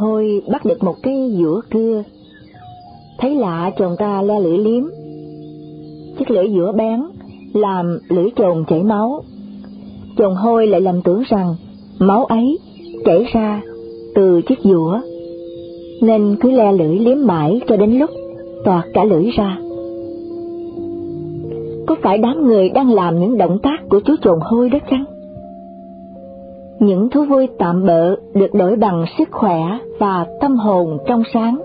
Hôi bắt được một cái giữa cưa. Thấy lạ chồng ta le lưỡi liếm. Chiếc lưỡi giữa bén, làm lưỡi chồng chảy máu. Chồng hôi lại lầm tưởng rằng máu ấy chảy ra từ chiếc giữa, nên cứ le lưỡi liếm mãi cho đến lúc toạt cả lưỡi ra. Có phải đám người đang làm những động tác của chú chồng hôi đó chăng? Những thú vui tạm bợ được đổi bằng sức khỏe và tâm hồn trong sáng,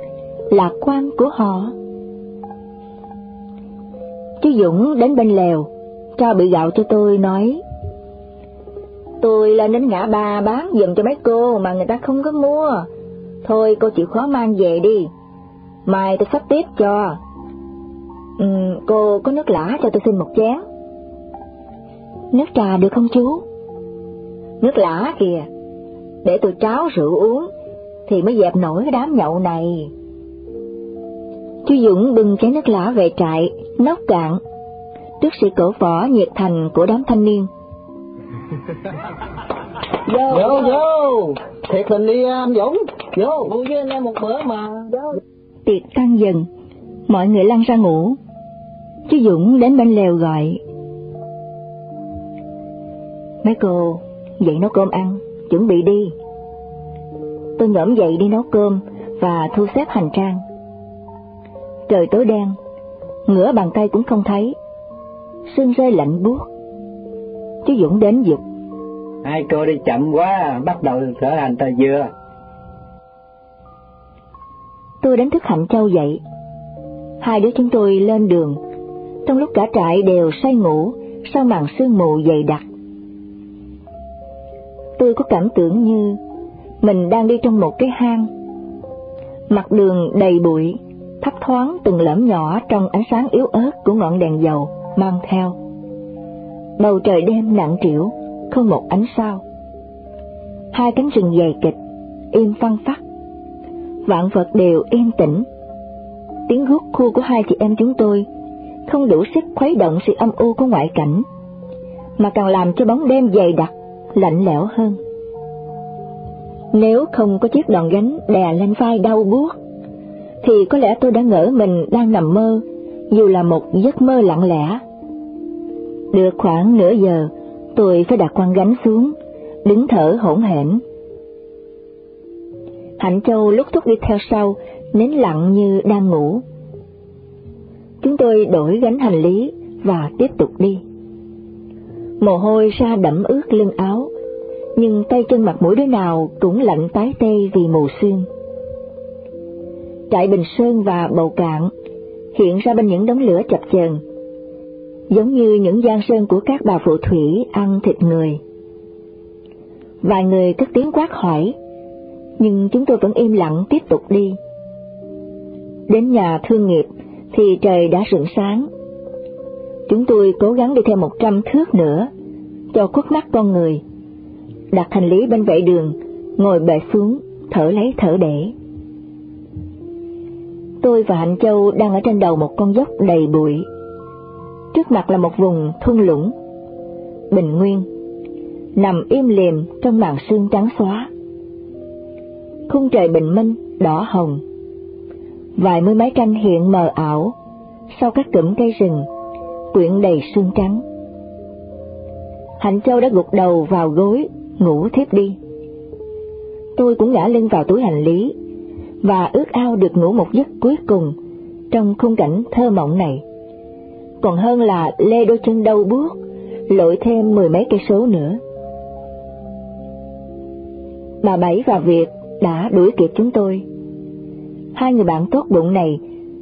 lạc quan của họ. Chú Dũng đến bên lều, cho bị gạo cho tôi nói, Tôi lên đến ngã ba bán giùm cho mấy cô mà người ta không có mua. Thôi cô chịu khó mang về đi, mai tôi sắp tiếp cho. Ừ, cô có nước lã cho tôi xin một chén. Nước trà được không chú? Nước lã kìa, để tôi tráo rượu uống, thì mới dẹp nổi cái đám nhậu này. Chú Dũng bưng chén nước lã về trại, nóc cạn, trước sự cổ võ nhiệt thành của đám thanh niên. vô. Vô vô. Thiệt tình đi anh Dũng. Vô. Vui với anh em một bữa mà. Vô. Tiệc tăng dần mọi người lăn ra ngủ. Chú Dũng đến bên lều gọi. Mấy cô dậy nấu cơm ăn. Chuẩn bị đi. Tôi nhổm dậy đi nấu cơm và thu xếp hành trang. Trời tối đen ngửa bàn tay cũng không thấy. Sương rơi lạnh buốt. Chú Dũng đến dục. Hai cô đi chậm quá bắt đầu khởi hành tờ dừa tôi đánh thức hạnh châu dậy. Hai đứa chúng tôi lên đường. Trong lúc cả trại đều say ngủ sau màn sương mù dày đặc tôi có cảm tưởng như mình đang đi trong một cái hang. Mặt đường đầy bụi, thấp thoáng từng lõm nhỏ trong ánh sáng yếu ớt của ngọn đèn dầu mang theo. Bầu trời đêm nặng trĩu, không một ánh sao. Hai cánh rừng dày kịch, im phăng phắc. Vạn vật đều yên tĩnh. Tiếng hút khu của hai chị em chúng tôi không đủ sức khuấy động sự âm u của ngoại cảnh, mà càng làm cho bóng đêm dày đặc lạnh lẽo hơn nếu không có chiếc đòn gánh đè lên vai đau buốt thì có lẽ tôi đã ngỡ mình đang nằm mơ dù là một giấc mơ lặng lẽ được khoảng nửa giờ, tôi phải đặt quan gánh xuống, đứng thở hỗn hển. Hạnh Châu lúc thúc đi theo sau, nín lặng như đang ngủ. Chúng tôi đổi gánh hành lý và tiếp tục đi. Mồ hôi ra đẫm ướt lưng áo, nhưng tay chân mặt mũi đứa nào cũng lạnh tái tê vì mù sương. Trại Bình Sơn và Bầu Cạn hiện ra bên những đống lửa chập chờn giống như những gian sơn của các bà phụ thủy ăn thịt người. Vài người cất tiếng quát hỏi, nhưng chúng tôi vẫn im lặng tiếp tục đi. Đến nhà thương nghiệp thì trời đã rạng sáng. Chúng tôi cố gắng đi theo một trăm thước nữa, cho khuất mắt con người. Đặt hành lý bên vệ đường, ngồi bệ xuống, thở lấy thở để. Tôi và Hạnh Châu đang ở trên đầu một con dốc đầy bụi trước mặt là một vùng thung lũng. Bình nguyên, nằm im lìm trong màn sương trắng xóa. Khung trời bình minh, đỏ hồng. Vài mươi mái tranh hiện mờ ảo, sau các cụm cây rừng, quyện đầy sương trắng. Hạnh Châu đã gục đầu vào gối, ngủ thiếp đi. Tôi cũng ngã lưng vào túi hành lý, và ước ao được ngủ một giấc cuối cùng trong khung cảnh thơ mộng này còn hơn là lê đôi chân đau buốt, lội thêm mười mấy cây số nữa. Bà Bảy và Việt đã đuổi kịp chúng tôi. Hai người bạn tốt bụng này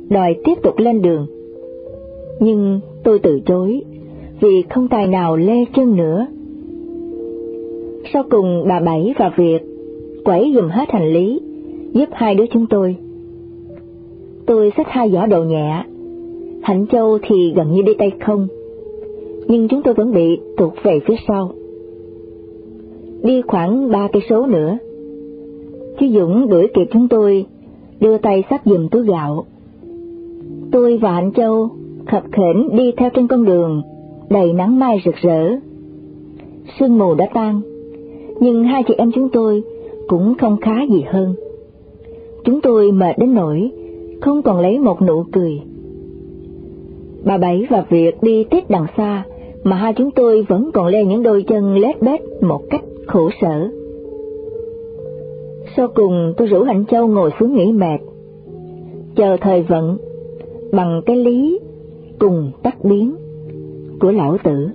đòi tiếp tục lên đường. Nhưng tôi từ chối, vì không tài nào lê chân nữa. Sau cùng bà Bảy và Việt quẩy dùm hết hành lý, giúp hai đứa chúng tôi. Tôi xách hai giỏ đồ nhẹ, Hạnh Châu thì gần như đi tay không, nhưng chúng tôi vẫn bị tụt về phía sau. Đi khoảng ba cây số nữa, chú Dũng đuổi kịp chúng tôi, đưa tay sắp dùm túi gạo. Tôi và Hạnh Châu khập khểnh đi theo trên con đường đầy nắng mai rực rỡ. Sương mù đã tan, nhưng hai chị em chúng tôi cũng không khá gì hơn. Chúng tôi mệt đến nỗi không còn lấy một nụ cười. Bà Bảy và Việt đi tiếp đằng xa, mà hai chúng tôi vẫn còn leo những đôi chân lết bết một cách khổ sở. Sau cùng tôi rủ Hạnh Châu ngồi xuống nghỉ mệt, chờ thời vận, bằng cái lý cùng tắt biến của lão tử.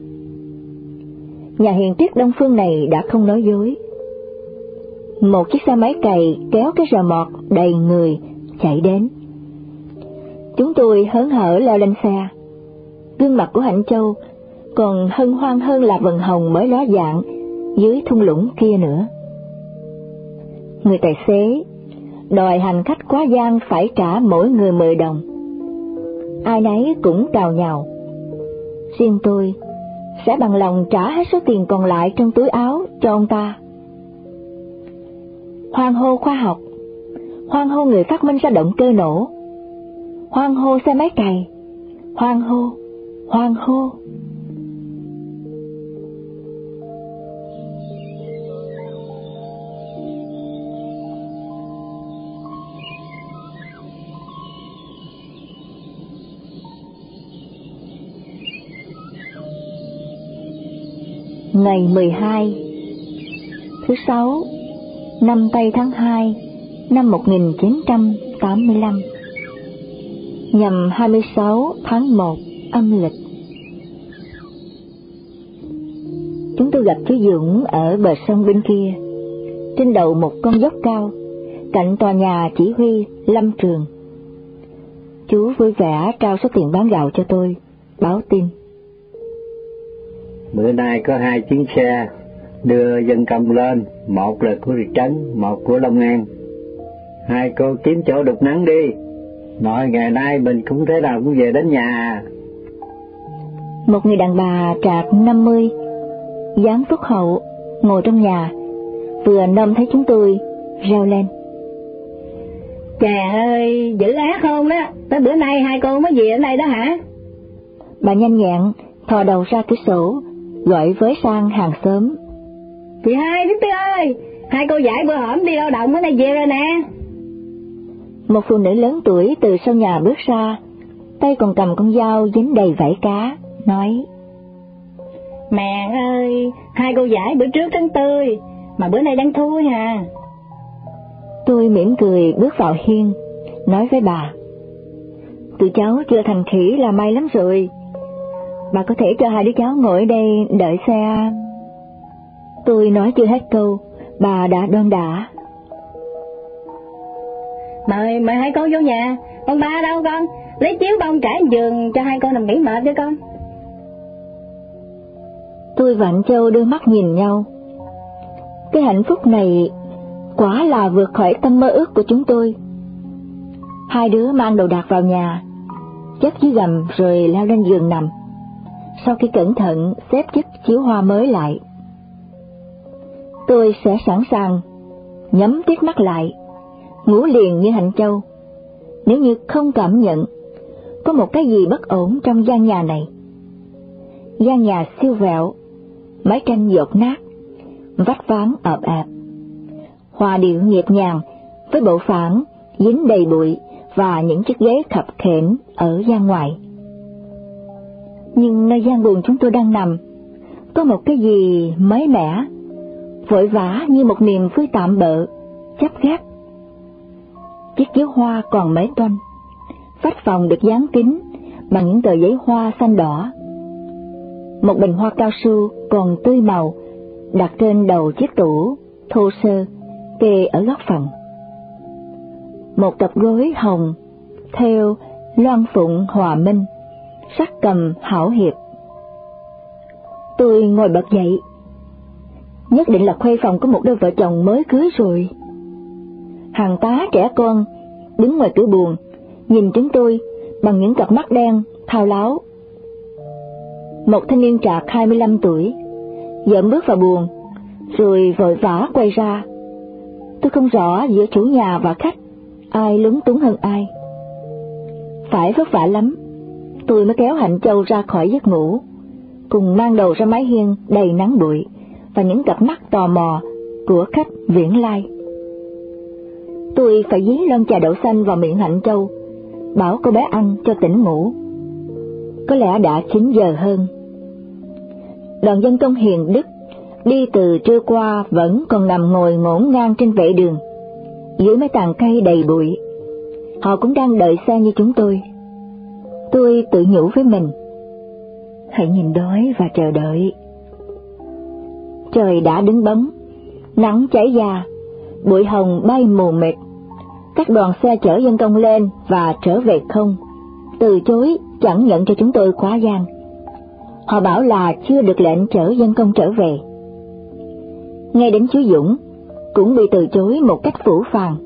Nhà hiền triết Đông Phương này đã không nói dối. Một chiếc xe máy cày kéo cái rờ mọt đầy người chạy đến. Chúng tôi hớn hở leo lên xe. Gương mặt của Hạnh Châu còn hân hoan hơn là vần hồng mới ló dạng dưới thung lũng kia nữa. Người tài xế đòi hành khách quá gian phải trả mỗi người mười đồng. Ai nấy cũng cào nhào. Riêng tôi sẽ bằng lòng trả hết số tiền còn lại trong túi áo cho ông ta. Hoan hô khoa học, hoan hô người phát minh ra động cơ nổ, hoan hô xe máy cày, hoan hô, hoan hô. Ngày 12 Thứ sáu, Năm Tây tháng 2 Năm 1985 Nhằm 26 tháng 1 âm lịch. Chúng tôi gặp chú Dũng ở bờ sông bên kia. Trên đầu một con dốc cao, Cạnh tòa nhà chỉ huy Lâm Trường. Chú vui vẻ trao số tiền bán gạo cho tôi, Báo tin. Bữa nay có hai chuyến xe đưa dân công lên, một là của thị trấn, một của Long An. Hai cô kiếm chỗ đục nắng đi, mọi ngày nay mình cũng thế nào cũng về đến nhà. Một người đàn bà trạc năm mươi, dáng phúc hậu, ngồi trong nhà, vừa nôm thấy chúng tôi, reo lên. Chà ơi, dữ ác không đó, tới bữa nay hai cô mới về ở đây đó hả? Bà nhanh nhẹn, thò đầu ra cửa sổ, gọi với sang hàng xóm. Chị hai, Đức Tư ơi, hai cô giải bữa hổm đi lao động bữa nay về rồi nè. Một phụ nữ lớn tuổi từ sau nhà bước ra, tay còn cầm con dao dính đầy vảy cá, nói. Mẹ ơi, hai cô giải bữa trước trắng tươi, mà bữa nay đang thui hà. Tôi mỉm cười bước vào hiên, nói với bà. Tụi cháu chưa thành khỉ là may lắm rồi, bà có thể cho hai đứa cháu ngồi ở đây đợi xe. Tôi nói chưa hết câu, bà đã đơn đã. Mời, mời hai cô vô nhà, con ba đâu con, lấy chiếu bông trải giường cho hai con nằm nghỉ mệt cho con. Tôi và anh Châu đưa mắt nhìn nhau. Cái hạnh phúc này quả là vượt khỏi tâm mơ ước của chúng tôi. Hai đứa mang đồ đạc vào nhà, chất dưới gầm rồi leo lên giường nằm sau khi cẩn thận xếp chiếc chiếu hoa mới lại. Tôi sẽ sẵn sàng nhắm tiết mắt lại, ngủ liền như hạnh châu, nếu như không cảm nhận có một cái gì bất ổn trong gian nhà này. Gian nhà siêu vẹo, mái tranh dột nát, vách ván ợp ẹp, hòa điệu nhịp nhàng với bộ phản dính đầy bụi và những chiếc ghế khập khểnh ở gian ngoài nhưng nơi gian buồn chúng tôi đang nằm, có một cái gì mới mẻ, vội vã như một niềm vui tạm bợ, chấp gác. Chiếc chiếu hoa còn mấy toanh, vách phòng được dán kín bằng những tờ giấy hoa xanh đỏ. Một bình hoa cao su còn tươi màu đặt trên đầu chiếc tủ thô sơ kê ở góc phòng. Một cặp gối hồng theo loan phụng hòa minh sắc cầm hảo hiệp. Tôi ngồi bật dậy. Nhất định là khuê phòng có một đôi vợ chồng mới cưới rồi. Hàng tá trẻ con đứng ngoài cửa buồn, nhìn chúng tôi bằng những cặp mắt đen, thao láo. Một thanh niên trạc 25 tuổi, dậm bước vào buồn, rồi vội vã quay ra. Tôi không rõ giữa chủ nhà và khách, ai lúng túng hơn ai. Phải vất vả lắm, tôi mới kéo Hạnh Châu ra khỏi giấc ngủ, cùng mang đầu ra mái hiên đầy nắng bụi và những cặp mắt tò mò của khách viễn lai. Tôi phải dí lon trà đậu xanh vào miệng Hạnh Châu, bảo cô bé ăn cho tỉnh ngủ. Có lẽ đã 9 giờ hơn. Đoàn dân công hiền đức đi từ trưa qua vẫn còn nằm ngồi ngổn ngang trên vệ đường, dưới mấy tàn cây đầy bụi. Họ cũng đang đợi xe như chúng tôi. Tôi tự nhủ với mình, hãy nhìn đói và chờ đợi. Trời đã đứng bấm, nắng cháy da, bụi hồng bay mù mịt. Các đoàn xe chở dân công lên và trở về không, từ chối chẳng nhận cho chúng tôi quá gian. Họ bảo là chưa được lệnh chở dân công trở về. Ngay đến chú Dũng, cũng bị từ chối một cách phủ phàng.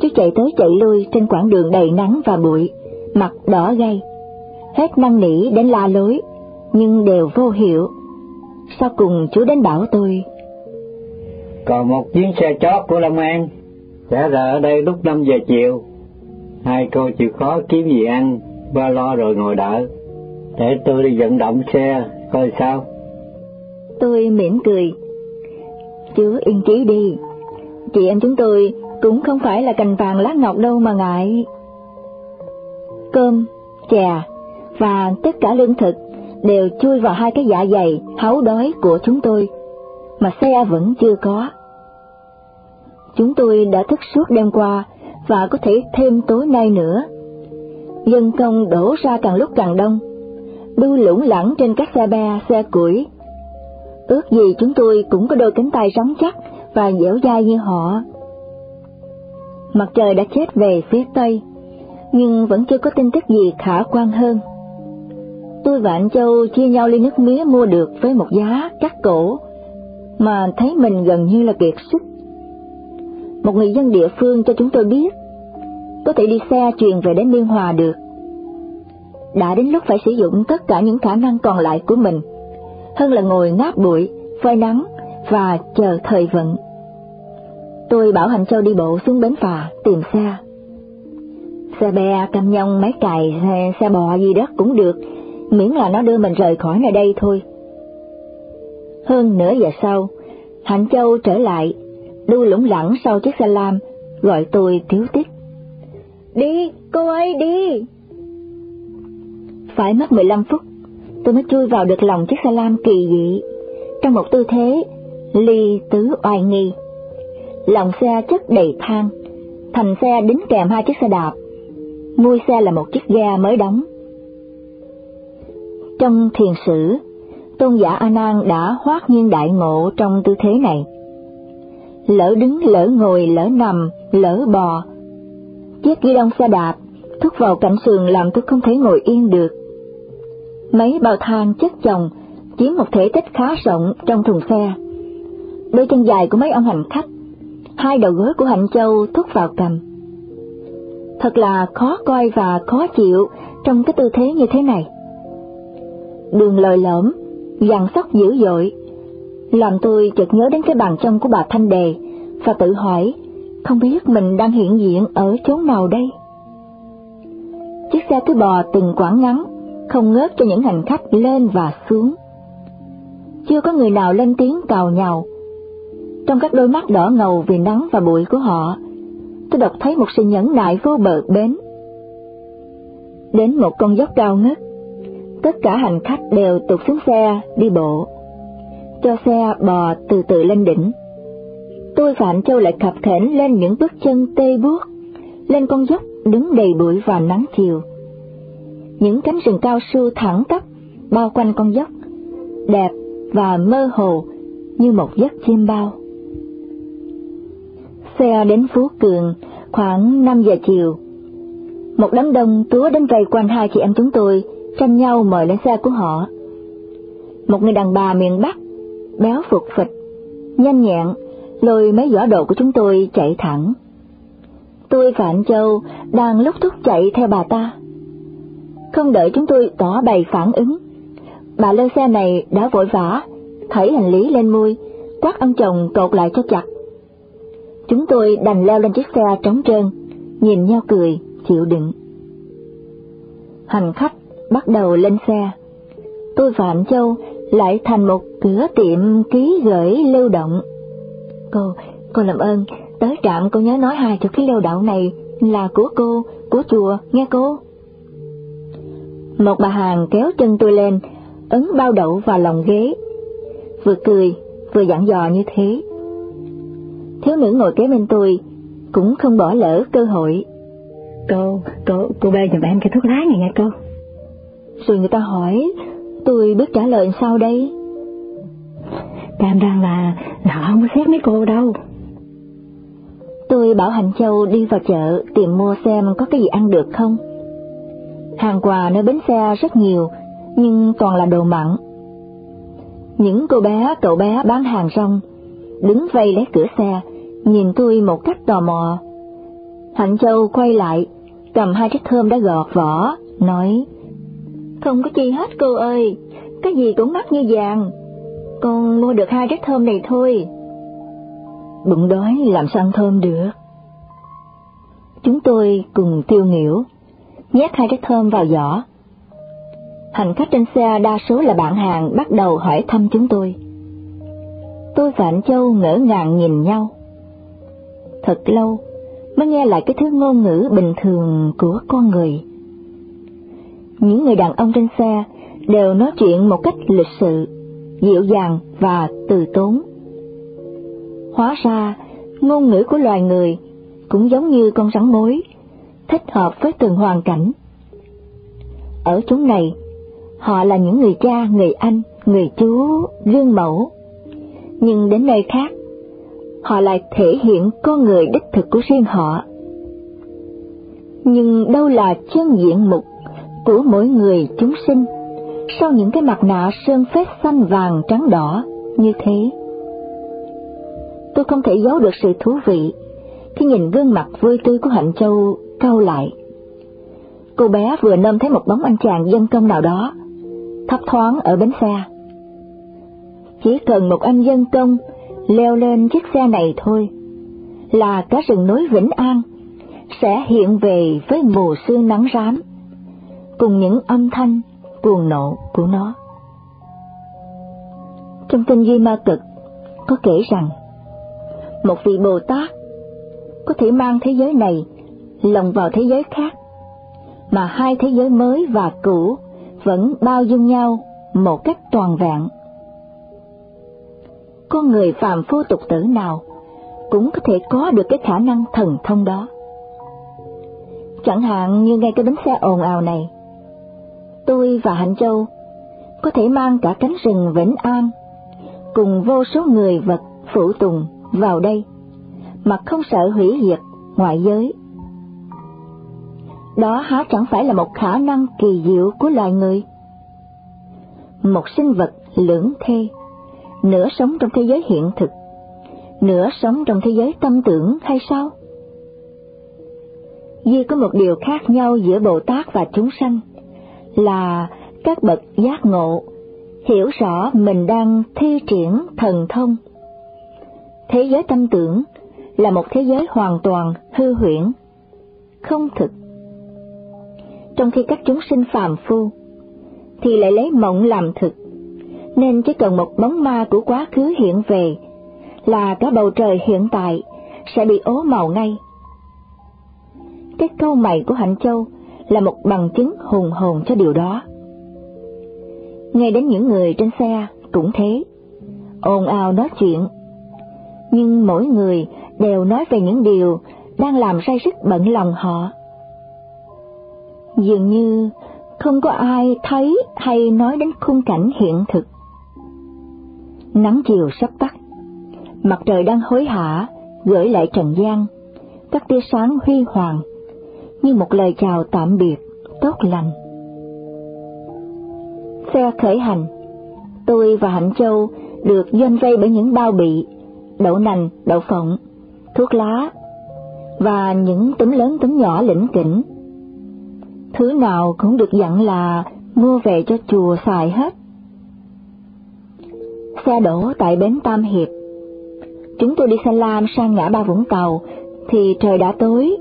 Chú chạy tới chạy lui trên quãng đường đầy nắng và bụi, mặt đỏ gay, hết năn nỉ đến la lối, nhưng đều vô hiệu. Sau cùng chú đến bảo tôi. Còn một chuyến xe chót của Long An, sẽ rời ở đây lúc 5 giờ chiều. Hai cô chịu khó kiếm gì ăn, ba lo rồi ngồi đợi. Để tôi đi vận động xe, coi sao. Tôi mỉm cười. Chú yên trí đi, chị em chúng tôi cũng không phải là cành vàng lá ngọc đâu mà ngại. Cơm, chè và tất cả lương thực đều chui vào hai cái dạ dày háu đói của chúng tôi, mà xe vẫn chưa có. Chúng tôi đã thức suốt đêm qua và có thể thêm tối nay nữa. Dân công đổ ra càng lúc càng đông, đu lủng lẳng trên các xe ba, xe củi. Ước gì chúng tôi cũng có đôi cánh tay rắn chắc và dẻo dai như họ. Mặt trời đã chết về phía tây, nhưng vẫn chưa có tin tức gì khả quan hơn. Tôi và anh Châu chia nhau ly nước mía mua được với một giá cắt cổ, mà thấy mình gần như là kiệt sức. Một người dân địa phương cho chúng tôi biết, có thể đi xe truyền về đến Biên Hòa được. Đã đến lúc phải sử dụng tất cả những khả năng còn lại của mình, hơn là ngồi ngáp bụi, phơi nắng và chờ thời vận. Tôi bảo Hành Châu đi bộ xuống bến phà tìm xe. Xe bè, cam nhông, máy cày, xe, xe bò gì đó cũng được, miễn là nó đưa mình rời khỏi nơi đây thôi. Hơn nửa giờ sau, Hạnh Châu trở lại, đu lủng lẳng sau chiếc xe lam, gọi tôi thiếu tích. Đi, cô ơi đi! Phải mất 15 phút, tôi mới chui vào được lòng chiếc xe lam kỳ dị, trong một tư thế ly tứ oai nghi. Lòng xe chất đầy than, thành xe đính kèm hai chiếc xe đạp, mui xe là một chiếc ga mới đóng. Trong thiền sử, tôn giả A Nan đã hoát nhiên đại ngộ trong tư thế này. Lỡ đứng, lỡ ngồi, lỡ nằm, lỡ bò. Chiếc ghi đông xe đạp thúc vào cạnh sườn làm tôi không thể ngồi yên được. Mấy bao than chất chồng chiếm một thể tích khá rộng trong thùng xe. Đôi chân dài của mấy ông hành khách, hai đầu gối của Hạnh Châu thúc vào cầm. Thật là khó coi và khó chịu trong cái tư thế như thế này đường lồi lõm, dằn sóc dữ dội, làm tôi chợt nhớ đến cái bàn chân của bà Thanh Đề và tự hỏi, không biết mình đang hiện diện ở chốn nào đây? Chiếc xe cứ bò từng quãng ngắn, không ngớt cho những hành khách lên và xuống. Chưa có người nào lên tiếng cào nhào. Trong các đôi mắt đỏ ngầu vì nắng và bụi của họ, tôi đọc thấy một sự nhẫn nại vô bờ bến. Đến một con dốc cao ngất, tất cả hành khách đều tụt xuống xe đi bộ, cho xe bò từ từ lên đỉnh. Tôi và anh Châu lại khập khểnh lên những bước chân tê buốt, lên con dốc đứng đầy bụi và nắng chiều. Những cánh rừng cao su thẳng tắp bao quanh con dốc, đẹp và mơ hồ như một giấc chiêm bao. Xe đến Phú Cường khoảng 5 giờ chiều. Một đám đông túa đến vây quanh hai chị em chúng tôi tranh nhau mời lên xe của họ. Một người đàn bà miền Bắc, béo phục phịch, nhanh nhẹn, lôi mấy giỏ đồ của chúng tôi chạy thẳng. Tôi và anh Châu đang lúc thúc chạy theo bà ta. Không đợi chúng tôi tỏ bày phản ứng, bà lơ xe này đã vội vã, thảy hành lý lên môi, quát ông chồng cột lại cho chặt. Chúng tôi đành leo lên chiếc xe trống trơn, nhìn nhau cười, chịu đựng. Hành khách bắt đầu lên xe. Tôi và anh Châu lại thành một cửa tiệm ký gửi lưu động. Cô, cô làm ơn, tới trạm cô nhớ nói hai cho cái lưu đậu này là của cô, của chùa, nghe cô. Một bà hàng kéo chân tôi lên, ấn bao đậu vào lòng ghế, vừa cười, vừa dặn dò như thế. Thiếu nữ ngồi kế bên tôi, cũng không bỏ lỡ cơ hội. Cô, cô, cô bê giùm em cái thuốc lá này nghe cô. Rồi người ta hỏi, tôi biết trả lời sao đây? Cam đoan là, là họ không có xét mấy cô đâu. Tôi bảo Hạnh Châu đi vào chợ tìm mua xem có cái gì ăn được không. Hàng quà nơi bến xe rất nhiều, nhưng toàn là đồ mặn. Những cô bé, cậu bé bán hàng rong, đứng vây lấy cửa xe, nhìn tôi một cách tò mò. Hạnh Châu quay lại, cầm hai trái thơm đã gọt vỏ, nói, Không có chi hết cô ơi, cái gì cũng mắc như vàng, con mua được hai trái thơm này thôi. Bụng đói làm sao ăn thơm được. Chúng tôi cùng tiêu nghỉu, nhét hai trái thơm vào giỏ. Hành khách trên xe đa số là bạn hàng bắt đầu hỏi thăm chúng tôi. Tôi và anh Châu ngỡ ngàng nhìn nhau. Thật lâu mới nghe lại cái thứ ngôn ngữ bình thường của con người. Những người đàn ông trên xe đều nói chuyện một cách lịch sự, dịu dàng và từ tốn. Hóa ra, ngôn ngữ của loài người cũng giống như con rắn mối, thích hợp với từng hoàn cảnh. Ở chúng này, họ là những người cha, người anh, người chú, gương mẫu. Nhưng đến nơi khác, họ lại thể hiện con người đích thực của riêng họ. Nhưng đâu là chân diện mục của mỗi người chúng sinh sau những cái mặt nạ sơn phết xanh vàng trắng đỏ như thế? Tôi không thể giấu được sự thú vị khi nhìn gương mặt vui tươi của Hạnh Châu cau lại. Cô bé vừa nôm thấy một bóng anh chàng dân công nào đó, thấp thoáng ở bến xe. Chỉ cần một anh dân công leo lên chiếc xe này thôi, là cả rừng núi Vĩnh An sẽ hiện về với mùa sương nắng rám, cùng những âm thanh cuồng nộ của nó. Trong kinh Duy Ma Cực có kể rằng, một vị Bồ Tát có thể mang thế giới này lồng vào thế giới khác, mà hai thế giới mới và cũ vẫn bao dung nhau một cách toàn vẹn. Con người phàm phu tục tử nào cũng có thể có được cái khả năng thần thông đó. Chẳng hạn như ngay cái bến xe ồn ào này, tôi và Hạnh Châu có thể mang cả cánh rừng Vĩnh An cùng vô số người vật phụ tùng vào đây mà không sợ hủy diệt ngoại giới. Đó há chẳng phải là một khả năng kỳ diệu của loài người. Một sinh vật lưỡng thê, nửa sống trong thế giới hiện thực, nửa sống trong thế giới tâm tưởng hay sao? Duy có một điều khác nhau giữa Bồ Tát và chúng sanh là các bậc giác ngộ, hiểu rõ mình đang thi triển thần thông. Thế giới tâm tưởng là một thế giới hoàn toàn hư huyễn, không thực. Trong khi các chúng sinh phàm phu thì lại lấy mộng làm thực, nên chỉ cần một bóng ma của quá khứ hiện về là cả bầu trời hiện tại sẽ bị ố màu ngay. Cái câu mày của Hạnh Châu là một bằng chứng hùng hồn cho điều đó. Ngay đến những người trên xe cũng thế, ồn ào nói chuyện, nhưng mỗi người đều nói về những điều đang làm say sức bận lòng họ. Dường như không có ai thấy hay nói đến khung cảnh hiện thực. Nắng chiều sắp tắt, mặt trời đang hối hả gửi lại trần gian các tia sáng huy hoàng như một lời chào tạm biệt tốt lành. Xe khởi hành, tôi và Hạnh Châu được doanh vây bởi những bao bị, đậu nành, đậu phộng, thuốc lá và những túm lớn túm nhỏ lĩnh kỉnh. Thứ nào cũng được dặn là mua về cho chùa xài hết. Xe đổ tại bến Tam Hiệp. Chúng tôi đi xe lam sang ngã ba Vũng Tàu thì trời đã tối.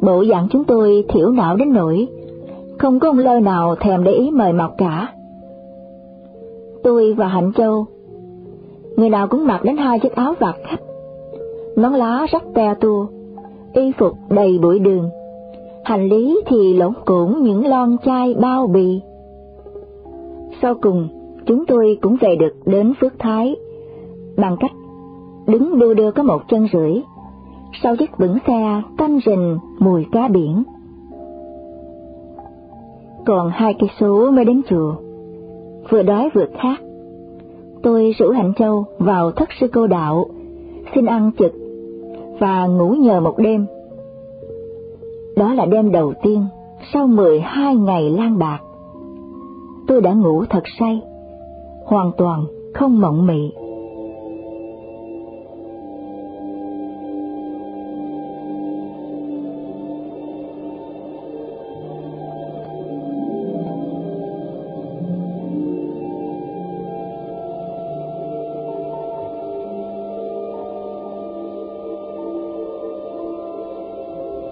Bộ dạng chúng tôi thiểu não đến nỗi không có ông lơ nào thèm để ý mời mọc cả. Tôi và Hạnh Châu, người nào cũng mặc đến hai chiếc áo vạt khách nón lá rách te tua, y phục đầy bụi đường, hành lý thì lỗng củng những lon chai bao bì. Sau cùng, chúng tôi cũng về được đến Phước Thái, bằng cách đứng đu đưa có một chân rưỡi, sau chiếc bửng xe tanh rình mùi cá biển. Còn hai cây số mới đến chùa, vừa đói vừa khát. Tôi rủ Hạnh Châu vào thất sư cô đạo, xin ăn chực và ngủ nhờ một đêm. Đó là đêm đầu tiên sau 12 ngày lang bạc. Tôi đã ngủ thật say, hoàn toàn không mộng mị.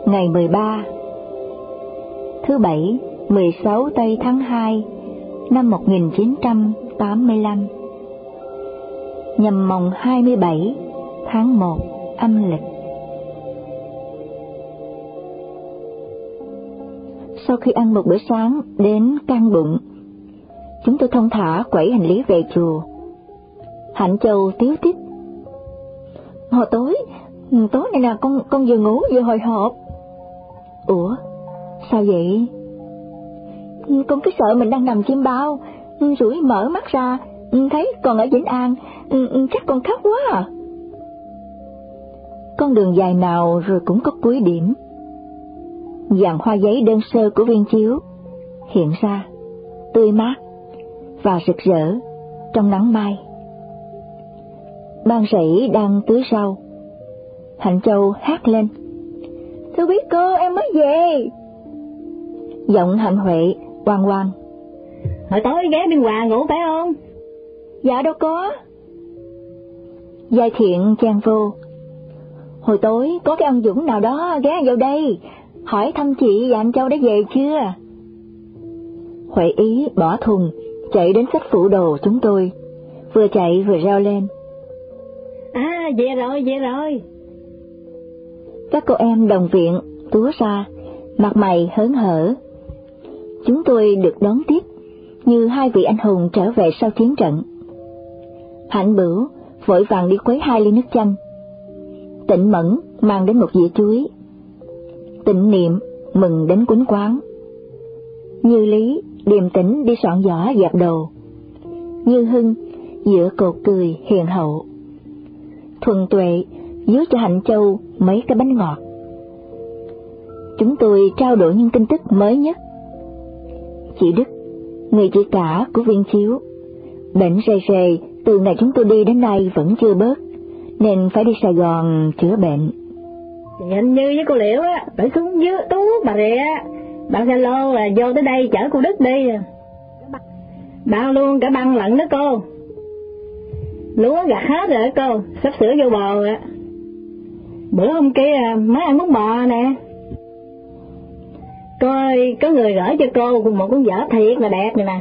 ngày 13 Thứ Bảy, 16 Tây tháng 2 năm 1900 1985 Nhằm mồng 27 tháng 1 âm lịch Sau khi ăn một bữa sáng đến căng bụng, chúng tôi thông thả quẩy hành lý về chùa. Hạnh Châu tiếu tiếp. Hồi tối, tối nay là con con vừa ngủ vừa hồi hộp. Ủa, sao vậy? Con cứ sợ mình đang nằm chim bao, rủi mở mắt ra, ừ, thấy còn ở Vĩnh An, ừ, ừ, chắc con khóc quá à. Con đường dài nào rồi cũng có cuối điểm. Dàn hoa giấy đơn sơ của viên chiếu hiện ra, tươi mát và rực rỡ trong nắng mai. Ban rẫy đang tưới rau. Hạnh Châu hát lên. Thưa quý cô, em mới về. Giọng hạnh huệ, oan oan. Hồi tối ghé bên Hòa ngủ phải không? Dạ đâu có. Giai thiện chan vô. Hồi tối có cái ông Dũng nào đó ghé vào đây, hỏi thăm chị và anh Châu đã về chưa? Huệ ý bỏ thùng, chạy đến sách phụ đồ chúng tôi, vừa chạy vừa reo lên. À, về rồi, về rồi. Các cô em đồng viện túa ra, mặt mày hớn hở. Chúng tôi được đón tiếp như hai vị anh hùng trở về sau chiến trận. Hạnh bửu vội vàng đi quấy hai ly nước chanh. Tịnh mẫn mang đến một dĩa chuối. Tịnh niệm mừng đến quýnh quán. Như lý điềm tĩnh đi soạn giỏ dẹp đồ. Như hưng giữa cột cười hiền hậu. Thuần tuệ dứa cho Hạnh Châu mấy cái bánh ngọt. Chúng tôi trao đổi những tin tức mới nhất. Chị Đức, người chị cả của viên chiếu, bệnh rề rề từ ngày chúng tôi đi đến nay vẫn chưa bớt, nên phải đi Sài Gòn chữa bệnh. Thì anh Như với cô Liễu á, phải xuống dưới tú bà rịa, bạn xe lô là vô tới đây chở cô Đức đi. Bao luôn cả băng lận đó cô. Lúa gặt hết rồi cô, sắp sửa vô bò rồi. Bữa hôm kia mới ăn bún bò nè ơi, có người gửi cho cô một cuốn vở thiệt là đẹp này nè.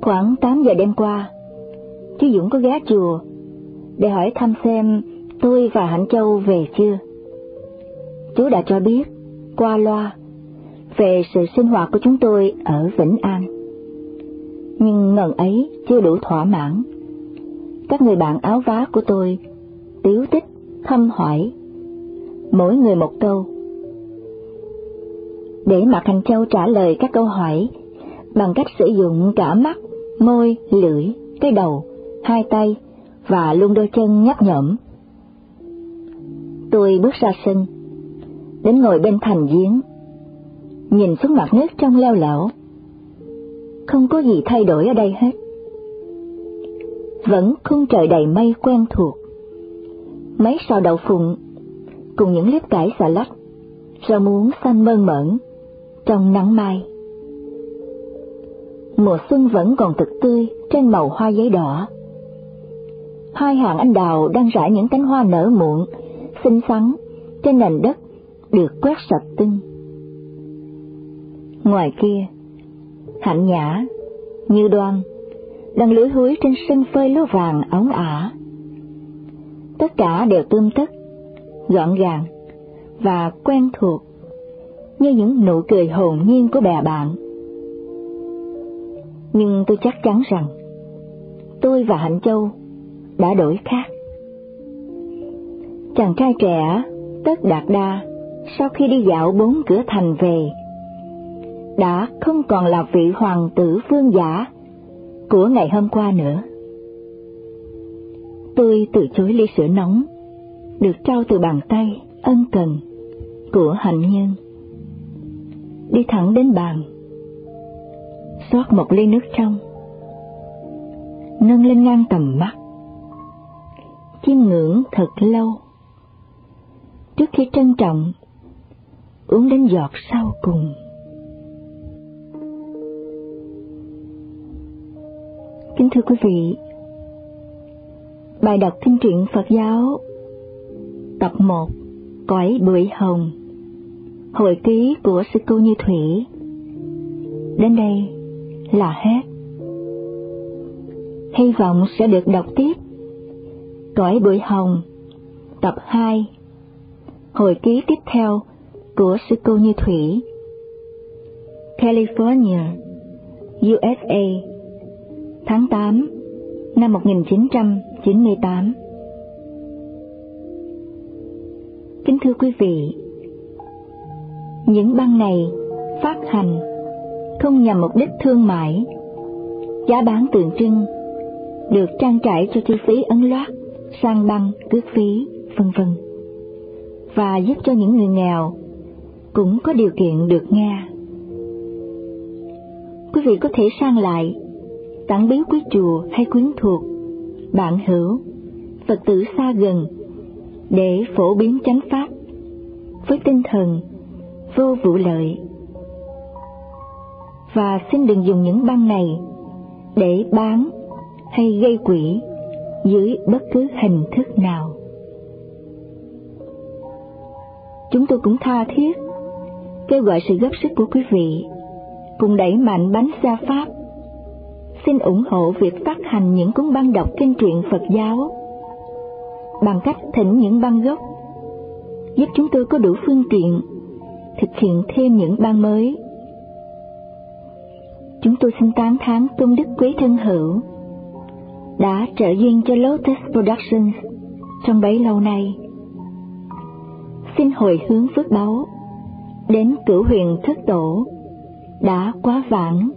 Khoảng 8 giờ đêm qua, chú Dũng có ghé chùa để hỏi thăm xem tôi và Hạnh Châu về chưa. Chú đã cho biết, qua loa, về sự sinh hoạt của chúng tôi ở Vĩnh An. Nhưng ngần ấy chưa đủ thỏa mãn. Các người bạn áo vá của tôi tiếu tích, thăm hỏi, mỗi người một câu. Để Mạc Hành Châu trả lời các câu hỏi bằng cách sử dụng cả mắt, môi, lưỡi, cái đầu, hai tay và luôn đôi chân nhấp nhổm. Tôi bước ra sân, đến ngồi bên thành giếng, nhìn xuống mặt nước trong leo lẻo. Không có gì thay đổi ở đây hết. Vẫn khung trời đầy mây quen thuộc mấy sò đậu phụng, cùng những lớp cải xà lách, rau muống xanh mơn mởn, trong nắng mai. Mùa xuân vẫn còn thực tươi trên màu hoa giấy đỏ. Hai hàng anh đào đang rải những cánh hoa nở muộn, xinh xắn, trên nền đất được quét sạch tinh. Ngoài kia, hạnh nhã, như đoan, đang lưỡi húi trên sân phơi lúa vàng ống ả Tất cả đều tươm tất, gọn gàng và quen thuộc như những nụ cười hồn nhiên của bè bạn. Nhưng tôi chắc chắn rằng tôi và Hạnh Châu đã đổi khác. Chàng trai trẻ, tất đạt đa, sau khi đi dạo bốn cửa thành về, đã không còn là vị hoàng tử phương giả của ngày hôm qua nữa. Tôi từ chối ly sữa nóng, được trao từ bàn tay ân cần của hạnh nhân. Đi thẳng đến bàn, xót một ly nước trong, nâng lên ngang tầm mắt, chiêm ngưỡng thật lâu, trước khi trân trọng uống đến giọt sau cùng. Kính thưa quý vị, bài đọc kinh truyện Phật giáo tập 1 Cõi Bưởi Hồng. Hồi ký của Sư Cô Như Thủy Đến đây là hết. Hy vọng sẽ được đọc tiếp Cõi bụi Hồng tập 2 Hồi ký tiếp theo của Sư Cô Như Thủy California, USA tháng 8 năm 1998. Kính thưa quý vị, những băng này phát hành không nhằm mục đích thương mại, giá bán tượng trưng, được trang trải cho chi phí ấn loát, sang băng, cước phí, vân vân, và giúp cho những người nghèo cũng có điều kiện được nghe. Quý vị có thể sang lại tặng biếu quý chùa hay quyến thuộc, bạn hữu, Phật tử xa gần, để phổ biến chánh pháp với tinh thần vô vụ lợi. Và xin đừng dùng những băng này để bán hay gây quỹ dưới bất cứ hình thức nào. Chúng tôi cũng tha thiết kêu gọi sự góp sức của quý vị cùng đẩy mạnh bánh xa Pháp xin ủng hộ việc phát hành những cuốn băng đọc kinh truyện Phật giáo bằng cách thỉnh những băng gốc, giúp chúng tôi có đủ phương tiện thực hiện thêm những ban mới. Chúng tôi xin tán thán tôn đức quý thân hữu đã trợ duyên cho Lotus Productions trong bấy lâu nay. Xin hồi hướng phước báu đến cửu huyền thất tổ đã quá vãng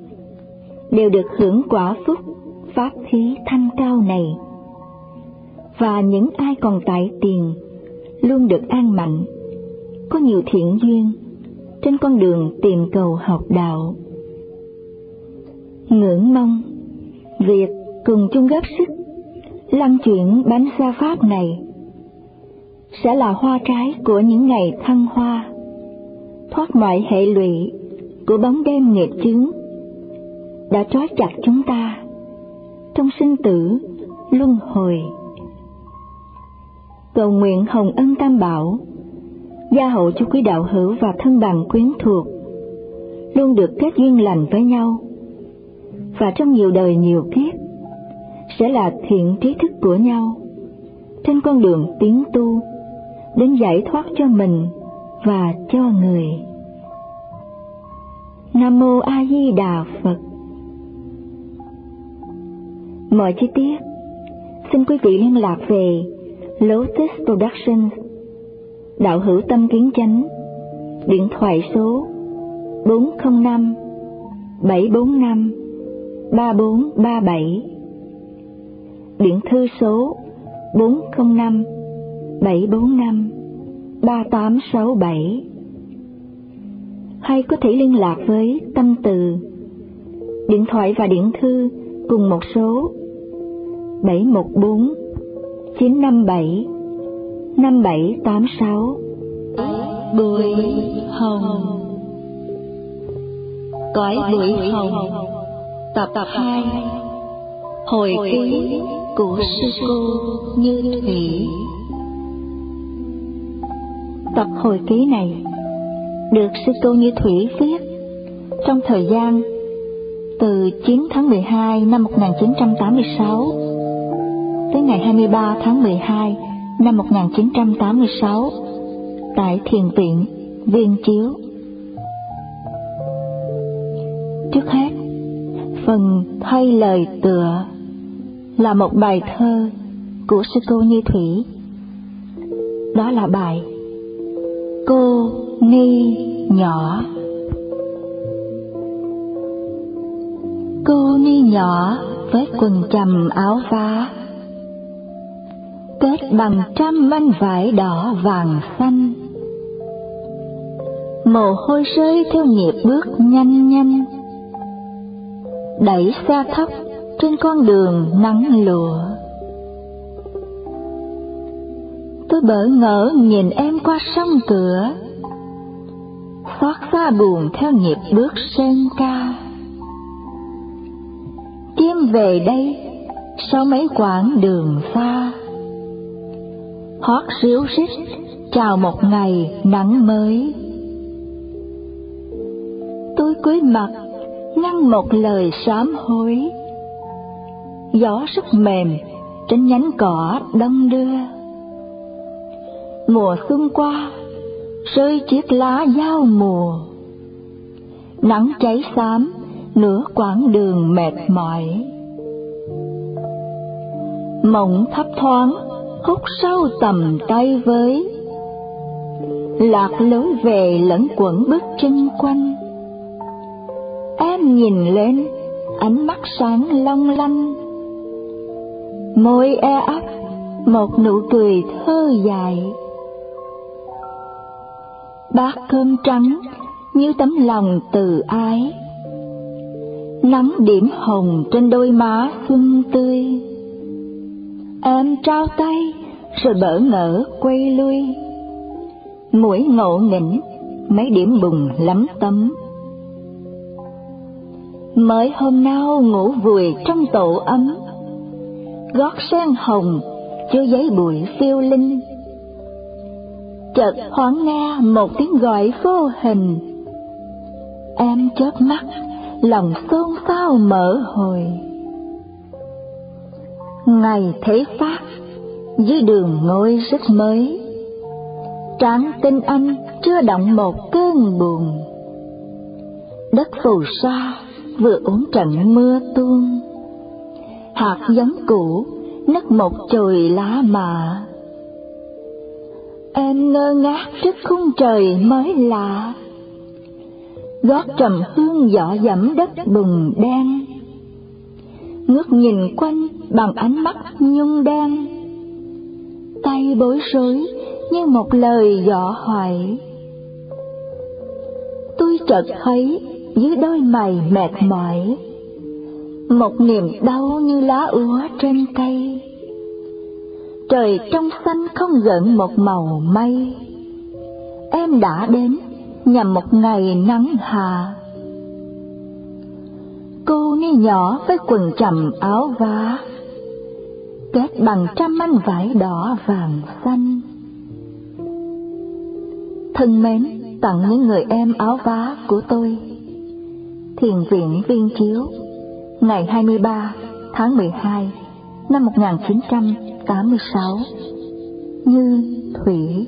đều được hưởng quả phúc pháp khí thanh cao này. Và những ai còn tại tiền luôn được an mạnh, có nhiều thiện duyên trên con đường tìm cầu học đạo. Ngưỡng mong việc cùng chung góp sức lăn chuyển bánh xa pháp này sẽ là hoa trái của những ngày thăng hoa, thoát mọi hệ lụy của bóng đêm nghiệp chướng đã trói chặt chúng ta trong sinh tử luân hồi. Cầu nguyện hồng ân tam bảo, gia hộ cho quý đạo hữu và thân bằng quyến thuộc, luôn được kết duyên lành với nhau, và trong nhiều đời nhiều kiếp, sẽ là thiện trí thức của nhau, trên con đường tiến tu, đến giải thoát cho mình và cho người. Nam Mô A Di Đà Phật Mọi chi tiết, xin quý vị liên lạc về Lotus Productions, Đạo hữu tâm kiến chánh, điện thoại số 405 745 3437, điện thư số 405 745 3867 hay có thể liên lạc với tâm từ. Điện thoại và điện thư cùng một số. 714 957 5786 Bưởi Hồng. Cõi Bưởi Hồng. Tập 2 Hồi ký của sư cô Như Thủy Tập hồi ký này được sư cô Như Thủy viết trong thời gian từ 9 tháng 12 năm 1986 tới ngày 23 tháng 12 năm 1986 tại Thiền viện Viên Chiếu. Trước hết, phần thay lời tựa là một bài thơ của sư cô Như Thủy. Đó là bài Cô Ni Nhỏ Cô Ni nhỏ với quần trầm áo vá Kết bằng trăm manh vải đỏ vàng xanh. Mồ hôi rơi theo nhịp bước nhanh nhanh. Đẩy xa thấp trên con đường nắng lụa tôi bỡ ngỡ nhìn em qua sông cửa. Xót xa buồn theo nhịp bước sơn ca. Chim về đây sau mấy quãng đường xa hót ríu rít chào một ngày nắng mới. Tôi cúi mặt, ngăn một lời sám hối. Gió rất mềm, trên nhánh cỏ đông đưa. Mùa xuân qua, rơi chiếc lá giao mùa. Nắng cháy xám, nửa quãng đường mệt mỏi. Mộng thấp thoáng khúc sâu tầm tay với. Lạc lối về lẫn quẩn bước chân quanh. Em nhìn lên, ánh mắt sáng long lanh. Môi e ấp, một nụ cười thơ dài. Bát cơm trắng, như tấm lòng từ ái. Nắng điểm hồng trên đôi má xuân tươi em trao tay, rồi bỡ ngỡ quay lui. Mũi ngộ nghĩnh, mấy điểm bùng lắm tấm. Mới hôm nào ngủ vùi trong tổ ấm. Gót sen hồng, chưa giấy bụi phiêu linh. Chợt thoáng nghe một tiếng gọi vô hình. Em chớp mắt, lòng xôn xao mở hồi ngày thế phát dưới đường ngôi rất mới. Tráng tinh anh chưa động một cơn buồn. Đất phù sa vừa uống trận mưa tuôn. Hạt giống cũ nứt một chồi lá mà. Em ngơ ngác trước khung trời mới lạ. Gót trầm hương dọ dẫm đất bùn đen ngước nhìn quanh bằng ánh mắt nhung đen. Tay bối rối như một lời dọ hỏi. tôi chợt thấy dưới đôi mày mệt mỏi, một niềm đau như lá úa trên cây. Trời trong xanh không gợn một màu mây. Em đã đến nhằm một ngày nắng hà nhỏ với quần trầm áo vá, kết bằng trăm manh vải đỏ vàng xanh. Thân mến, tặng những người em áo vá của tôi, thiền viện viên chiếu, ngày 23 tháng 12 năm 1986 Như Thủy.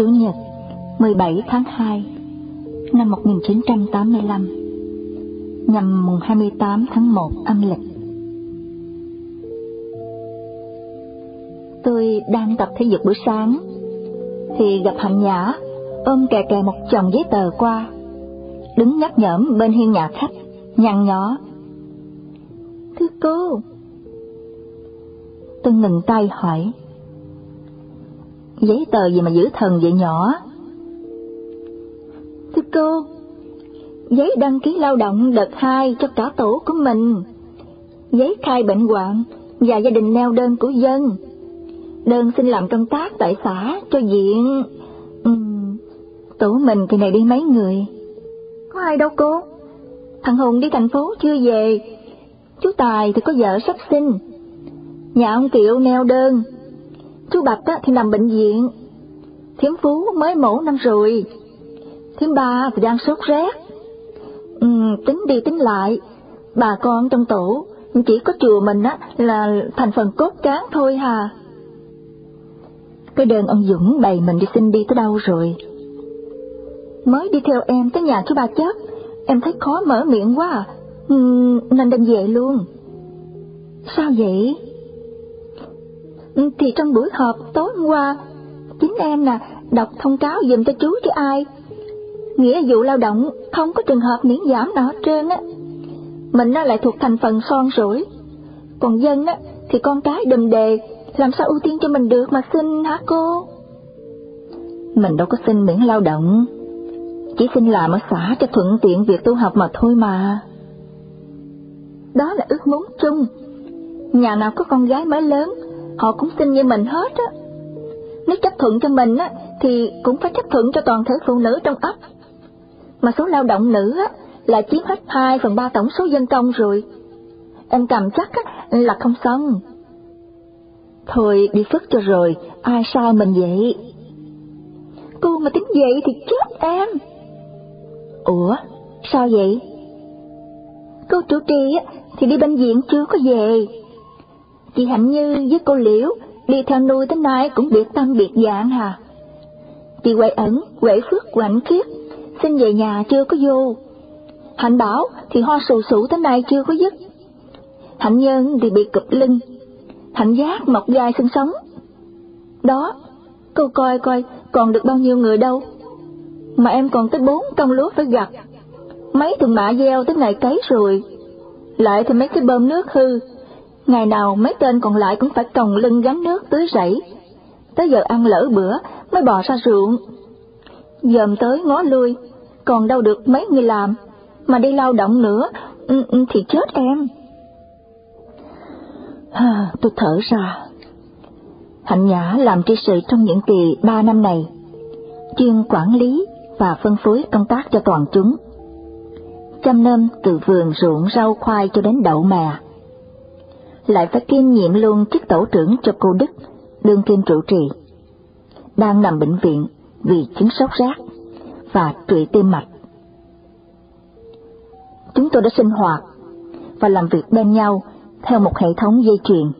Chủ nhật 17 tháng 2 năm 1985 nhằm mùng 28 tháng 1 âm lịch. Tôi đang tập thể dục buổi sáng, thì gặp Hạnh Nhã ôm kè kè một chồng giấy tờ qua, đứng nhắc nhởm bên hiên nhà khách, nhăn nhó. Thưa cô, tôi ngừng tay hỏi, giấy tờ gì mà giữ thần vậy nhỏ? Thưa cô, giấy đăng ký lao động đợt hai cho cả tổ của mình, giấy khai bệnh hoạn và gia đình neo đơn của dân đơn xin làm công tác tại xã cho diện... Ừ, tổ mình kỳ này đi mấy người? Có ai đâu cô? Thằng Hùng đi thành phố chưa về. Chú Tài thì có vợ sắp sinh. Nhà ông Kiệu neo đơn. Chú Bạch á, thì nằm bệnh viện. Thiếm Phú mới mổ năm rồi, thiếm ba thì đang sốt rét. Ừ, tính đi tính lại, bà con trong tổ chỉ có chùa mình á là thành phần cốt cán thôi hà. Cái đơn ông Dũng bày mình đi xin đi tới đâu rồi? Mới đi theo em tới nhà chú ba chết, em thấy khó mở miệng quá à, ừ, nên đem về luôn. Sao vậy? Ừ, thì trong buổi họp tối hôm qua, chính em nè đọc thông cáo dùm cho chú chứ ai. Nghĩa vụ lao động không có trường hợp miễn giảm nào hết trơn á. Mình nó lại thuộc thành phần son rủi. Còn dân á thì con cái đùm đề, làm sao ưu tiên cho mình được mà xin hả cô? Mình đâu có xin miễn lao động, chỉ xin làm ở xã cho thuận tiện việc tu học mà thôi mà. Đó là ước muốn chung. Nhà nào có con gái mới lớn, họ cũng xin như mình hết á. Nếu chấp thuận cho mình á, thì cũng phải chấp thuận cho toàn thể phụ nữ trong ấp. Mà số lao động nữ á, là chiếm hết 2 phần 3 tổng số dân công rồi. Em cầm chắc á, là không xong. Thôi đi phức cho rồi, ai sai mình vậy? Cô mà tính vậy thì chết em. Ủa, sao vậy? Cô chủ trì á, thì đi bệnh viện chưa có về. Chị Hạnh Như với cô Liễu đi theo nuôi tới nay cũng biệt tâm biệt dạng hà. Chị Huệ ẩn, Huệ Phước, Huệ Khiết xin về nhà chưa có vô. Hạnh Bảo thì ho sù sụ tới nay chưa có dứt. Hạnh Nhân thì bị cụp lưng, Hạnh Giác mọc dài xương sống. Đó, cô coi coi còn được bao nhiêu người đâu. Mà em còn tới bốn công lúa phải gặt. Mấy thùng mạ gieo tới ngày cấy rồi. Lại thì mấy cái bơm nước hư. Ngày nào mấy tên còn lại cũng phải còng lưng gánh nước tưới rẫy. Tới giờ ăn lỡ bữa mới bò ra ruộng. Dòm tới ngó lui, còn đâu được mấy người làm, mà đi lao động nữa ừ, ừ, thì chết em. À, tôi thở ra. Hạnh Nhã làm tri sự trong những kỳ ba năm này, chuyên quản lý và phân phối công tác cho toàn chúng. Chăm nom từ vườn ruộng rau khoai cho đến đậu mè. Lại phải kiêm nhiệm luôn chức tổ trưởng cho cô Đức, đương kim trụ trì. Đang nằm bệnh viện vì chứng sốc rác và trụy tim mạch. Chúng tôi đã sinh hoạt và làm việc bên nhau theo một hệ thống dây chuyền.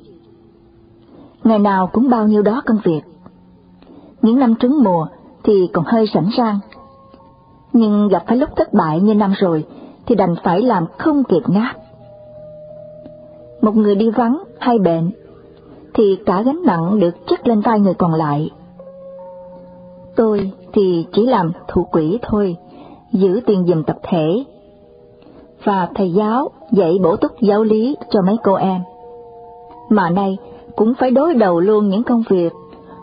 Ngày nào cũng bao nhiêu đó công việc. Những năm trứng mùa thì còn hơi sẵn sàng Nhưng gặp phải lúc thất bại như năm rồi thì đành phải làm không kịp ngáp. Một người đi vắng hay bệnh thì cả gánh nặng được chất lên vai người còn lại. Tôi thì chỉ làm thủ quỹ thôi, giữ tiền dùm tập thể. Và thầy giáo dạy bổ túc giáo lý cho mấy cô em. Mà nay cũng phải đối đầu luôn những công việc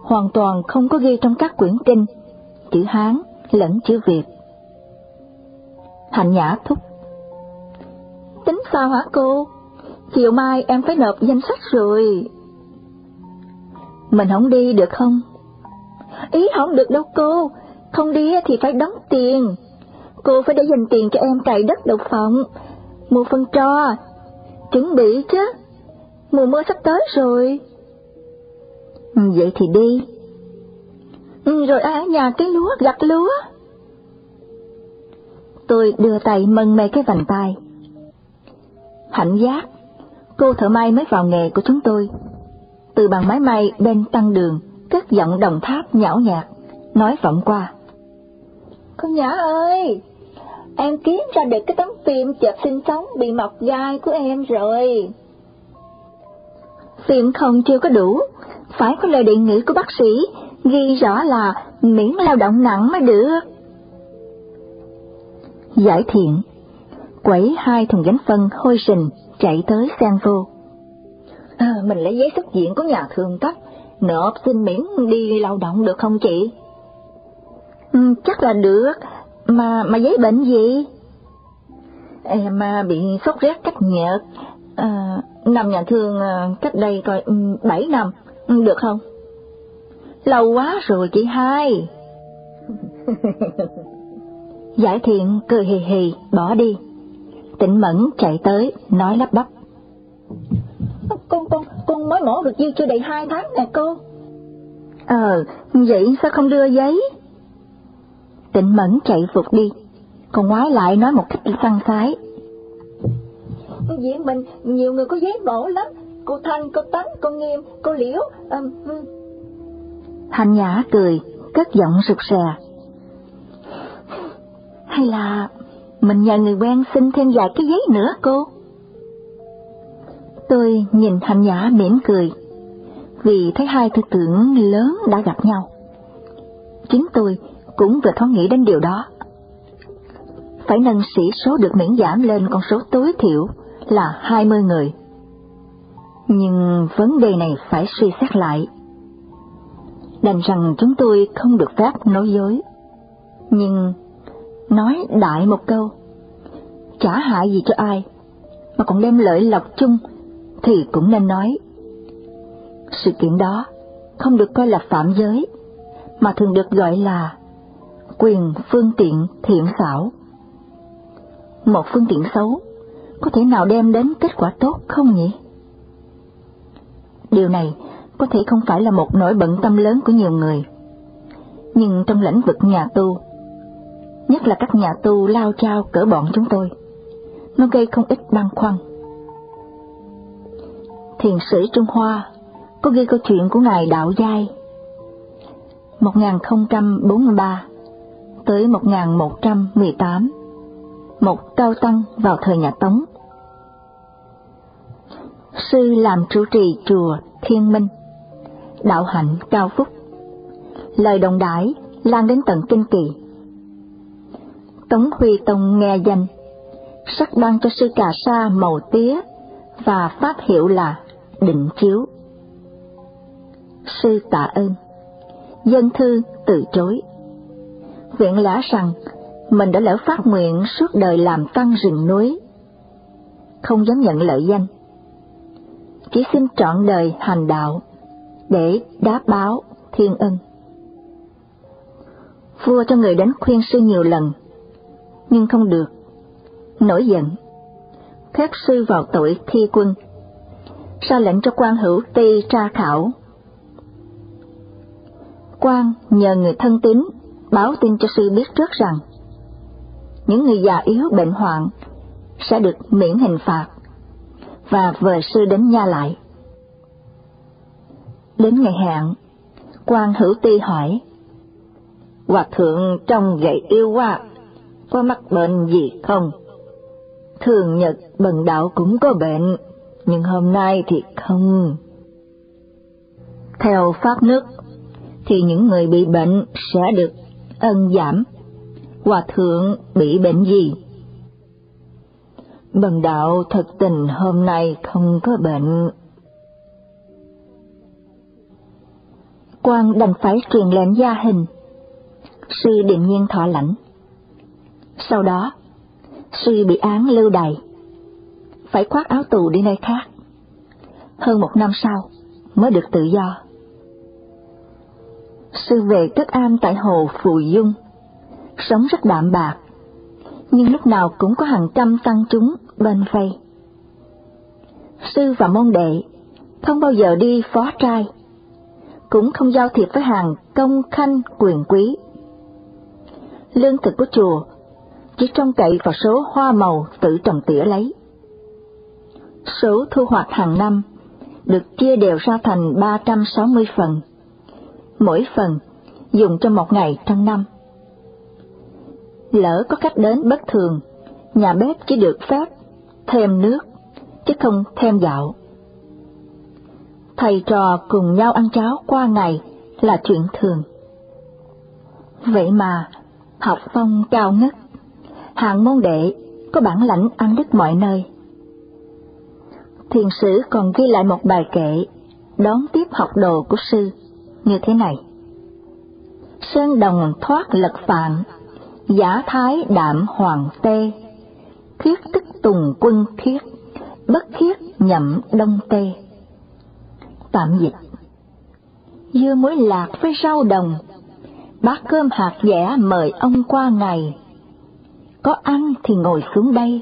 hoàn toàn không có ghi trong các quyển kinh, chữ Hán lẫn chữ Việt. Hạnh Nhã thúc. Tính sao hả cô? Chiều mai em phải nộp danh sách rồi. Mình không đi được không? Ý không được đâu cô, không đi thì phải đóng tiền. Cô phải để dành tiền cho em cày đất độc phòng, mua phân tro, chuẩn bị chứ. Mùa mưa sắp tới rồi. Ừ, vậy thì đi. Ừ, rồi ai ở nhà cái lúa, gặt lúa. Tôi đưa tay mân mê cái vành tay. Hạnh giác, cô thợ may mới vào nghề của chúng tôi. Từ bằng máy may bên tăng đường, cất giọng đồng tháp nhão nhạt, nói vọng qua. Con Nhã ơi, em kiếm ra được cái tấm phim chợt sinh sống bị mọc gai của em rồi. Phim không chưa có đủ, phải có lời đề nghị của bác sĩ ghi rõ là miễn lao động nặng mới được. Giải thiện, quẩy hai thùng gánh phân hôi sình chạy tới sang vô. À, mình lấy giấy xuất diện của nhà thường cấp, nộp xin miễn đi lao động được không chị? Ừ, chắc là được, mà mà giấy bệnh gì? Em bị sốt rét cách nhợt, à, nằm nhà thương à, cách đây coi ừ, bảy năm, ừ, được không? Lâu quá rồi chị hai. Giải thiện cười hì hì bỏ đi. Tịnh Mẫn chạy tới, nói lắp bắp. Con, con, con mới mổ được dư chưa đầy hai tháng nè cô. Ờ, vậy sao không đưa giấy? Tịnh Mẫn chạy phục đi, còn ngoái lại nói một cách săn sái. Viện mình nhiều người có giấy bổ lắm, cô Thanh, cô Tánh, cô Nghiêm, cô Liễu. Um, um. Thanh Nhã cười, cất giọng sụp sè. Hay là mình nhờ người quen xin thêm vài cái giấy nữa cô? Tôi nhìn Thanh Nhã mỉm cười, vì thấy hai tư tưởng lớn đã gặp nhau. Chính tôi cũng vừa thoáng nghĩ đến điều đó. Phải nâng sĩ số được miễn giảm lên con số tối thiểu là 20 người. Nhưng vấn đề này phải suy xét lại. Đành rằng chúng tôi không được phép nói dối. Nhưng nói đại một câu, chả hại gì cho ai, mà còn đem lợi lộc chung thì cũng nên nói. Sự kiện đó không được coi là phạm giới, mà thường được gọi là quyền phương tiện thiện xảo. Một phương tiện xấu có thể nào đem đến kết quả tốt không nhỉ? Điều này có thể không phải là một nỗi bận tâm lớn của nhiều người, nhưng trong lĩnh vực nhà tu, nhất là các nhà tu lao trao cỡ bọn chúng tôi, nó gây không ít băn khoăn. Thiền sĩ Trung Hoa có ghi câu chuyện của Ngài Đạo Giai 1043 tới 1118, một cao tăng vào thời nhà Tống. Sư làm trụ trì chùa Thiên Minh, đạo hạnh cao phúc, lời đồng đãi lan đến tận kinh kỳ. Tống Huy Tông nghe danh, sắc ban cho sư cà sa màu tía và pháp hiệu là định chiếu. Sư tạ ơn, dân thư từ chối. Viện lã rằng mình đã lỡ phát nguyện suốt đời làm tăng rừng núi, không dám nhận lợi danh. Chỉ xin trọn đời hành đạo để đáp báo thiên ân. Vua cho người đến khuyên sư nhiều lần, nhưng không được. Nổi giận, phép sư vào tội thi quân ra lệnh cho quan hữu ti tra khảo. Quan nhờ người thân tín báo tin cho sư biết trước rằng những người già yếu bệnh hoạn sẽ được miễn hình phạt và vời sư đến nha lại. Đến ngày hạn, quan hữu ti hỏi, Hòa thượng trông gậy yêu quá, có mắc bệnh gì không? Thường nhật bần đạo cũng có bệnh, nhưng hôm nay thì không. Theo pháp nước, thì những người bị bệnh sẽ được ân giảm. Hòa thượng bị bệnh gì? Bần đạo thật tình hôm nay không có bệnh. quan đành phải truyền lệnh gia hình. Sư định nhiên thọ lãnh. Sau đó, sư bị án lưu đày phải khoác áo tù đi nơi khác. Hơn một năm sau mới được tự do. Sư về tức an tại hồ Phù Dung, sống rất đạm bạc, nhưng lúc nào cũng có hàng trăm tăng chúng bên vây. Sư và môn đệ không bao giờ đi phó trai, cũng không giao thiệp với hàng công khanh quyền quý. Lương thực của chùa chỉ trông cậy vào số hoa màu tự trồng tỉa lấy số thu hoạch hàng năm được chia đều ra thành 360 phần, mỗi phần dùng cho một ngày trong năm. Lỡ có khách đến bất thường, nhà bếp chỉ được phép thêm nước, chứ không thêm gạo. Thầy trò cùng nhau ăn cháo qua ngày là chuyện thường. Vậy mà, học phong cao ngất, hàng môn đệ có bản lãnh ăn đứt mọi nơi thiền sử còn ghi lại một bài kệ đón tiếp học đồ của sư như thế này. Sơn đồng thoát lật phạm, giả thái đạm hoàng tê, khiết tức tùng quân khiết, bất khiết nhậm đông tê. Tạm dịch Dưa muối lạc với rau đồng, bát cơm hạt dẻ mời ông qua ngày. Có ăn thì ngồi xuống đây,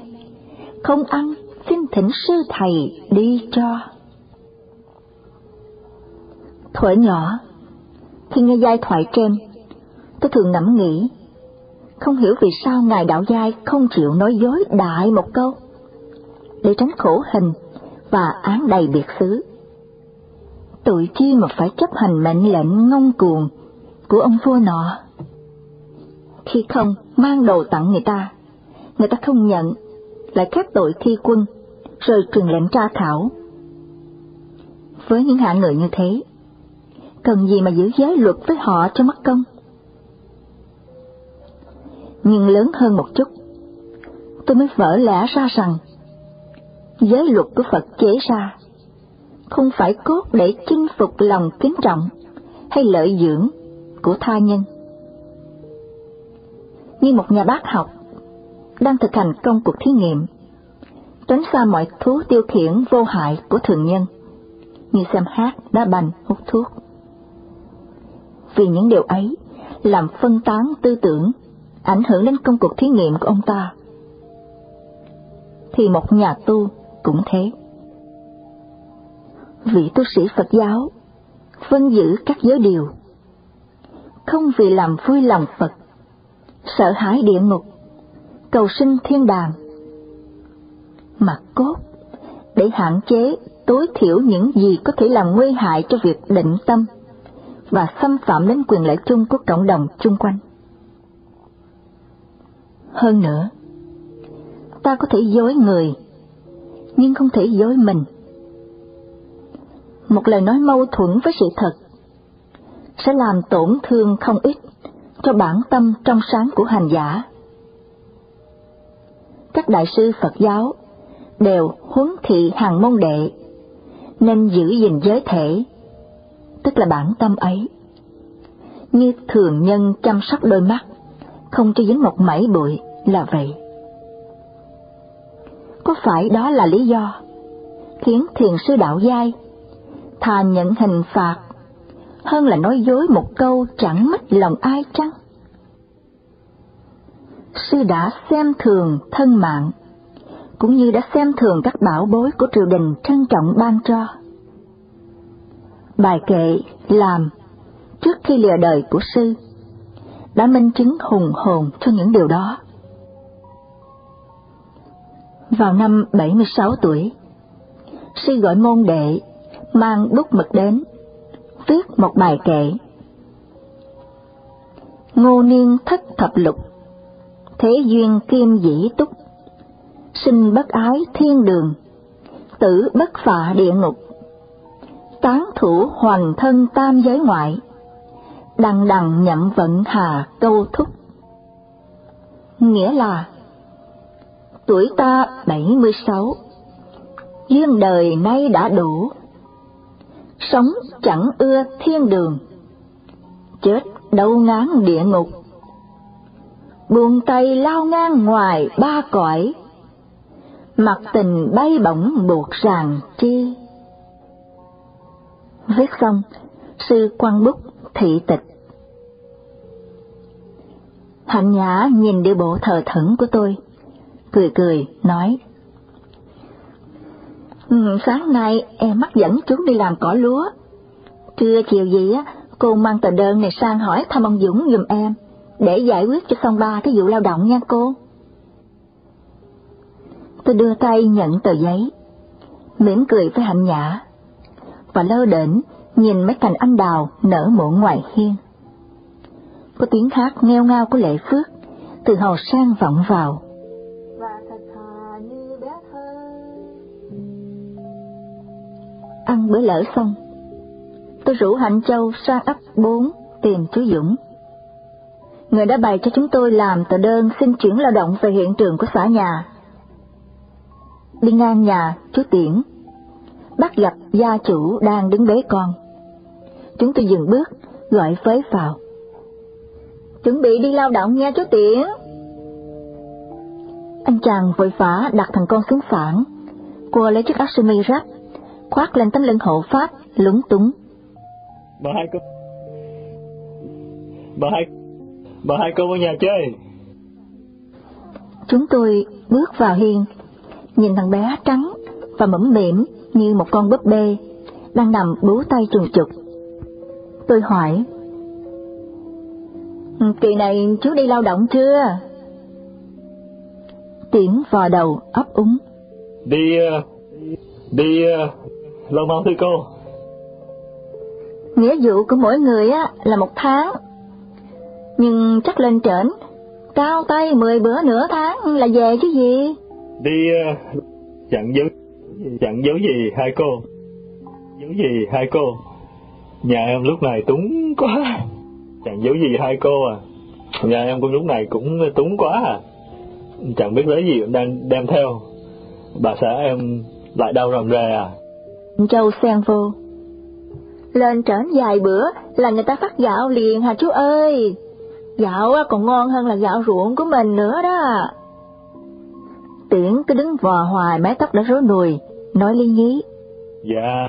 không ăn xin thỉnh sư thầy đi cho. Thuở nhỏ, Khi nghe giai thoại trên, tôi thường ngẫm nghĩ, không hiểu vì sao Ngài Đạo Giai không chịu nói dối đại một câu, để tránh khổ hình và án đầy biệt xứ. Tội chi mà phải chấp hành mệnh lệnh ngông cuồng của ông vua nọ. Khi không mang đồ tặng người ta, người ta không nhận, lại khép tội thi quân, rồi truyền lệnh tra khảo. Với những hạ người như thế, cần gì mà giữ giới luật với họ cho mất công? Nhưng lớn hơn một chút, tôi mới vỡ lẽ ra rằng, giới luật của Phật chế ra, không phải cốt để chinh phục lòng kính trọng hay lợi dưỡng của tha nhân. Như một nhà bác học đang thực hành công cuộc thí nghiệm, tránh xa mọi thú tiêu khiển vô hại của thường nhân, như xem hát, đá banh, hút thuốc. Vì những điều ấy làm phân tán tư tưởng, ảnh hưởng đến công cuộc thí nghiệm của ông ta. Thì một nhà tu cũng thế. Vị tu sĩ Phật giáo phân giữ các giới điều, không vì làm vui lòng Phật, sợ hãi địa ngục, cầu sinh thiên đàng, Mặt cốt để hạn chế tối thiểu những gì có thể làm nguy hại cho việc định tâm và xâm phạm đến quyền lợi chung của cộng đồng chung quanh. Hơn nữa, ta có thể dối người, nhưng không thể dối mình. Một lời nói mâu thuẫn với sự thật sẽ làm tổn thương không ít cho bản tâm trong sáng của hành giả. Các đại sư Phật giáo đều huấn thị hàng môn đệ, nên giữ gìn giới thể, tức là bản tâm ấy. Như thường nhân chăm sóc đôi mắt, không cho dính một mảy bụi là vậy. Có phải đó là lý do khiến thiền sư đạo giai thà nhận hình phạt hơn là nói dối một câu chẳng mất lòng ai chăng? Sư đã xem thường thân mạng, cũng như đã xem thường các bảo bối của triều đình trân trọng ban cho. Bài kệ làm trước khi lìa đời của sư đã minh chứng hùng hồn cho những điều đó. Vào năm 76 tuổi, sư gọi môn đệ mang bút mực đến, viết một bài kệ. Ngô niên thất thập lục, thế duyên kim dĩ túc, sinh bất ái thiên đường, tử bất phạ địa ngục, tán thủ hoành thân tam giới ngoại, đằng đằng nhậm vận hà câu thúc. Nghĩa là, tuổi ta bảy mươi sáu, duyên đời nay đã đủ, sống chẳng ưa thiên đường, chết đâu ngán địa ngục, buông tay lao ngang ngoài ba cõi, mặt tình bay bổng buộc ràng chi. Viết xong, sư quan bút thị tịch. Hạnh Nhã nhìn điệu bộ thờ thẫn của tôi, cười cười, nói, ừ, Sáng nay em mắc dẫn chúng đi làm cỏ lúa. Trưa chiều gì á, cô mang tờ đơn này sang hỏi thăm ông Dũng giùm em, để giải quyết cho xong ba cái vụ lao động nha cô. Tôi đưa tay nhận tờ giấy, mỉm cười với Hạnh Nhã, và lơ đễnh nhìn mấy cành anh đào nở muộn ngoài hiên. Có tiếng hát ngheo ngao của Lệ Phước từ hầu sang vọng vào. Và thật thà như bé thơ. Ăn bữa lỡ xong, tôi rủ Hạnh Châu sang ấp 4 tìm chú Dũng. Người đã bày cho chúng tôi làm tờ đơn xin chuyển lao động về hiện trường của xã nhà. Đi ngang nhà chú Tiễn, bắt gặp gia chủ đang đứng bế con. Chúng tôi dừng bước, gọi phới vào. Chuẩn bị đi lao động nha chú Tiễn. Anh chàng vội vã đặt thằng con xuống phản, cô lấy chiếc áo sơ mi rách, khoác lên tấm lưng hộ pháp, lúng túng. Bà hai cô... Bà hai... Bà hai cô vào nhà chơi. Chúng tôi bước vào hiên, nhìn thằng bé trắng và mẫm mỉm như một con búp bê đang nằm bú tay trùng trục. Tôi hỏi, kỳ này chú đi lao động chưa? Tiễn vò đầu ấp úng. Đi, đi, lâu mau thưa cô. Nghĩa vụ của mỗi người á là một tháng. Nhưng chắc lên trển, cao tay mười bữa nửa tháng là về chứ gì? Đi, uh, chẳng giấu, chẳng giấu gì hai cô. Giấu gì hai cô. Nhà em lúc này túng quá. Chẳng giấu gì hai cô à. Nhà em cũng lúc này cũng túng quá à. Chẳng biết lấy gì đang đem theo. Bà xã em lại đau rầm rề à. Châu xen vô. Lên trển vài bữa là người ta phát gạo liền hả chú ơi. Gạo còn ngon hơn là gạo ruộng của mình nữa đó. Tiễn cứ đứng vò hoài mái tóc đã rối nùi, nói lý nhí. Dạ,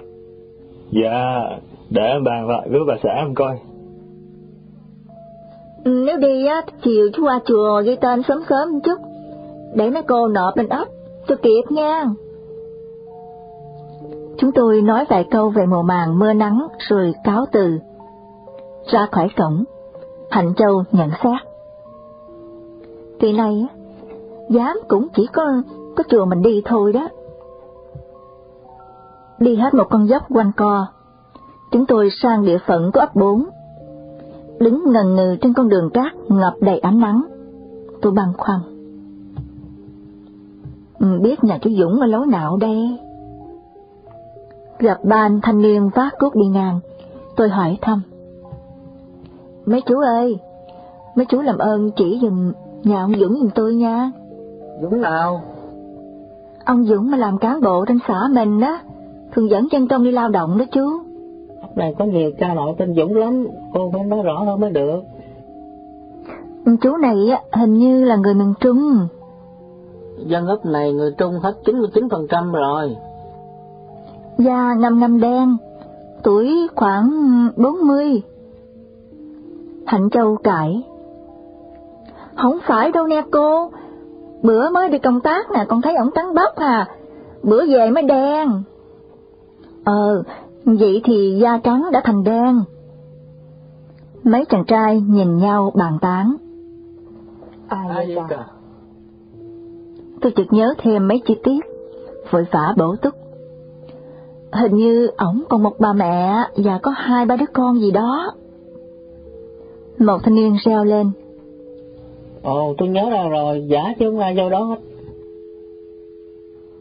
dạ, để em bàn lại với bà xã em coi. Ừ, nếu đi á, chiều chú qua chùa ghi tên sớm sớm một chút, để mấy cô nộp lên ấp, cho kịp nha. Chúng tôi nói vài câu về mùa màng mưa nắng rồi cáo từ. Ra khỏi cổng, Hạnh Châu nhận xét. Kỳ này, dám cũng chỉ có có chùa mình đi thôi đó. Đi hết một con dốc quanh co, chúng tôi sang địa phận của ấp bốn. Đứng ngần ngừ trên con đường cát ngập đầy ánh nắng, tôi băn khoăn. Ừ, biết nhà chú Dũng ở lối nào đây? Gặp ba anh thanh niên vác cuốc đi ngang, tôi hỏi thăm. Mấy chú ơi, mấy chú làm ơn chỉ dùm nhà ông Dũng giùm tôi nha. Dũng nào? Ông Dũng mà làm cán bộ trên xã mình đó, thường dẫn chân trong đi lao động đó chú. Này có nhiều cha nội tên Dũng lắm, cô phải nói rõ hơn mới được. Chú này hình như là người miền Trung. Dân ấp này người Trung hết 99% rồi. Da ngâm ngâm đen, tuổi khoảng 40. Hạnh Châu cãi. Không phải đâu nè cô, bữa mới đi công tác nè con thấy ổng trắng bóc à, bữa về mới đen. Ờ, vậy thì da trắng đã thành đen. Mấy chàng trai nhìn nhau bàn tán. Ai Ai vậy cả? Tôi chợt nhớ thêm mấy chi tiết, vội vã bổ túc. Hình như ổng còn một bà mẹ và có hai ba đứa con gì đó. Một thanh niên reo lên. Ồ, tôi nhớ ra rồi, giả chứ không ai vô đó hết.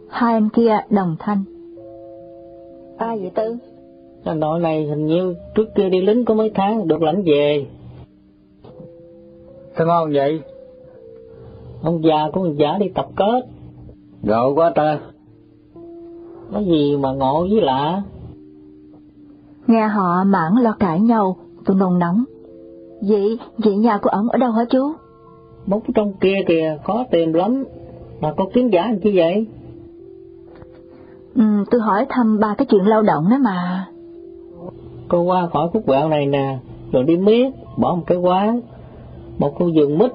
Hai anh kia đồng thanh. Ai vậy Tư? Anh nội này hình như trước kia đi lính có mấy tháng được lãnh về. Sao ngon vậy? Ông già của người giả đi tập kết. Gạo quá ta. Có gì mà ngộ với lạ. Nghe họ mãn lo cãi nhau, tôi nôn nóng. Vậy, vậy nhà của ổng ở đâu hả chú? Bốc trong kia kìa, khó tìm lắm. Mà có kiếm giả làm chi vậy? Ừ, tôi hỏi thăm ba cái chuyện lao động đó mà. Cô qua khỏi khúc quẹo này nè, rồi đi miết, bỏ một cái quán, một khu vườn mít,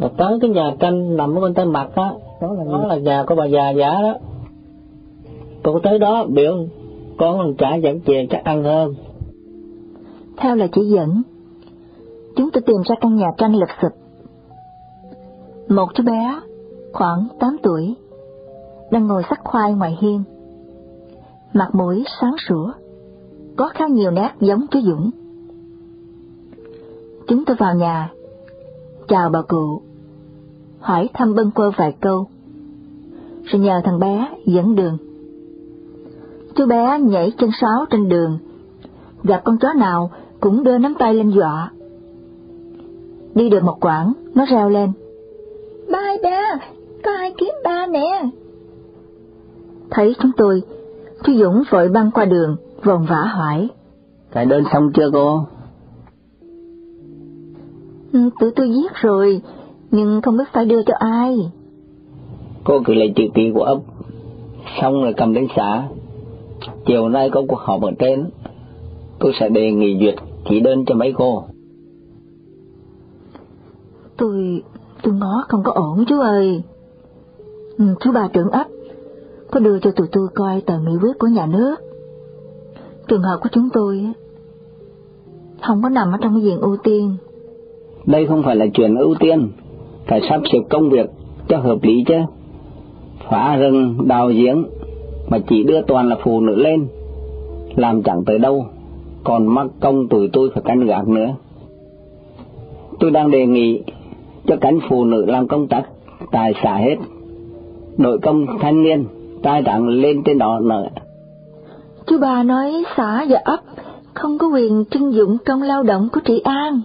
rồi tới cái nhà tranh nằm ở bên tay mặt á, đó là, đó là nhà của bà già giả đó. Cô tới đó biểu con trả dẫn về chắc ăn hơn. Theo lời chỉ dẫn, chúng tôi tìm ra căn nhà tranh lụp xụp. Một chú bé, khoảng 8 tuổi, đang ngồi sắc khoai ngoài hiên. Mặt mũi sáng sủa, có khá nhiều nét giống chú Dũng. Chúng tôi vào nhà, chào bà cụ, hỏi thăm bân quơ vài câu, rồi nhờ thằng bé dẫn đường. Chú bé nhảy chân sáo trên đường, gặp con chó nào cũng đưa nắm tay lên dọa. Đi được một quãng, nó reo lên. Ba ơi ba, có ai kiếm ba nè. Thấy chúng tôi, chú Dũng vội băng qua đường, vòng vã hỏi. Cái đơn xong chưa cô? "Ừ, Tụi tôi viết rồi, nhưng không biết phải đưa cho ai. Cô cứ lấy chữ ký của ấp. Xong rồi cầm đến xã. Chiều nay có cuộc họp ở trên. Tôi sẽ đề nghị duyệt ký đơn cho mấy cô. Tôi, tôi ngó không có ổn chú ơi. Ừ, chú bà trưởng ấp, có đưa cho tụi tôi coi tờ nghị quyết của nhà nước. Trường hợp của chúng tôi không có nằm ở trong cái diện ưu tiên. Đây không phải là chuyện ưu tiên, phải sắp xếp công việc cho hợp lý chứ. Phá rừng, đào giếng, mà chỉ đưa toàn là phụ nữ lên, làm chẳng tới đâu, còn mắc công tụi tôi phải canh gác nữa. Tôi đang đề nghị cho cánh phụ nữ làm công tác tại xã hết, đội công thanh niên, trai trắng lên trên đó nữa. Chú bà nói xã và ấp không có quyền trưng dụng công lao động của chị An.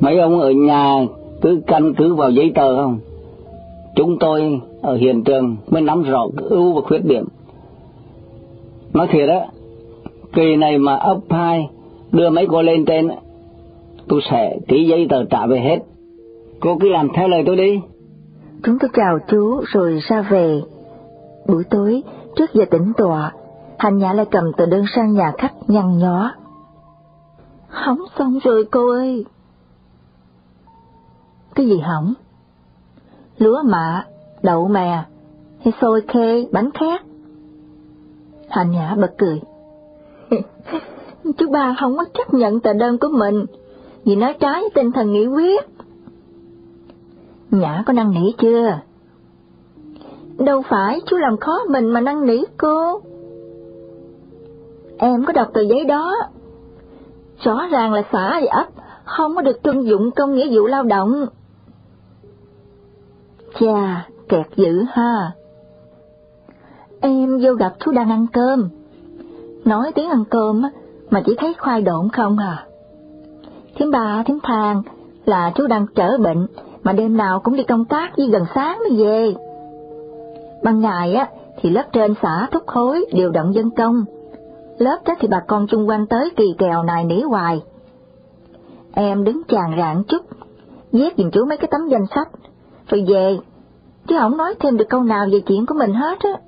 Mấy ông ở nhà cứ căn cứ vào giấy tờ không? Chúng tôi ở hiện trường mới nắm rõ ưu và khuyết điểm. Nói thiệt á, kỳ này mà ấp hai đưa mấy cô lên trên, tôi sẽ ký giấy tờ trả về hết. Cô cứ làm theo lời tôi đi. Chúng tôi chào chú rồi ra về. Buổi tối, trước giờ tỉnh tọa, Hành Nhã lại cầm tờ đơn sang nhà khách nhăn nhó. Hỏng xong rồi cô ơi. Cái gì hỏng? Lúa mạ, đậu mè, hay xôi khê, bánh khác? Hành Nhã bật cười. Chú ba không có chấp nhận tờ đơn của mình, vì nói trái với tinh thần nghị quyết. Nhã có năn nỉ chưa? Đâu phải chú làm khó mình mà năn nỉ cô. Em có đọc tờ giấy đó. Rõ ràng là xã và ấp không có được trưng dụng công nghĩa vụ lao động. Chà, kẹt dữ ha. Em vô gặp chú đang ăn cơm. Nói tiếng ăn cơm mà chỉ thấy khoai độn không à. Thiếm bà, thiếm thang là chú đang trở bệnh mà đêm nào cũng đi công tác với gần sáng mới về. Ban ngày á thì lớp trên xã thúc khối điều động dân công, lớp đó thì bà con chung quanh tới kỳ kèo này nỉ hoài. Em đứng chàng rạng chút, viết giùm chú mấy cái tấm danh sách, rồi về, chứ không nói thêm được câu nào về chuyện của mình hết á.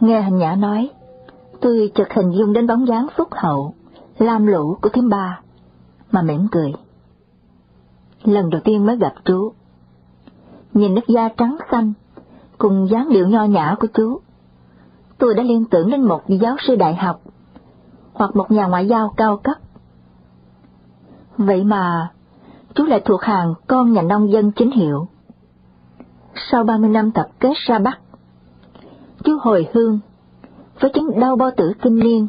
Nghe hình nhã nói, tôi chợt hình dung đến bóng dáng phúc hậu, lam lũ của thím ba, mà mỉm cười. Lần đầu tiên mới gặp chú, nhìn nước da trắng xanh, cùng dáng điệu nho nhã của chú, tôi đã liên tưởng đến một giáo sư đại học, hoặc một nhà ngoại giao cao cấp. Vậy mà, chú lại thuộc hàng con nhà nông dân chính hiệu. Sau 30 năm tập kết ra Bắc, chú hồi hương, với chứng đau bao tử kinh niên,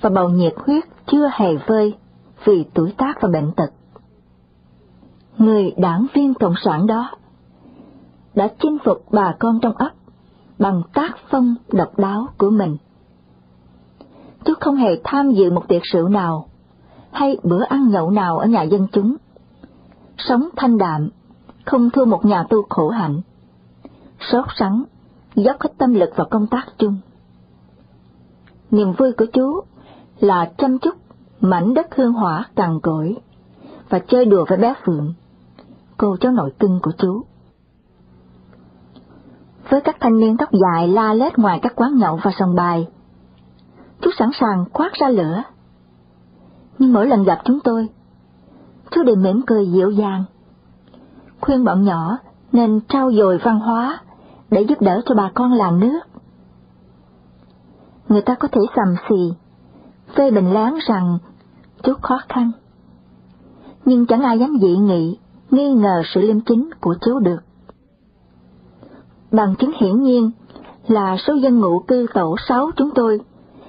và bầu nhiệt huyết chưa hề vơi vì tuổi tác và bệnh tật. Người đảng viên Cộng sản đó đã chinh phục bà con trong ấp bằng tác phong độc đáo của mình. Chú không hề tham dự một tiệc rượu nào, hay bữa ăn nhậu nào ở nhà dân chúng. Sống thanh đạm, không thua một nhà tu khổ hạnh. Sốt sắng, dốc hết tâm lực vào công tác chung. Niềm vui của chú là chăm chút mảnh đất hương hỏa cằn cỗi và chơi đùa với bé Phượng, cô cháu nội cưng của chú với các thanh niên tóc dài la lết ngoài các quán nhậu và sòng bài. Chú sẵn sàng khoát ra lửa. Nhưng mỗi lần gặp chúng tôi, chú đều mỉm cười dịu dàng, khuyên bọn nhỏ nên trao dồi văn hóa để giúp đỡ cho bà con làng nước. Người ta có thể sầm xì, phê bình láng rằng chú khó khăn, nhưng chẳng ai dám dị nghị, nghi ngờ sự liêm chính của chú được. Bằng chứng hiển nhiên là số dân ngụ cư tổ 6 chúng tôi,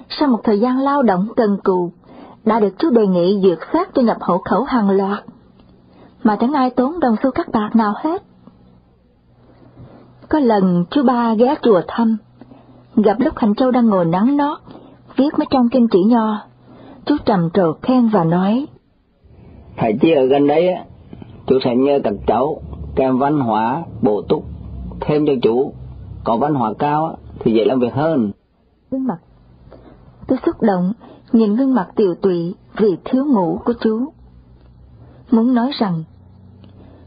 sau một thời gian lao động cần cù, đã được chú đề nghị duyệt xác cho nhập hộ khẩu hàng loạt, mà chẳng ai tốn đồng xu cắt bạc nào hết. Có lần chú ba ghé chùa thăm, gặp lúc Hành Châu đang ngồi nắng nót, viết mấy trong kinh chỉ nho, chú trầm trồ khen và nói. Thầy chỉ ở gần đấy, chú sẽ nhờ các cháu, kèm văn hóa, bổ túc, thêm cho chủ có văn hóa cao thì dễ làm việc hơn. Gương mặt, tôi xúc động nhìn gương mặt tiều tụy vì thiếu ngủ của chú. Muốn nói rằng,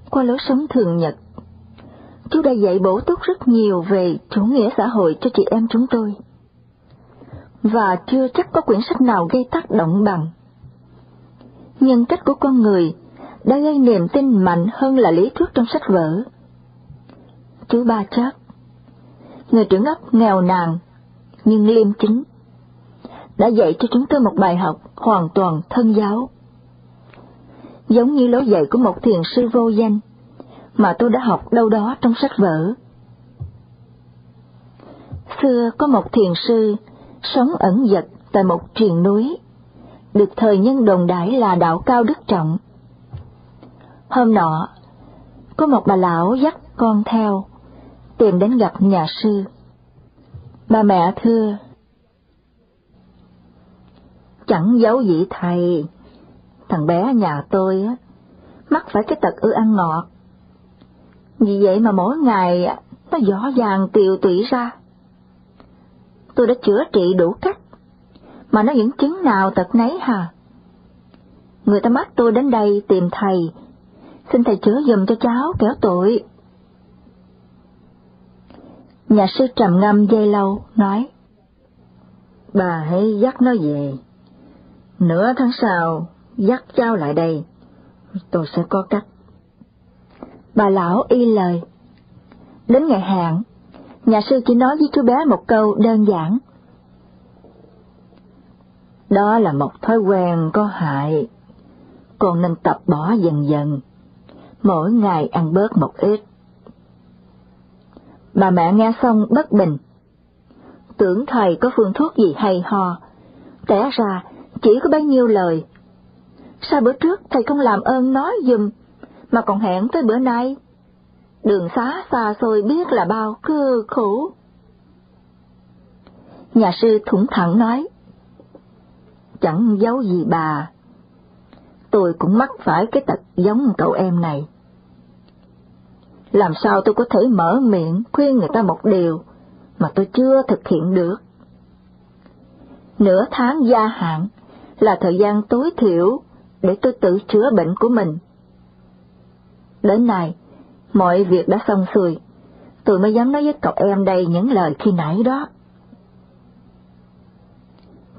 qua lối sống thường nhật, chú đã dạy bổ túc rất nhiều về chủ nghĩa xã hội cho chị em chúng tôi. Và chưa chắc có quyển sách nào gây tác động bằng. Nhân cách của con người đã gây niềm tin mạnh hơn là lý thuyết trong sách vở chú ba Chát Người trưởng ấp nghèo nàn, nhưng liêm chính, đã dạy cho chúng tôi một bài học hoàn toàn thân giáo. giống như lối dạy của một thiền sư vô danh, mà tôi đã học đâu đó trong sách vở. Xưa có một thiền sư sống ẩn dật tại một triền núi, được thời nhân đồn đãi là đạo cao đức trọng. Hôm nọ, có một bà lão dắt con theo, tìm đến gặp nhà sư. Bà mẹ thưa, chẳng giấu gì thầy, thằng bé nhà tôi á, mắc phải cái tật ưa ăn ngọt. Vì vậy mà mỗi ngày nó rõ ràng tiều tụy ra. Tôi đã chữa trị đủ cách, mà nó những chứng nào tật nấy hà. Người ta bắt tôi đến đây tìm thầy, xin thầy chữa dùm cho cháu kéo tội. Nhà sư trầm ngâm dây lâu, nói, Bà hãy dắt nó về. Nửa tháng sau, dắt cháu lại đây, tôi sẽ có cách. Bà lão y lời. Đến ngày hạn, nhà sư chỉ nói với chú bé một câu đơn giản. Đó là một thói quen có hại, con nên tập bỏ dần dần, mỗi ngày ăn bớt một ít. Bà mẹ nghe xong bất bình, tưởng thầy có phương thuốc gì hay ho, té ra chỉ có bấy nhiêu lời. Sao bữa trước thầy không làm ơn nói dùm, mà còn hẹn tới bữa nay? Đường xá xa xôi biết là bao cơ khổ. Nhà sư thủng thẳng nói, chẳng giấu gì bà, tôi cũng mắc phải cái tật giống cậu em này. Làm sao tôi có thể mở miệng khuyên người ta một điều mà tôi chưa thực hiện được? Nửa tháng gia hạn là thời gian tối thiểu để tôi tự chữa bệnh của mình. Đến nay, mọi việc đã xong xuôi, tôi mới dám nói với cậu em đây những lời khi nãy đó.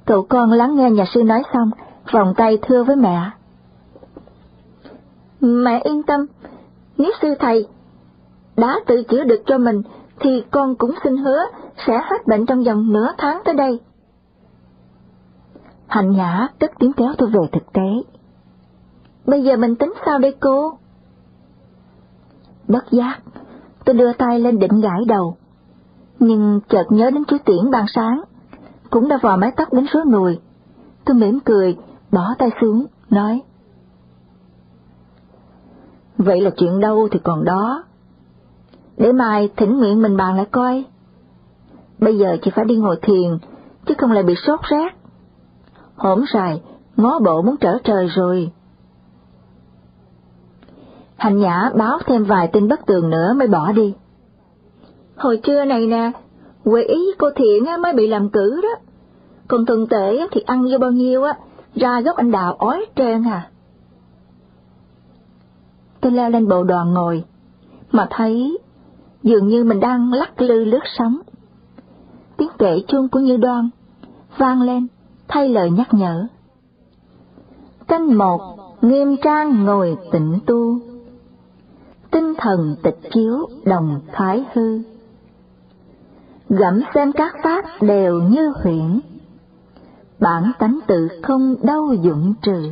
Cậu con lắng nghe nhà sư nói xong, vòng tay thưa với mẹ. Mẹ yên tâm, nếu sư thầy đã tự chữa được cho mình, thì con cũng xin hứa sẽ hết bệnh trong vòng nửa tháng tới đây. Hạnh nhã tức tiếng kéo tôi về thực tế. Bây giờ mình tính sao đây cô? Bất giác, tôi đưa tay lên định gãi đầu, nhưng chợt nhớ đến chú Tiễn ban sáng, cũng đã vò mái tóc đến số người. Tôi mỉm cười, bỏ tay xuống, nói. Vậy là chuyện đâu thì còn đó. Để mai thỉnh nguyện mình bàn lại coi. Bây giờ chỉ phải đi ngồi thiền, chứ không lại bị sốt rét. Hổm xài, ngó bộ muốn trở trời rồi. Hành Nhã báo thêm vài tin bất tường nữa mới bỏ đi. Hồi trưa này nè, quệ ý cô Thiện mới bị làm cử đó. Còn tuần tệ thì ăn vô bao nhiêu á, ra gốc anh đào ói trơn à. Tôi leo lên bộ đoàn ngồi, mà thấy dường như mình đang lắc lư lướt sóng. Tiếng kệ chuông của Như Đoan vang lên, thay lời nhắc nhở. Canh một, nghiêm trang ngồi tịnh tu tinh thần tịch chiếu đồng thái hư. Gẫm xem các pháp đều như huyễn, bản tánh tự không đâu dụng trừ.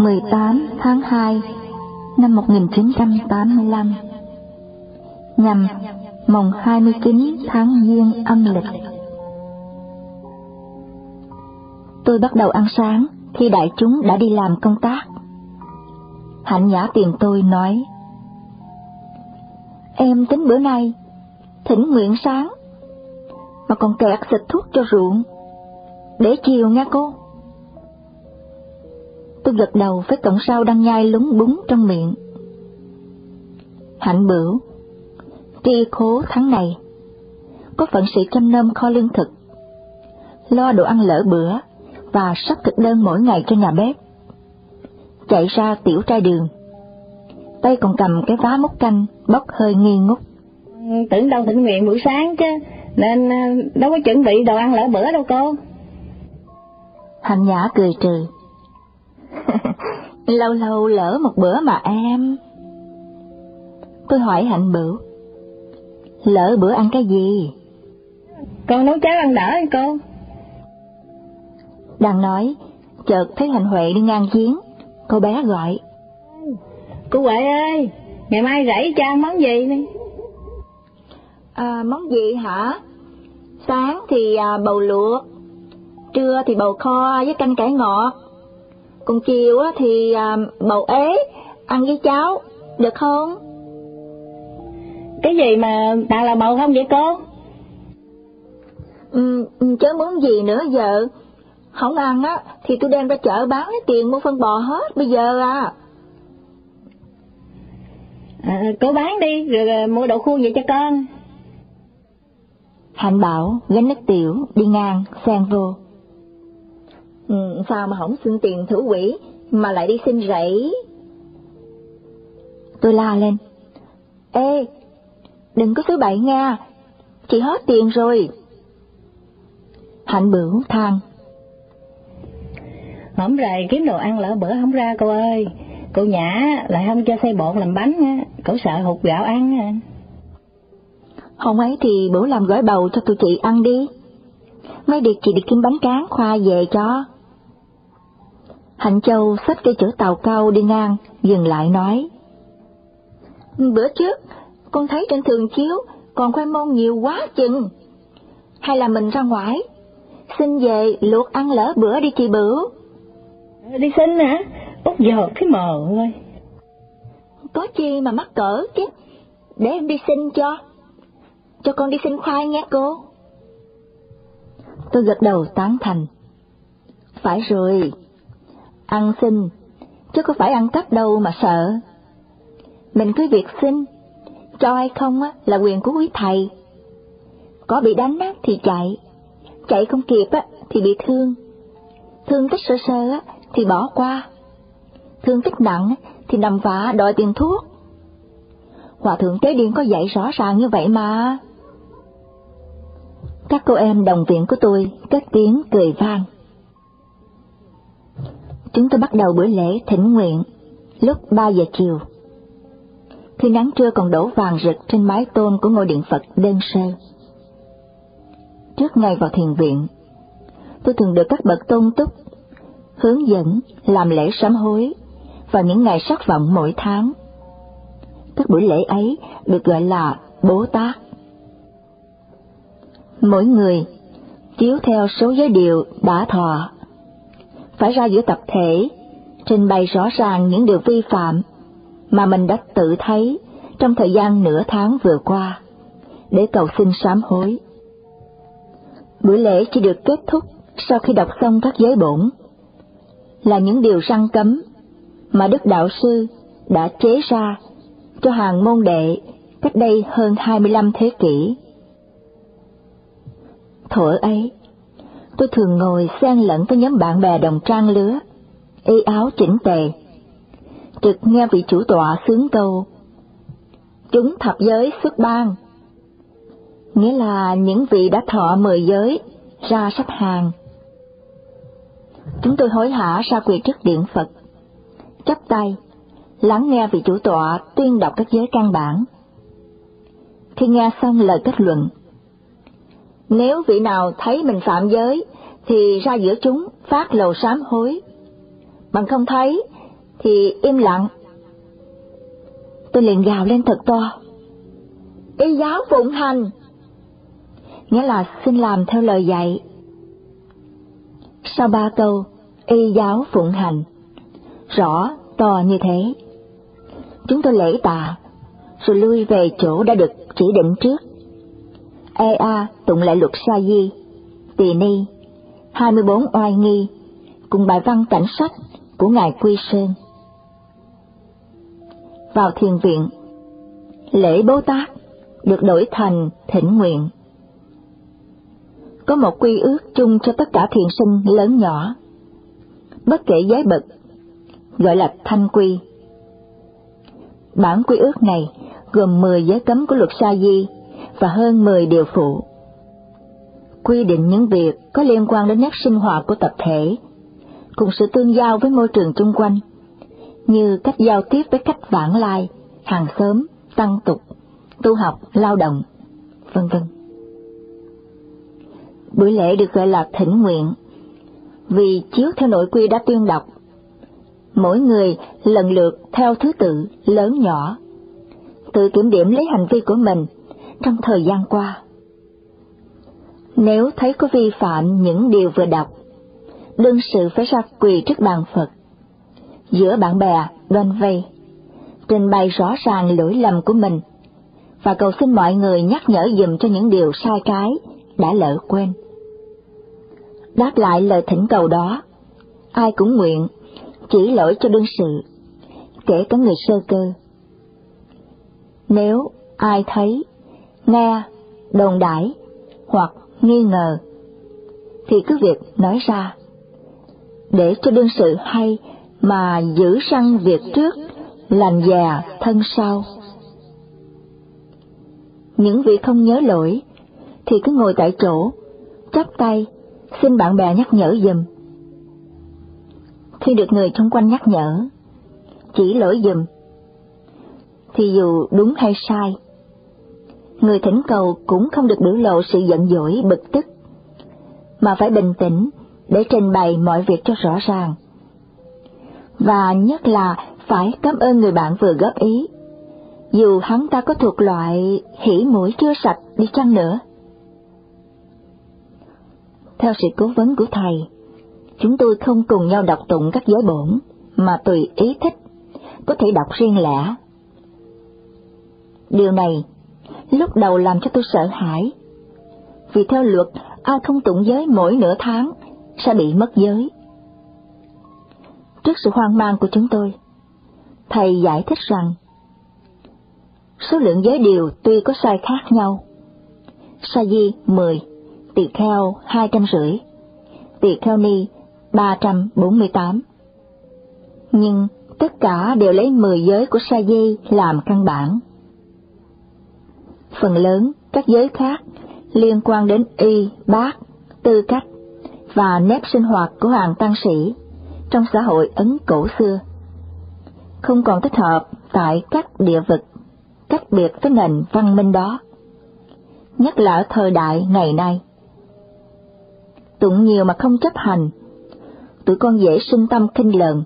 18 tháng 2 năm 1985 nhằm mùng 29 tháng Giêng âm lịch. Tôi bắt đầu ăn sáng khi đại chúng đã đi làm công tác. Hạnh Nhã tìm tôi nói, Em tính bữa nay, thỉnh nguyện sáng, mà còn kẹt xịt thuốc cho ruộng, để chiều nha cô. Tôi gật đầu với cọng sao đang nhai lúng búng trong miệng. Hạnh bửu, tri khố tháng này, có phận sự chăm nom kho lương thực, lo đồ ăn lỡ bữa và sắp thực đơn mỗi ngày cho nhà bếp. Chạy ra tiểu trai đường, tay còn cầm cái vá múc canh bốc hơi nghi ngút. Tưởng đâu thỉnh nguyện buổi sáng chứ, nên à, đâu có chuẩn bị đồ ăn lỡ bữa đâu cô. Hạnh Nhã cười trừ. lâu lâu lỡ một bữa mà em. Tôi hỏi Hạnh Bửu. Lỡ bữa ăn cái gì? Con nấu cháo ăn đỡ cô. Đang nói, chợt thấy Hạnh Huệ đi ngang giếng, cô bé gọi. Cô Huệ ơi, ngày mai rẫy cho ăn món gì đi? À, món gì hả? Sáng thì à, bầu luộc, trưa thì bầu kho với canh cải ngọt, còn chiều á thì à, bầu ế, ăn với cháo, được không? Cái gì mà toàn là bầu không vậy cô? Ừ, ừ, chớ muốn gì nữa giờ, không ăn á thì tôi đem ra chợ bán lấy tiền mua phân bò hết bây giờ à. à cô bán đi rồi, rồi mua đậu khuôn vậy cho con. Hạnh bảo gánh nước tiểu đi ngang xen vô. Ừ, sao mà không xin tiền thủ quỹ mà lại đi xin rẫy? Tôi la lên. Ê, đừng có thứ bậy nha, chị hết tiền rồi. Hạnh bửu than. Hổng rày kiếm đồ ăn lỡ bữa không ra cô ơi. Cô Nhã lại không cho xây bột làm bánh á, cậu sợ hụt gạo ăn. Hôm ấy thì bữa làm gói bầu cho tụi chị ăn đi. Mấy điệt chị đi kiếm bánh cán khoa về cho. Hạnh Châu xách cây chở tàu cao đi ngang, dừng lại nói. Bữa trước, con thấy trên thường chiếu còn khoai môn nhiều quá chừng. Hay là mình ra ngoài, xin về luộc ăn lỡ bữa đi chị Bửu. Đi xin hả? Út giọt cái mờ ơi. Có chi mà mắc cỡ chứ, để em đi xin cho. Cho con đi xin khoai nghe cô. Tôi gật đầu tán thành. Phải rồi, ăn xin, chứ có phải ăn cắp đâu mà sợ. Mình cứ việc xin, cho hay không á là quyền của quý thầy. Có bị đánh á thì chạy, chạy không kịp á thì bị thương. Thương tích sơ sơ á thì bỏ qua. Thương tích nặng thì nằm vạ đòi tiền thuốc. Hòa thượng Tế Điên có dạy rõ ràng như vậy mà. Các cô em đồng viện của tôi kết tiếng cười vang. Chúng tôi bắt đầu bữa lễ thỉnh nguyện lúc 3 giờ chiều. Khi nắng trưa còn đổ vàng rực trên mái tôn của ngôi điện Phật đơn sơ. Trước ngày vào thiền viện, tôi thường được các bậc tôn túc hướng dẫn làm lễ sám hối vào những ngày sắc vọng mỗi tháng. Các buổi lễ ấy được gọi là Bố Tát. Mỗi người chiếu theo số giới điều đã thọ, phải ra giữa tập thể, trình bày rõ ràng những điều vi phạm mà mình đã tự thấy trong thời gian nửa tháng vừa qua, để cầu xin sám hối. Buổi lễ chỉ được kết thúc sau khi đọc xong các giới bổn, là những điều răng cấm mà Đức Đạo Sư đã chế ra cho hàng môn đệ cách đây hơn 25 thế kỷ. Thuở ấy, tôi thường ngồi xen lẫn với nhóm bạn bè đồng trang lứa, y áo chỉnh tề, trực nghe vị chủ tọa sướng câu. Chúng thập giới xuất ban, nghĩa là những vị đã thọ mười giới ra sắp hàng. Chúng tôi hối hả ra quỳ trước điện Phật, chắp tay, lắng nghe vị chủ tọa tuyên đọc các giới căn bản. Khi nghe xong lời kết luận, nếu vị nào thấy mình phạm giới, thì ra giữa chúng phát lầu sám hối. Bằng không thấy, thì im lặng. Tôi liền gào lên thật to. Y giáo phụng hành. Nghĩa là xin làm theo lời dạy. Sau ba câu, y giáo phụng hành, rõ to như thế. Chúng tôi lễ tạ, rồi lui về chỗ đã được chỉ định trước. EA tụng lại luật sa di, tỳ ni, 24 oai nghi, cùng bài văn cảnh sách của Ngài Quy Sơn. Vào thiền viện, lễ Bố Tát được đổi thành thỉnh nguyện. Có một quy ước chung cho tất cả thiền sinh lớn nhỏ, bất kể giới bậc, gọi là thanh quy. Bản quy ước này gồm 10 giới cấm của luật sa di và hơn 10 điều phụ. quy định những việc có liên quan đến nét sinh hoạt của tập thể, cùng sự tương giao với môi trường chung quanh, như cách giao tiếp với cách vãng lai, hàng xóm, tăng tục, tu học, lao động, vân vân. Buổi lễ được gọi là thỉnh nguyện, vì chiếu theo nội quy đã tuyên đọc. Mỗi người lần lượt theo thứ tự lớn nhỏ, tự kiểm điểm lấy hành vi của mình trong thời gian qua. Nếu thấy có vi phạm những điều vừa đọc, đương sự phải ra quỳ trước bàn Phật, giữa bạn bè đoan vây, trình bày rõ ràng lỗi lầm của mình và cầu xin mọi người nhắc nhở dùm cho những điều sai trái đã lỡ quên. Đáp lại lời thỉnh cầu đó, ai cũng nguyện chỉ lỗi cho đương sự, kể cả người sơ cơ. Nếu ai thấy, nghe, đồn đãi hoặc nghi ngờ, thì cứ việc nói ra, để cho đương sự hay mà giữ săn việc trước, lành già thân sau. Những vị không nhớ lỗi, thì cứ ngồi tại chỗ, chắp tay, xin bạn bè nhắc nhở dùm. Khi được người xung quanh nhắc nhở, chỉ lỗi dùm, thì dù đúng hay sai, người thỉnh cầu cũng không được biểu lộ sự giận dỗi bực tức, mà phải bình tĩnh để trình bày mọi việc cho rõ ràng. Và nhất là phải cảm ơn người bạn vừa góp ý, dù hắn ta có thuộc loại hỉ mũi chưa sạch đi chăng nữa. Theo sự cố vấn của thầy, chúng tôi không cùng nhau đọc tụng các giới bổn, mà tùy ý thích, có thể đọc riêng lẻ. Điều này lúc đầu làm cho tôi sợ hãi, vì theo luật ai không tụng giới mỗi nửa tháng sẽ bị mất giới. Trước sự hoang mang của chúng tôi, thầy giải thích rằng số lượng giới điều tuy có sai khác nhau. Sa di 10, tỳ kheo 250, tỳ kheo ni 348. Nhưng tất cả đều lấy 10 giới của Sa di làm căn bản. Phần lớn các giới khác liên quan đến y, bát, tư cách và nếp sinh hoạt của hàng tăng sĩ trong xã hội Ấn cổ xưa. Không còn thích hợp tại các địa vực cách biệt với nền văn minh đó, nhất là ở thời đại ngày nay. Tụng nhiều mà không chấp hành, tụi con dễ sinh tâm kinh lợn,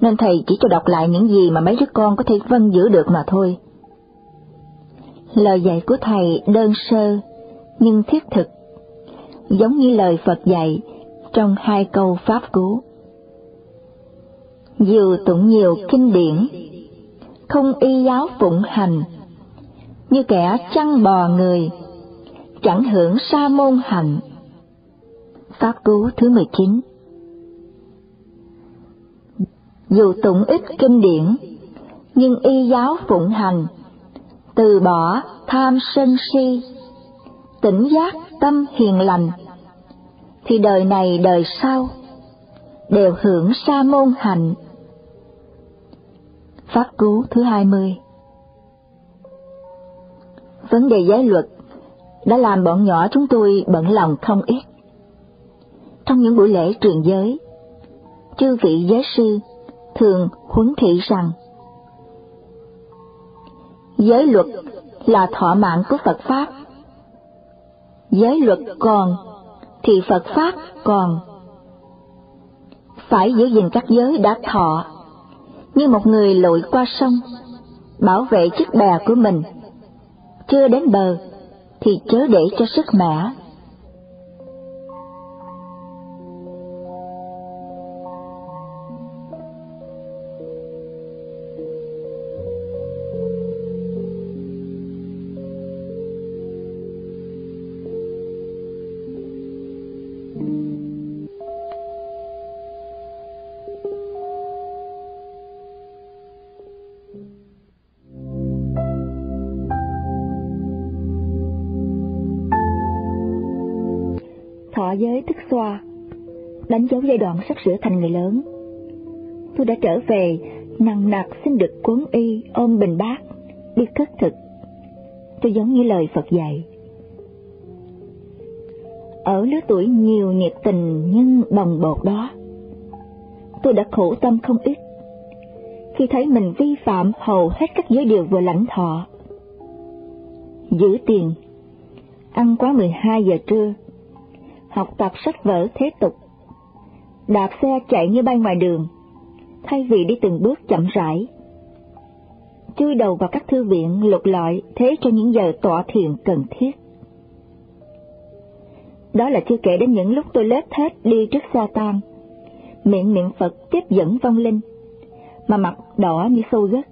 nên thầy chỉ cho đọc lại những gì mà mấy đứa con có thể vân giữ được mà thôi. Lời dạy của thầy đơn sơ nhưng thiết thực, giống như lời Phật dạy trong hai câu pháp cứu. Dù tụng nhiều kinh điển, không y giáo phụng hành, như kẻ chăn bò người, chẳng hưởng sa môn hạnh. Pháp cứu thứ 19 Dù tụng ít kinh điển, nhưng y giáo phụng hành, từ bỏ tham sân si, tỉnh giác tâm hiền lành, thì đời này đời sau đều hưởng sa môn hạnh. Pháp cú thứ hai mươi Vấn đề giới luật đã làm bọn nhỏ chúng tôi bận lòng không ít. Trong những buổi lễ truyền giới, chư vị giới sư thường huấn thị rằng giới luật là thọ mạng của Phật Pháp. Giới luật còn, thì Phật Pháp còn. Phải giữ gìn các giới đã thọ, như một người lội qua sông, bảo vệ chiếc bè của mình. Chưa đến bờ, thì chớ để cho sức mẻ xoa, đánh dấu giai đoạn sắp sửa thành người lớn. Tôi đã trở về, nặng nặc xin được cuốn y ôm bình bát, đi cất thực. Tôi giống như lời Phật dạy. Ở lứa tuổi nhiều nhiệt tình nhưng bồng bột đó, tôi đã khổ tâm không ít khi thấy mình vi phạm hầu hết các giới điều vừa lãnh thọ. Giữ tiền, ăn quá 12 giờ trưa, học tập sách vở thế tục, đạp xe chạy như bay ngoài đường, thay vì đi từng bước chậm rãi. Chui đầu vào các thư viện lục lọi thế cho những giờ tọa thiền cần thiết. Đó là chưa kể đến những lúc tôi lết thết đi trước sa tan, miệng niệm Phật tiếp dẫn vong linh, mà mặt đỏ như sâu gất,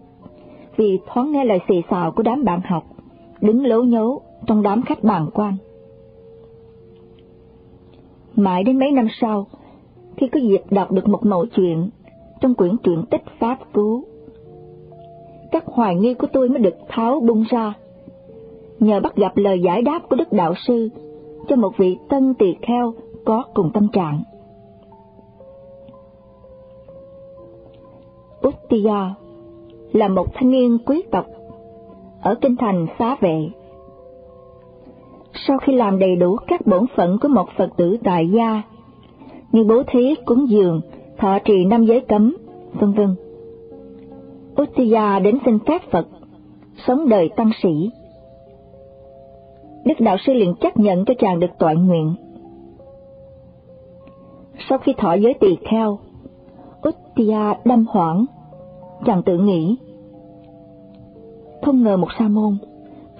vì thoáng nghe lời xì xào của đám bạn học, đứng lố nhố trong đám khách bàn quan. Mãi đến mấy năm sau, khi có dịp đọc được một mẫu chuyện trong quyển truyện tích Pháp Cứu, các hoài nghi của tôi mới được tháo bung ra, nhờ bắt gặp lời giải đáp của Đức Đạo Sư cho một vị tân tỳ kheo có cùng tâm trạng. Uttiya là một thanh niên quý tộc ở kinh thành xá vệ. Sau khi làm đầy đủ các bổn phận của một Phật tử tại gia, như bố thí, cúng dường, thọ trì năm giới cấm, vân vân. Uttiya đến xin phép Phật, sống đời tăng sĩ. Đức Đạo Sư liền chấp nhận cho chàng được tọa nguyện. Sau khi thọ giới tỳ kheo, Uttiya đâm hoảng, chàng tự nghĩ. Không ngờ một sa môn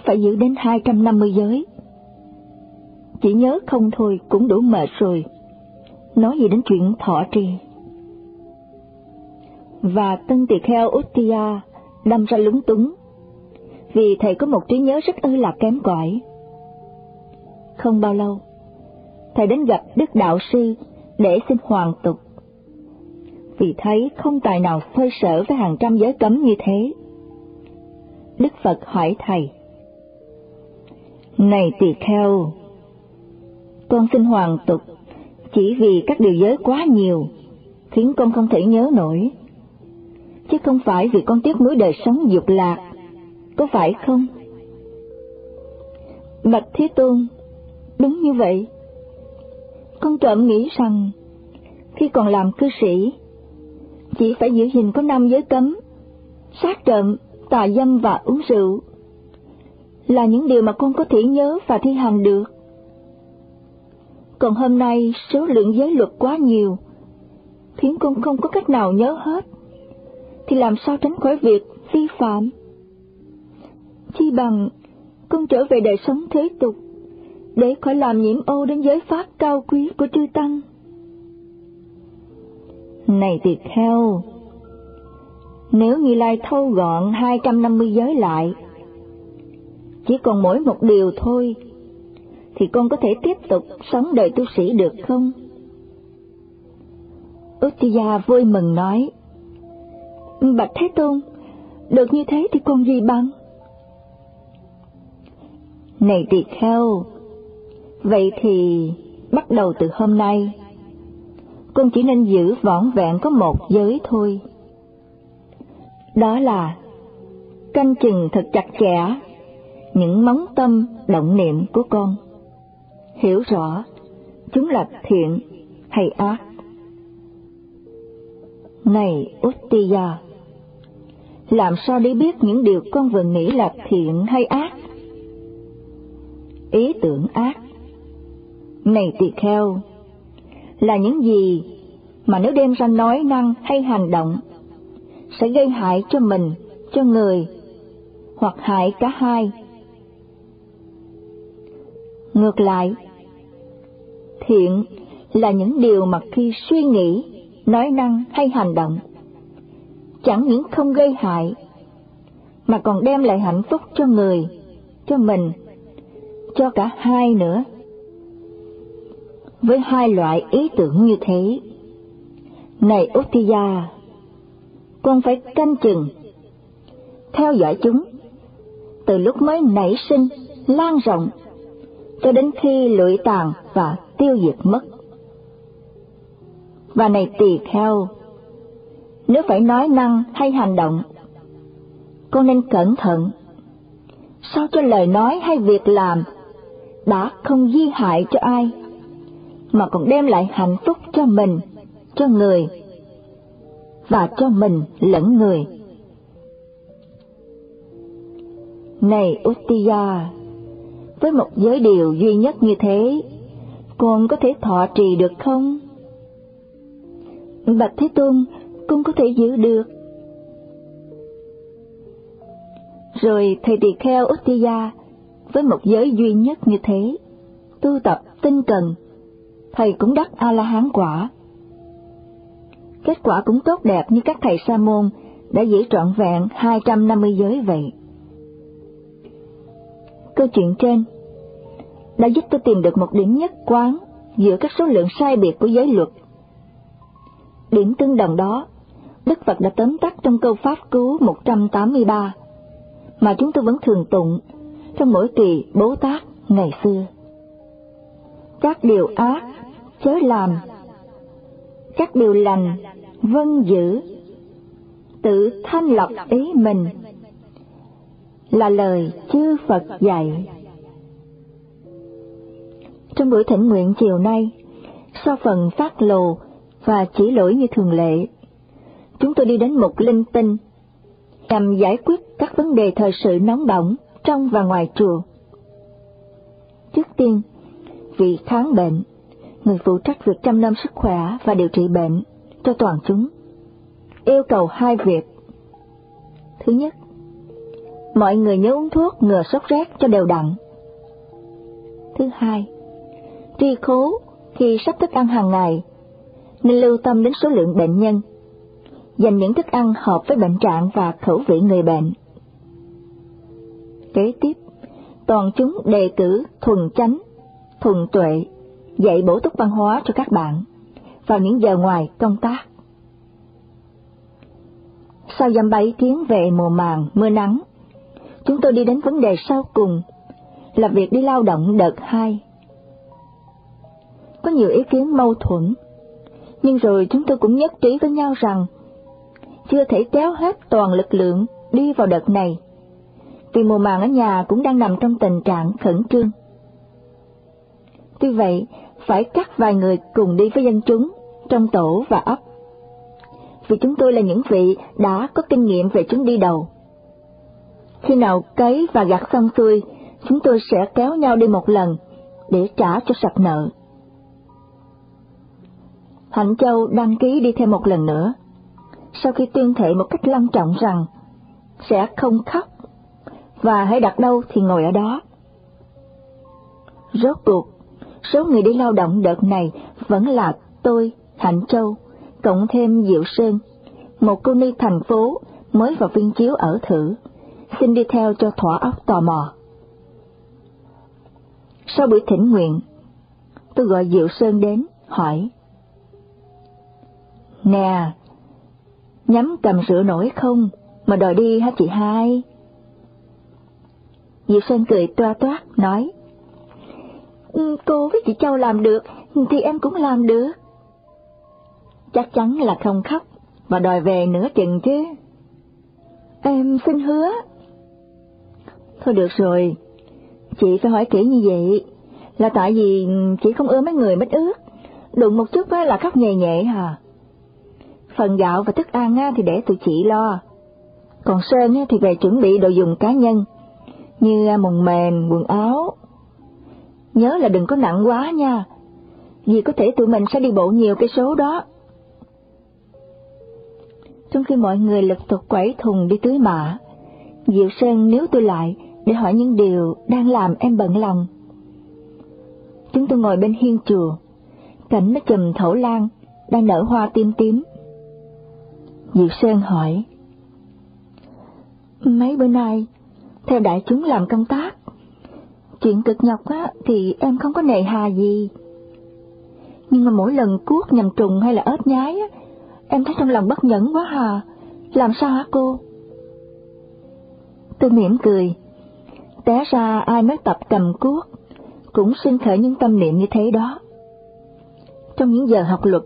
phải giữ đến 250 giới. Chỉ nhớ không thôi cũng đủ mệt rồi, nói gì đến chuyện thọ trì. Và tân tỳ kheo Uttiya đâm ra lúng túng, vì thầy có một trí nhớ rất ư là kém cỏi. Không bao lâu, thầy đến gặp Đức Đạo Sư để xin hoàn tục vì thấy không tài nào phơi sở với hàng trăm giới cấm như thế. Đức Phật hỏi thầy, Này tỳ kheo, con xin hoàn tục chỉ vì các điều giới quá nhiều, khiến con không thể nhớ nổi, chứ không phải vì con tiếc nuối đời sống dục lạc, có phải không? Bạch Thế Tôn, đúng như vậy. Con trộm nghĩ rằng, khi còn làm cư sĩ, chỉ phải giữ gìn có năm giới cấm, sát trộm, tà dâm và uống rượu, là những điều mà con có thể nhớ và thi hành được. Còn hôm nay số lượng giới luật quá nhiều, khiến con không có cách nào nhớ hết, thì làm sao tránh khỏi việc vi phạm? Chi bằng con trở về đời sống thế tục, để khỏi làm nhiễm ô đến giới pháp cao quý của chư Tăng. Này tiệt heo! nếu Như Lai thâu gọn 250 giới lại, chỉ còn mỗi một điều thôi, thì con có thể tiếp tục sống đời tu sĩ được không? Uttiya vui mừng nói, Bạch Thế Tôn, được như thế thì còn gì bằng? Này tỳ kheo, vậy thì bắt đầu từ hôm nay, con chỉ nên giữ vỏn vẹn có một giới thôi. Đó là canh chừng thật chặt chẽ những móng tâm động niệm của con. Hiểu rõ chúng là thiện hay ác. Này Uttiya, làm sao để biết những điều con vừa nghĩ là thiện hay ác? Ý tưởng ác. Này tỳ kheo, là những gì mà nếu đem ra nói năng hay hành động sẽ gây hại cho mình, cho người, hoặc hại cả hai. Ngược lại, thiện là những điều mà khi suy nghĩ, nói năng hay hành động, chẳng những không gây hại, mà còn đem lại hạnh phúc cho người, cho mình, cho cả hai nữa với hai loại ý tưởng như thế. Này Uttiya, con phải canh chừng, theo dõi chúng, từ lúc mới nảy sinh, lan rộng, cho đến khi lụi tàn và tiêu diệt mất. Và này tỳ kheo, nếu phải nói năng hay hành động, con nên cẩn thận, sao cho lời nói hay việc làm đã không di hại cho ai mà còn đem lại hạnh phúc cho mình, cho người và cho mình lẫn người. Này Uttiya, với một giới điều duy nhất như thế, con có thể thọ trì được không? Bạch Thế Tôn, con có thể giữ được. Rồi thầy tỳ kheo Uttiya, với một giới duy nhất như thế, tu tập tinh cần, thầy cũng đắc A-la-hán quả. Kết quả cũng tốt đẹp như các thầy sa môn đã giữ trọn vẹn 250 giới vậy. Câu chuyện trên đã giúp tôi tìm được một điểm nhất quán giữa các số lượng sai biệt của giới luật. Điểm tương đồng đó, Đức Phật đã tóm tắt trong câu Pháp Cứu 183, mà chúng tôi vẫn thường tụng trong mỗi kỳ Bố Tát ngày xưa. Các điều ác, chớ làm, các điều lành, vân giữ, tự thanh lọc ý mình, là lời chư Phật dạy. Trong buổi thỉnh nguyện chiều nay, sau phần phát lồ và chỉ lỗi như thường lệ, chúng tôi đi đến một linh tinh nhằm giải quyết các vấn đề thời sự nóng bỏng trong và ngoài chùa. Trước tiên, vị kháng bệnh, người phụ trách việc chăm nom sức khỏe và điều trị bệnh cho toàn chúng, yêu cầu hai việc. Thứ nhất, mọi người nhớ uống thuốc ngừa sốt rét cho đều đặn. Thứ hai, tri khố khi sắp thức ăn hàng ngày, nên lưu tâm đến số lượng bệnh nhân, dành những thức ăn hợp với bệnh trạng và khẩu vị người bệnh. Kế tiếp, toàn chúng đề cử thuần chánh, thuần tuệ, dạy bổ túc văn hóa cho các bạn vào những giờ ngoài công tác. Sau dăm bảy tiếng về mùa màng, mưa nắng, chúng tôi đi đến vấn đề sau cùng là việc đi lao động đợt hai. Có nhiều ý kiến mâu thuẫn, nhưng rồi chúng tôi cũng nhất trí với nhau rằng chưa thể kéo hết toàn lực lượng đi vào đợt này, vì mùa màng ở nhà cũng đang nằm trong tình trạng khẩn trương. Tuy vậy, phải cắt vài người cùng đi với dân chúng trong tổ và ấp. Vì chúng tôi là những vị đã có kinh nghiệm về chúng đi đầu. Khi nào cấy và gặt xong xuôi, chúng tôi sẽ kéo nhau đi một lần để trả cho sạch nợ. Hạnh Châu đăng ký đi thêm một lần nữa, sau khi tuyên thệ một cách long trọng rằng sẽ không khóc, và hãy đặt đâu thì ngồi ở đó. Rốt cuộc, số người đi lao động đợt này vẫn là tôi, Hạnh Châu, cộng thêm Diệu Sơn, một cô ni thành phố mới vào viên chiếu ở thử, xin đi theo cho thỏa óc tò mò. Sau buổi thỉnh nguyện, tôi gọi Diệu Sơn đến, hỏi. Nè, nhắm cầm sữa nổi không, mà đòi đi hả chị hai? Diệu Sơn cười toa toát, nói. Ừ, cô với chị Châu làm được, thì em cũng làm được. Chắc chắn là không khóc, mà đòi về nửa chừng chứ. Em xin hứa. Thôi được rồi, chị phải hỏi kỹ như vậy, là tại vì chị không ưa mấy người mít ướt, đụng một chút là khóc nhẹ nhẹ hả? Phần gạo và thức ăn thì để tụi chị lo. Còn Sơn thì về chuẩn bị đồ dùng cá nhân, như à, mùng mền, quần áo. Nhớ là đừng có nặng quá nha, vì có thể tụi mình sẽ đi bộ nhiều cái số đó. Trong khi mọi người lật tục quẩy thùng đi tưới mạ, Diệu Sơn nếu tôi lại để hỏi những điều đang làm em bận lòng. Chúng tôi ngồi bên hiên chùa, cảnh nó chùm thổ lan, đang nở hoa tím tím. Diệu Sen hỏi, Mấy bữa nay, theo đại chúng làm công tác, chuyện cực nhọc á thì em không có nề hà gì. Nhưng mà mỗi lần cuốc nhầm trùng hay là ớt nhái á, em thấy trong lòng bất nhẫn quá hà, làm sao hả cô? Tôi mỉm cười, té ra ai mới tập cầm cuốc, cũng sinh khởi những tâm niệm như thế đó. Trong những giờ học luật,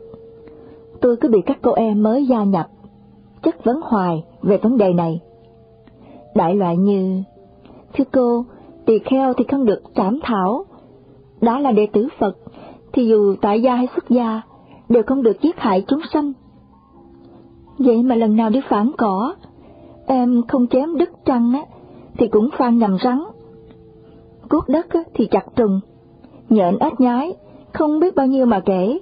tôi cứ bị các cô em mới gia nhập, chất vấn hoài về vấn đề này. Đại loại như, thưa cô, tỳ kheo thì không được trảm thảo, đó là đệ tử Phật, thì dù tại gia hay xuất gia, đều không được giết hại chúng sanh. Vậy mà lần nào đi phản cỏ, em không chém đứt trăng á, thì cũng phan nhầm rắn. Cuốc đất á, thì chặt trùng, nhện ếch nhái, không biết bao nhiêu mà kể.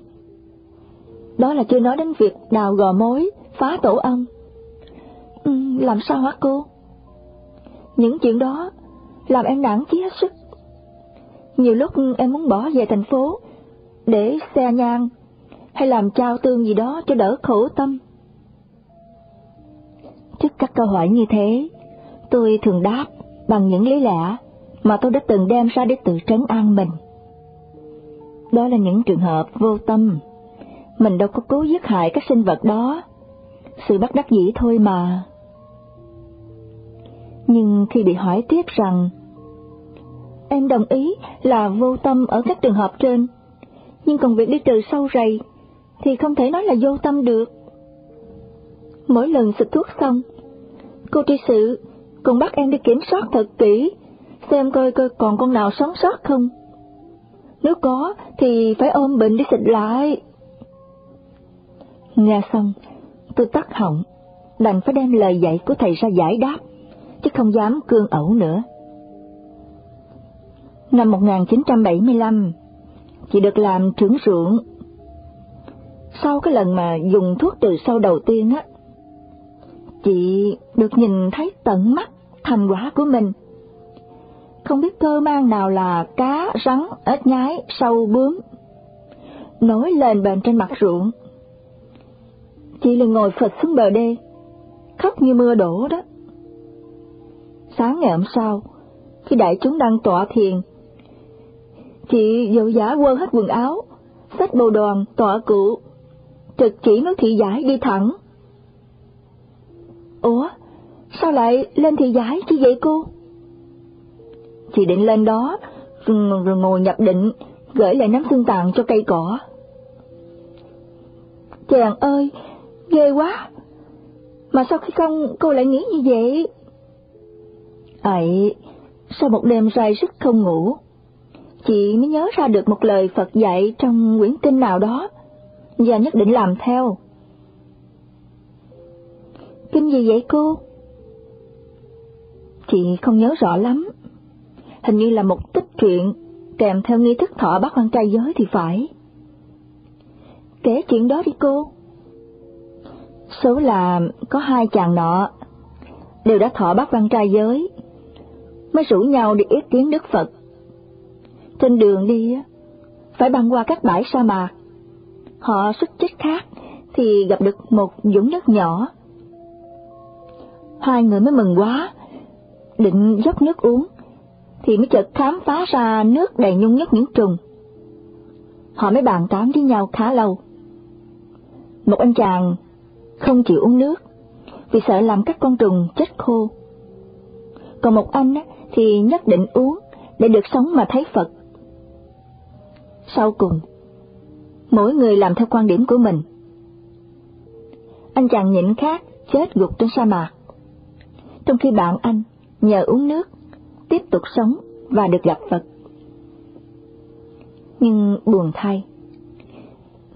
Đó là chưa nói đến việc đào gò mối, phá tổ ong. Ừ, làm sao hả cô? Những chuyện đó làm em nản chí hết sức. Nhiều lúc em muốn bỏ về thành phố để xe nhang hay làm trao tương gì đó cho đỡ khổ tâm. Trước các câu hỏi như thế, tôi thường đáp bằng những lý lẽ mà tôi đã từng đem ra để tự trấn an mình. Đó là những trường hợp vô tâm, mình đâu có cố giết hại các sinh vật đó, sự bất đắc dĩ thôi mà. Nhưng khi bị hỏi tiếp rằng, em đồng ý là vô tâm ở các trường hợp trên, nhưng còn việc đi trừ sâu rầy thì không thể nói là vô tâm được. Mỗi lần xịt thuốc xong, cô tri sự còn bắt em đi kiểm soát thật kỹ, xem coi coi còn con nào sống sót không. Nếu có thì phải ôm bệnh đi xịt lại. Nghe xong, tôi tắt họng, đành phải đem lời dạy của thầy ra giải đáp, chứ không dám cương ẩu nữa. Năm 1975, chị được làm trưởng ruộng. Sau cái lần mà dùng thuốc trừ sâu đầu tiên á, chị được nhìn thấy tận mắt thành quả của mình. Không biết cơ mang nào là cá, rắn, ếch nhái, sâu, bướm. Nổi lên bền trên mặt ruộng. Chị liền ngồi phật xuống bờ đê, khóc như mưa đổ đó. Sáng ngày hôm sau, khi đại chúng đang tọa thiền, chị dội giả quơ hết quần áo, xách bầu đoàn, tọa cụ, trực chỉ nước thị giải đi thẳng. Ủa, sao lại lên thị giải chứ vậy cô? Chị định lên đó, rồi, rồi ngồi nhập định, gửi lại nắm xương tàn cho cây cỏ. Chàng ơi, ghê quá! Mà sao khi không cô lại nghĩ như vậy? Ấy, sau một đêm say sức không ngủ, chị mới nhớ ra được một lời Phật dạy trong quyển kinh nào đó, và nhất định làm theo. Kinh gì vậy cô? Chị không nhớ rõ lắm, hình như là một tích truyện kèm theo nghi thức thọ bát quan trai giới thì phải. Kể chuyện đó đi cô. Số là có hai chàng nọ, đều đã thọ bát văn trai giới, mới rủ nhau đi yết kiến Đức Phật. Trên đường đi, phải băng qua các bãi sa mạc. Họ xuất chích khác thì gặp được một dũng nước nhỏ. Hai người mới mừng quá, định dốc nước uống, thì mới chợt khám phá ra nước đầy nhung nhất những trùng. Họ mới bàn tán với nhau khá lâu. Một anh chàng không chịu uống nước, vì sợ làm các con trùng chết khô. Còn một anh thì nhất định uống để được sống mà thấy Phật. Sau cùng, mỗi người làm theo quan điểm của mình. Anh chàng nhịn khát chết gục trên sa mạc, trong khi bạn anh nhờ uống nước tiếp tục sống và được gặp Phật. Nhưng buồn thay,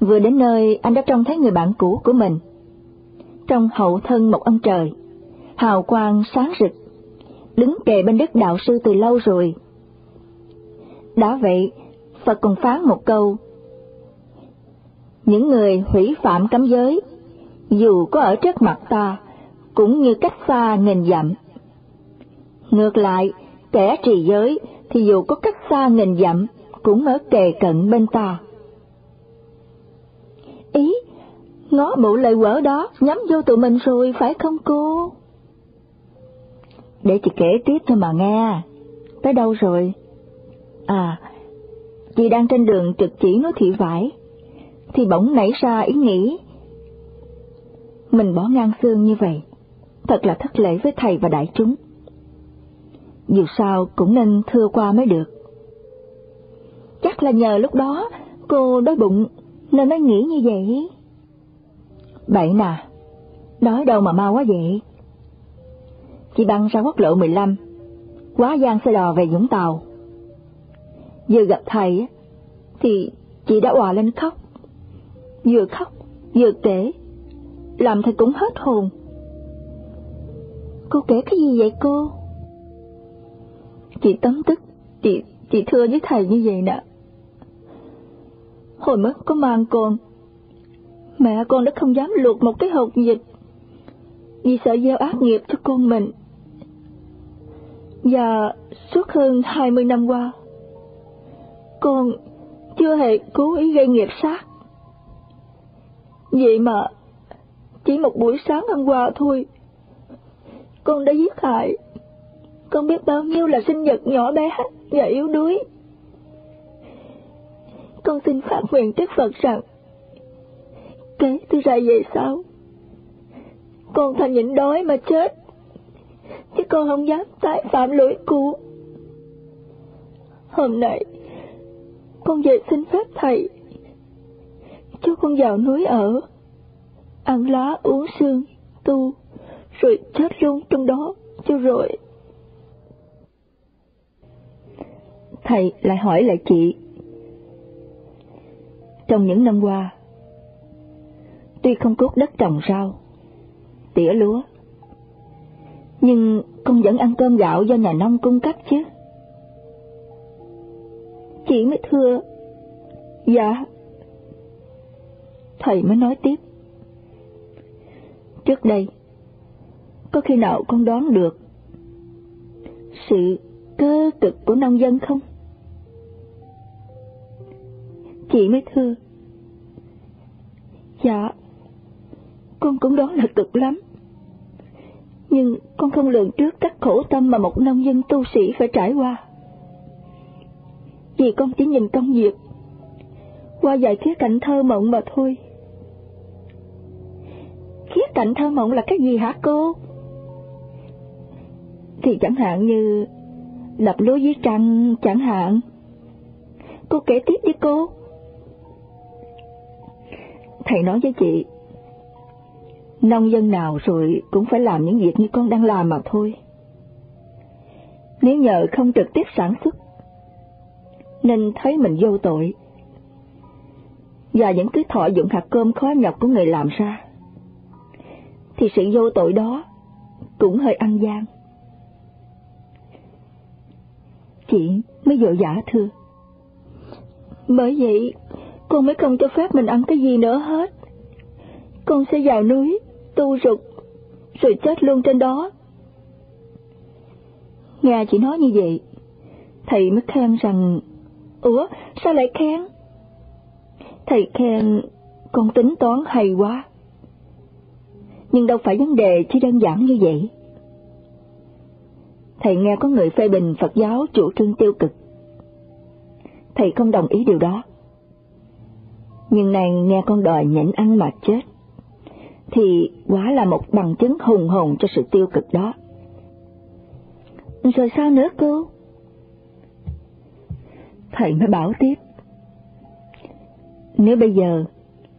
vừa đến nơi anh đã trông thấy người bạn cũ của mình, trong hậu thân một ông trời, hào quang sáng rực, đứng kề bên đức đạo sư từ lâu rồi. Đã vậy, Phật còn phán một câu, những người hủy phạm cấm giới, dù có ở trước mặt ta, cũng như cách xa nghìn dặm. Ngược lại, kẻ trì giới thì dù có cách xa nghìn dặm, cũng ở kề cận bên ta. Ngó bộ lời quở đó nhắm vô tụi mình rồi phải không cô? Để chị kể tiếp cho mà nghe. Tới đâu rồi? À, chị đang trên đường trực chỉ nói thị vải, thì bỗng nảy ra ý nghĩ. Mình bỏ ngang xương như vậy, thật là thất lễ với thầy và đại chúng. Dù sao cũng nên thưa qua mới được. Chắc là nhờ lúc đó cô đói bụng nên mới nghĩ như vậy. Bậy nà nói đâu mà mau quá vậy? Chị băng ra quốc lộ 15, quá gian xe đò về Vũng Tàu. Vừa gặp thầy thì Chị đã òa lên khóc. Vừa khóc, vừa kể. Làm thầy cũng hết hồn. Cô kể cái gì vậy cô? Chị tấm tức, chị, chị thưa với thầy như vậy nè. Hồi mất có mang con, mẹ con đã không dám luộc một cái hột dịch, vì sợ gieo ác nghiệp cho con mình. Và suốt hơn hai mươi năm qua, con chưa hề cố ý gây nghiệp sát. Vậy mà, chỉ một buổi sáng hôm qua thôi, con đã giết hại. Con biết bao nhiêu là sinh vật nhỏ bé và yếu đuối. Con xin phát nguyện trước Phật rằng, kế tôi ra về sau, con thành nhịn đói mà chết, chứ con không dám tái phạm lỗi cũ. Hôm nay, con về xin phép thầy, cho con vào núi ở, ăn lá uống xương, tu, rồi chết luôn trong đó cho rồi. Thầy lại hỏi lại chị. Trong những năm qua, tuy không cốt đất trồng rau, tỉa lúa, nhưng con vẫn ăn cơm gạo do nhà nông cung cấp chứ. Chị mới thưa, dạ. Thầy mới nói tiếp. Trước đây, có khi nào con đoán được sự cơ cực của nông dân không? Chị mới thưa. Dạ, con cũng đoán là cực lắm. Nhưng con không lường trước các khổ tâm mà một nông dân tu sĩ phải trải qua. Vì con chỉ nhìn công việc qua vài khía cạnh thơ mộng mà thôi. Khía cạnh thơ mộng là cái gì hả cô? Thì chẳng hạn như lập lúa dưới trăng chẳng hạn. Cô kể tiếp với cô. Thầy nói với chị, nông dân nào rồi cũng phải làm những việc như con đang làm mà thôi. Nếu nhờ không trực tiếp sản xuất, nên thấy mình vô tội. Và những thứ thọ dụng hạt cơm khó nhọc của người làm ra, thì sự vô tội đó cũng hơi ăn gian. Chị mới vội vã thưa. Bởi vậy, con mới không cho phép mình ăn cái gì nữa hết. Con sẽ vào núi, tu rục, rồi chết luôn trên đó. Nghe chị nói như vậy, thầy mới khen rằng, Ủa, sao lại khen? Thầy khen con tính toán hay quá. Nhưng đâu phải vấn đề chỉ đơn giản như vậy. Thầy nghe có người phê bình Phật giáo chủ trương tiêu cực. Thầy không đồng ý điều đó. Nhưng này nghe con đòi nhịn ăn mà chết, thì quá là một bằng chứng hùng hồn cho sự tiêu cực đó. Rồi sao nữa cô? Thầy mới bảo tiếp. Nếu bây giờ,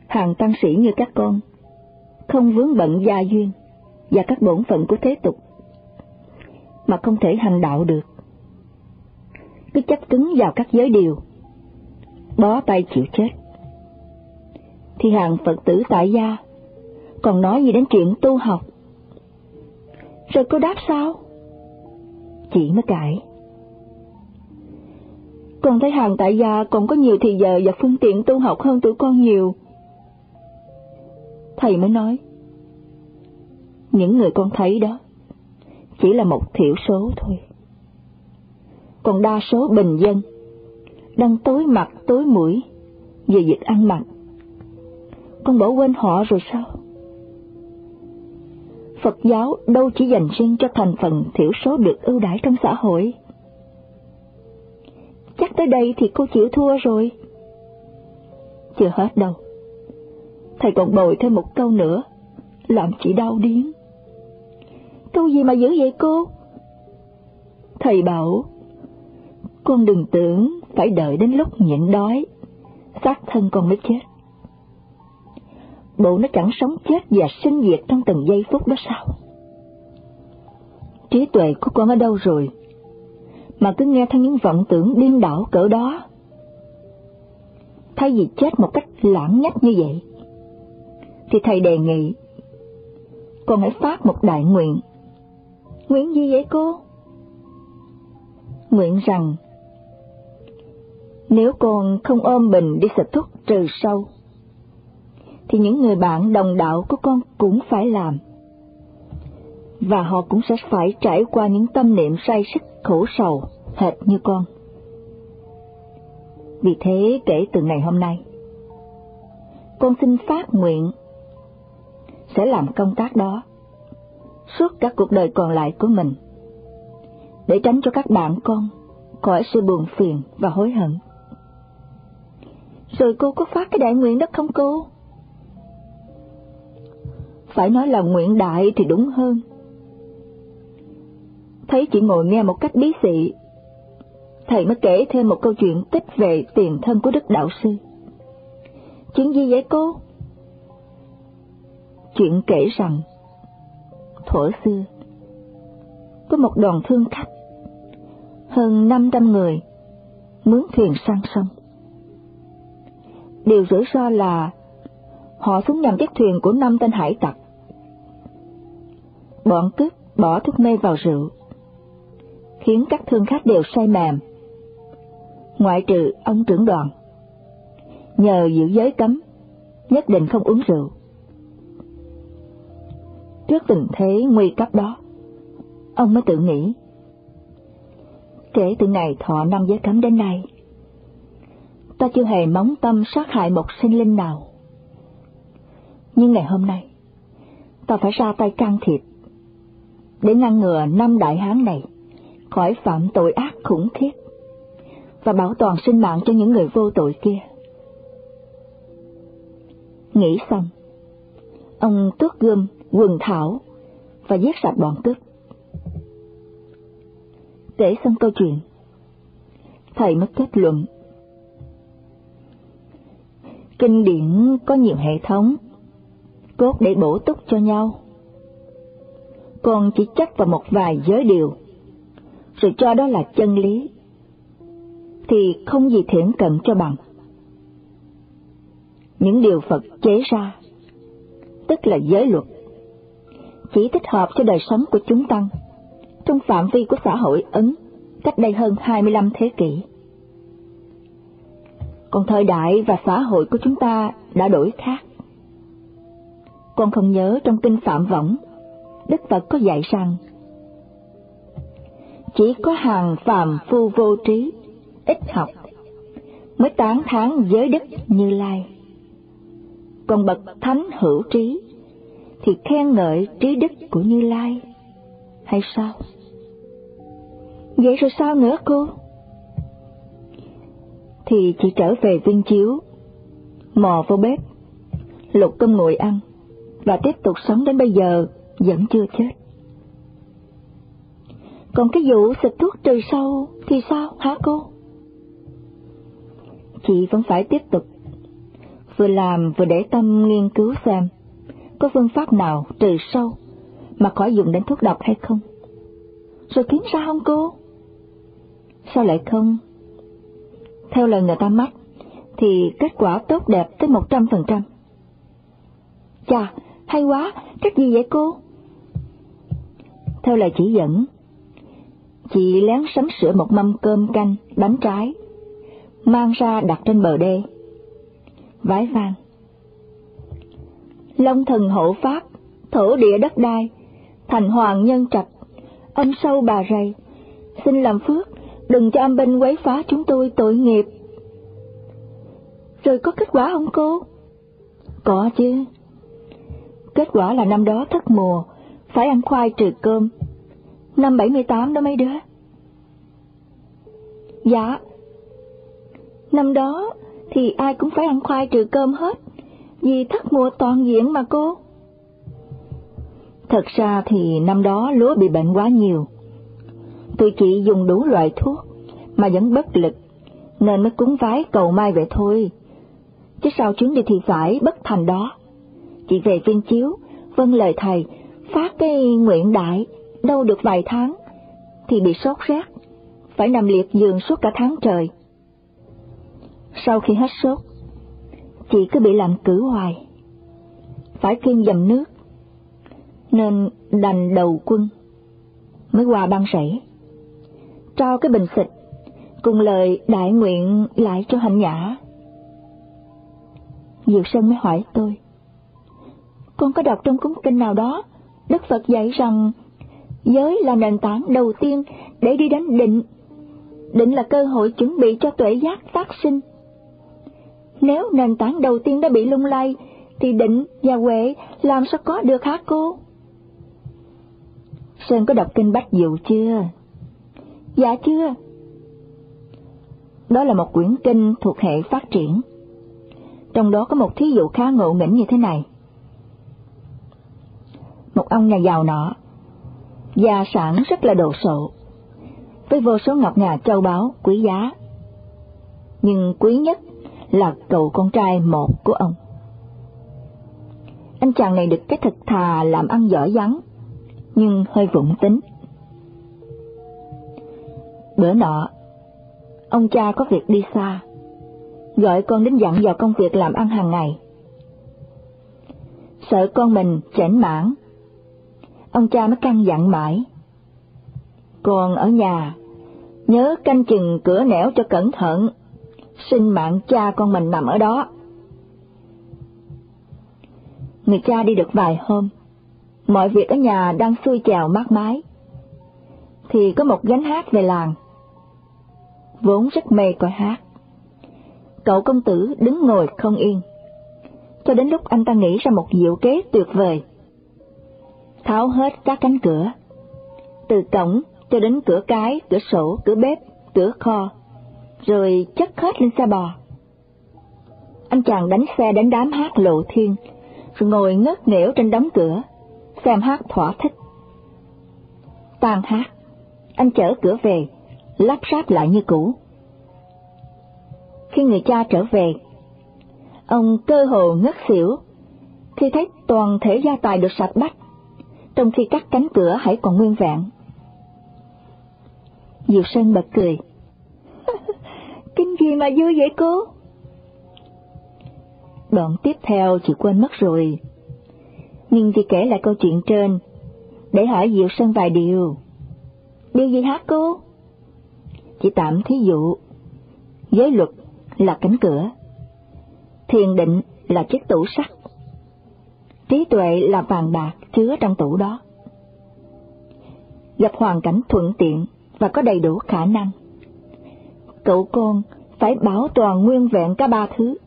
hàng tăng sĩ như các con, không vướng bận gia duyên và các bổn phận của thế tục, mà không thể hành đạo được. Cứ chấp cứng vào các giới điều, bó tay chịu chết. Thì hàng Phật tử tại gia còn nói gì đến chuyện tu học. Rồi cô đáp sao? Chị mới cãi. Con thấy hàng tại gia còn có nhiều thì giờ và phương tiện tu học hơn tụi con nhiều. Thầy mới nói, những người con thấy đó chỉ là một thiểu số thôi. Còn đa số bình dân đang tối mặt tối mũi về việc ăn mặc. Con bỏ quên họ rồi sao? Phật giáo đâu chỉ dành riêng cho thành phần thiểu số được ưu đãi trong xã hội. Chắc tới đây thì cô chịu thua rồi. Chưa hết đâu. Thầy còn bồi thêm một câu nữa, làm chị đau điếng. Câu gì mà dữ vậy cô? Thầy bảo, con đừng tưởng phải đợi đến lúc nhịn đói, xác thân con mới chết. Bộ nó chẳng sống chết và sinh diệt trong từng giây phút đó sao? Trí tuệ của con ở đâu rồi? Mà cứ nghe theo những vọng tưởng điên đảo cỡ đó. thay vì chết một cách lãng nhách như vậy, thì thầy đề nghị con hãy phát một đại nguyện. Nguyện gì vậy cô? Nguyện rằng nếu con không ôm bình đi xịt thuốc trừ sâu, thì những người bạn đồng đạo của con cũng phải làm. Và họ cũng sẽ phải trải qua những tâm niệm say sức khổ sầu hệt như con. Vì thế kể từ ngày hôm nay, con xin phát nguyện sẽ làm công tác đó suốt các cuộc đời còn lại của mình, để tránh cho các bạn con khỏi sự buồn phiền và hối hận. Rồi cô có phát cái đại nguyện đó không cô? Phải nói là nguyện đại thì đúng hơn. Thấy chị ngồi nghe một cách bí xị, thầy mới kể thêm một câu chuyện tích về tiền thân của Đức Đạo Sư. Chuyện gì vậy cô? Chuyện kể rằng, thuở xưa, có một đoàn thương khách, hơn 500 người, mướn thuyền sang sông. Điều rủi ro là họ xuống nhầm chiếc thuyền của năm tên hải tặc. Bọn cướp bỏ thuốc mê vào rượu, khiến các thương khách đều say mềm, ngoại trừ ông trưởng đoàn. Nhờ giữ giới cấm, nhất định không uống rượu. Trước tình thế nguy cấp đó, ông mới tự nghĩ, kể từ ngày thọ năm giới cấm đến nay, ta chưa hề móng tâm sát hại một sinh linh nào. Nhưng ngày hôm nay, ta phải ra tay can thiệp, để ngăn ngừa năm đại hán này khỏi phạm tội ác khủng khiếp và bảo toàn sinh mạng cho những người vô tội kia. Nghĩ xong, ông tước gươm, quần thảo và giết sạch bọn cướp. Kể xong câu chuyện, thầy mới kết luận. Kinh điển có nhiều hệ thống, cốt để bổ túc cho nhau con chỉ chắc vào một vài giới điều, rồi cho đó là chân lý, thì không gì thiển cận cho bằng. Những điều Phật chế ra, tức là giới luật, chỉ thích hợp cho đời sống của chúng tăng trong phạm vi của xã hội Ấn cách đây hơn 25 thế kỷ. Còn thời đại và xã hội của chúng ta đã đổi khác. Con không nhớ trong kinh Phạm Võng, Đức Phật có dạy rằng chỉ có hàng phàm phu vô trí, ít học, mới tán thán giới đức như lai. Còn bậc thánh hữu trí thì khen ngợi trí đức của Như Lai, hay sao? Vậy rồi sao nữa cô? Thì chị trở về viên chiếu, mò vô bếp, lục cơm nguội ăn, và tiếp tục sống đến bây giờ vẫn chưa chết. Còn cái vụ xịt thuốc trừ sâu thì sao hả cô? Chị vẫn phải tiếp tục, vừa làm vừa để tâm nghiên cứu xem có phương pháp nào trừ sâu mà khỏi dùng đến thuốc độc hay không? Rồi kiếm ra không cô? Sao lại không? Theo lời người ta mách, thì kết quả tốt đẹp tới một trăm phần trăm. Chà, hay quá, cách gì vậy cô? Theo lời chỉ dẫn, chị lén sắm sửa một mâm cơm canh, bánh trái, mang ra đặt trên bờ đê. Vái vang, long thần hộ pháp, thổ địa đất đai, thành hoàng nhân trạch, âm sâu bà rầy, xin làm phước, đừng cho âm binh quấy phá chúng tôi tội nghiệp. Rồi có kết quả không cô? Có chứ. Kết quả là năm đó thất mùa, phải ăn khoai trừ cơm. Năm 78 đó mấy đứa. Dạ. Năm đó thì ai cũng phải ăn khoai trừ cơm hết vì thất mùa toàn diện mà cô. Thật ra thì năm đó lúa bị bệnh quá nhiều. Tôi chỉ dùng đủ loại thuốc mà vẫn bất lực, nên mới cúng vái cầu mai vậy thôi. Chứ sao chuyến đi thì phải bất thành đó. Chị về viên chiếu, vâng lời thầy, phát cái nguyện đại, đâu được vài tháng, thì bị sốt rét, phải nằm liệt giường suốt cả tháng trời. Sau khi hết sốt, chị cứ bị làm cử hoài, phải kiên dầm nước, nên đành đầu quân, mới qua băng sảy, trao cái bình xịt, cùng lời đại nguyện lại cho hạnh nhã. Diệu Sơn mới hỏi tôi, con có đọc trong cúng kinh nào đó, Đức Phật dạy rằng giới là nền tảng đầu tiên để đi đến định. Định là cơ hội chuẩn bị cho tuệ giác phát sinh. Nếu nền tảng đầu tiên đã bị lung lay, thì định và huệ làm sao có được hả cô? Sơn có đọc kinh Bách Diệu chưa? Dạ chưa. Đó là một quyển kinh thuộc hệ phát triển. Trong đó có một thí dụ khá ngộ nghĩnh như thế này. Một ông nhà giàu nọ, gia sản rất là đồ sộ, với vô số ngọc ngà châu báu quý giá. Nhưng quý nhất là cậu con trai một của ông. Anh chàng này được cái thật thà làm ăn giỏi vắng, nhưng hơi vụng tính. Bữa nọ, ông cha có việc đi xa, gọi con đến dặn vào công việc làm ăn hàng ngày. Sợ con mình chảnh mãn, ông cha mới căn dặn mãi. Còn ở nhà, nhớ canh chừng cửa nẻo cho cẩn thận, sinh mạng cha con mình nằm ở đó. Người cha đi được vài hôm, mọi việc ở nhà đang xuôi chèo mát mái, thì có một gánh hát về làng. Vốn rất mê coi hát. Cậu công tử đứng ngồi không yên, cho đến lúc anh ta nghĩ ra một diệu kế tuyệt vời. Tháo hết các cánh cửa, từ cổng cho đến cửa cái, cửa sổ, cửa bếp, cửa kho, rồi chất hết lên xe bò. Anh chàng đánh xe đến đám hát lộ thiên, rồi ngồi ngất nghẽo trên đống cửa, xem hát thỏa thích. Tan hát, anh chở cửa về, lắp ráp lại như cũ. Khi người cha trở về, ông cơ hồ ngất xỉu khi thấy toàn thể gia tài được sạch bách, trong khi các cánh cửa hãy còn nguyên vẹn. Diệu Sơn bật cười. Kinh gì mà vui vậy cô? Đoạn tiếp theo chị quên mất rồi. Nhưng chị kể lại câu chuyện trên, để hỏi Diệu Sơn vài điều. Điều gì hả cô? Chị tạm thí dụ, giới luật là cánh cửa, thiền định là chiếc tủ sắt, trí tuệ là vàng bạc chứa trong tủ đó. Gặp hoàn cảnh thuận tiện và có đầy đủ khả năng. Cậu con phải bảo toàn nguyên vẹn cả ba thứ,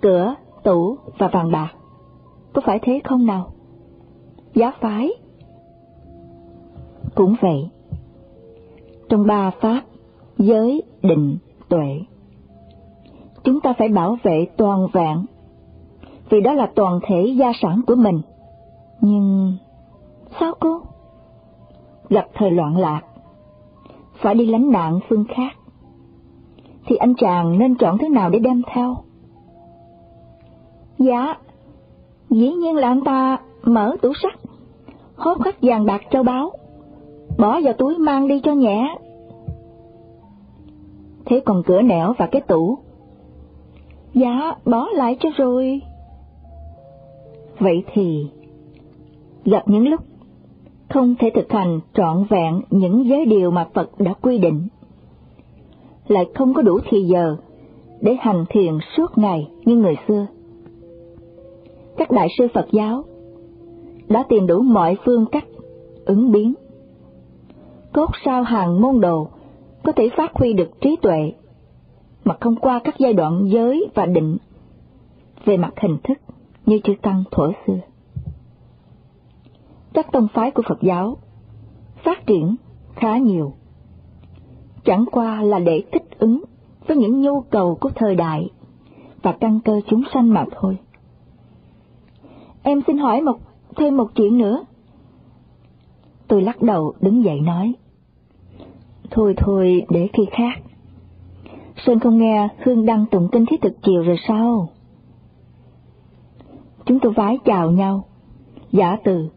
cửa, tủ và vàng bạc. Có phải thế không nào? Giá phái. Cũng vậy. Trong ba pháp, giới, định, tuệ, chúng ta phải bảo vệ toàn vẹn, vì đó là toàn thể gia sản của mình. Nhưng sao cô? Gặp thời loạn lạc, phải đi lánh nạn phương khác, thì anh chàng nên chọn thứ nào để đem theo? Dạ, dĩ nhiên là anh ta mở tủ sắt, hốt hết vàng bạc châu báu, bỏ vào túi mang đi cho nhẹ. Thế còn cửa nẻo và cái tủ? Dạ, bỏ lại cho rồi. Vậy thì, gặp những lúc không thể thực hành trọn vẹn những giới điều mà Phật đã quy định, lại không có đủ thì giờ để hành thiền suốt ngày như người xưa. Các đại sư Phật giáo đã tìm đủ mọi phương cách ứng biến. Cốt sao hàng môn đồ có thể phát huy được trí tuệ mà không qua các giai đoạn giới và định về mặt hình thức như chư Tăng thuở xưa các tông phái của Phật giáo phát triển khá nhiều. Chẳng qua là để thích ứng với những nhu cầu của thời đại và căn cơ chúng sanh mà thôi. Em xin hỏi một thêm một chuyện nữa. Tôi lắc đầu đứng dậy nói. Thôi thôi, để khi khác. Sơn không nghe Hương Đăng tụng kinh thiết thực chiều rồi sao? Chúng tôi vái chào nhau, giả từ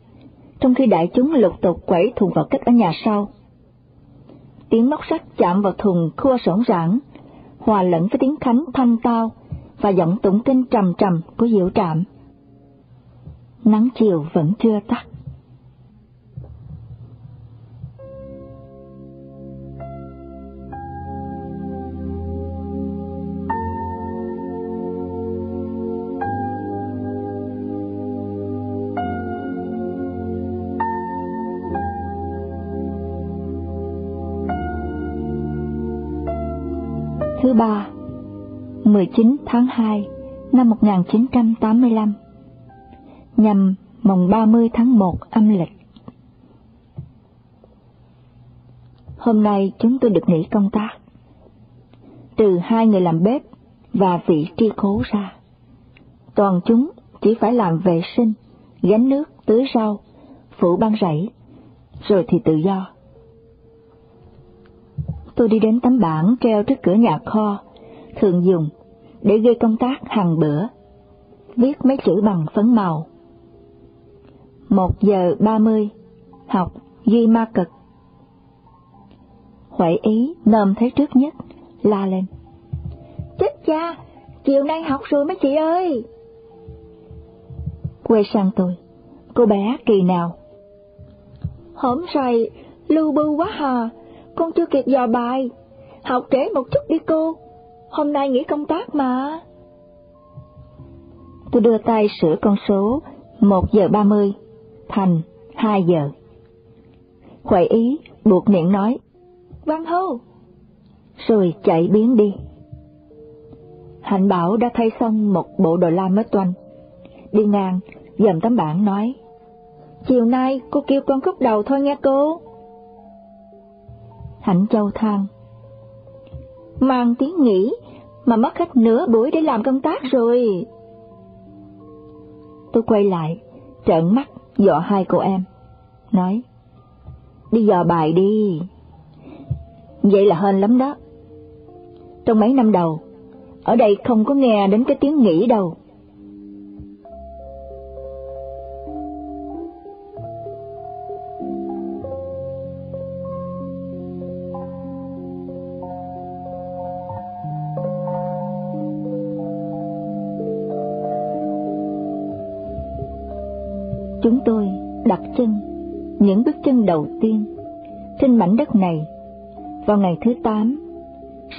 trong khi đại chúng lục tục quẩy thùng vào cách ở nhà sau. Tiếng móc sắt chạm vào thùng khua sổng rãng, hòa lẫn với tiếng khánh thanh tao và giọng tụng kinh trầm trầm của diệu trạm. Nắng chiều vẫn chưa tắt. Thứ ba, 19 tháng 2 năm 1985, nhằm mùng 30 tháng 1 âm lịch. Hôm nay chúng tôi được nghỉ công tác. Từ hai người làm bếp và vị tri cố ra, toàn chúng chỉ phải làm vệ sinh, gánh nước, tưới rau, phủ ban rẫy, rồi thì tự do. Tôi đi đến tấm bảng treo trước cửa nhà kho, thường dùng để ghi công tác hàng bữa, viết mấy chữ bằng phấn màu. Một giờ ba mươi, học ghi ma cực. Huệ ý nôm thấy trước nhất, la lên. Chết cha, chiều nay học rồi mấy chị ơi! Quay sang tôi, cô bé kỳ nào? Hổm say, lưu bưu quá hà, con chưa kịp dò bài. Học trễ một chút đi cô, hôm nay nghỉ công tác mà. Tôi đưa tay sửa con số một giờ ba mươi thành hai giờ. Huệ ý buộc miệng nói, Văn hô! Rồi chạy biến đi. Hạnh Bảo đã thay xong một bộ đồ lam mới toanh. Đi ngang, dầm tấm bảng nói, Chiều nay cô kêu con khúc đầu thôi nghe cô. Hạnh Châu than, mang tiếng nghỉ mà mất hết nửa buổi để làm công tác rồi. Tôi quay lại, trợn mắt dọ hai cô em, nói, đi dò bài đi. Vậy là hên lắm đó. Trong mấy năm đầu, ở đây không có nghe đến cái tiếng nghỉ đâu. Chúng tôi đặt chân những bước chân đầu tiên trên mảnh đất này vào ngày thứ tám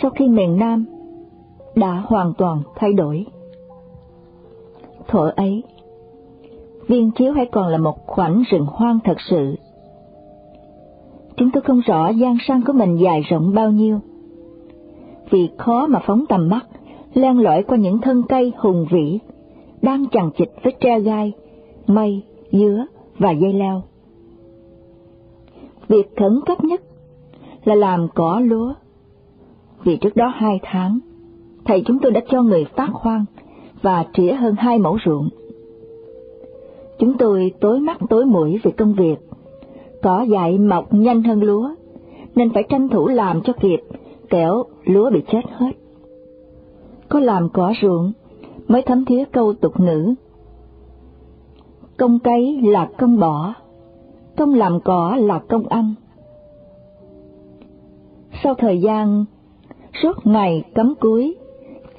sau khi miền Nam đã hoàn toàn thay đổi. Thuở ấy, viên chiếu hay còn là một khoảnh rừng hoang thật sự. Chúng tôi không rõ gian sang của mình dài rộng bao nhiêu, vì khó mà phóng tầm mắt len lỏi qua những thân cây hùng vĩ đang chằng chịt với tre gai, mây dứa và dây leo. Việc khẩn cấp nhất là làm cỏ lúa, vì trước đó hai tháng, thầy chúng tôi đã cho người phát hoang và trĩa hơn hai mẫu ruộng. Chúng tôi tối mắt tối mũi về công việc, cỏ dại mọc nhanh hơn lúa, nên phải tranh thủ làm cho kịp, kẻo lúa bị chết hết. Có làm cỏ ruộng mới thấm thía câu tục ngữ công cấy là công bỏ, công làm cỏ là công ăn. Sau thời gian, suốt ngày cấm cuối,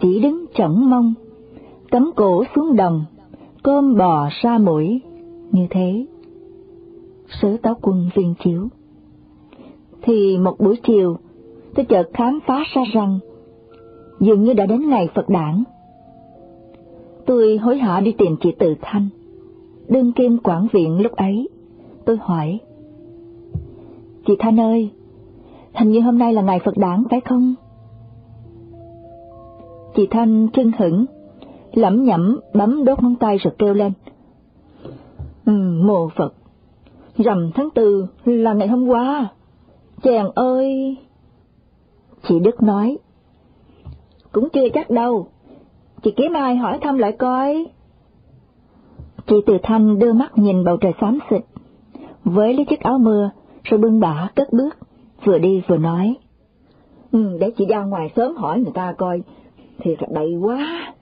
chỉ đứng chẩn mông, cấm cổ xuống đồng, cơm bò xa mũi, như thế. Sứ táo quân viên chiếu. Thì một buổi chiều, tôi chợt khám phá ra rằng, dường như đã đến ngày Phật đản. Tôi hối hả đi tìm chị Từ Thanh đương kim quản viện lúc ấy, tôi hỏi. Chị Thanh ơi, hình như hôm nay là ngày Phật đản phải không? Chị Thanh chân hững, lẩm nhẩm bấm đốt ngón tay rồi kêu lên. Ừ, mồ Phật, rằm tháng tư là ngày hôm qua. Chàng ơi! Chị Đức nói. Cũng chưa chắc đâu, chị kiếm ai hỏi thăm lại coi. Chị Từ Thanh đưa mắt nhìn bầu trời xám xịt, với lấy chiếc áo mưa, rồi bưng bả cất bước, vừa đi vừa nói. Ừ, để chị ra ngoài sớm hỏi người ta coi, thì thật đầy quá.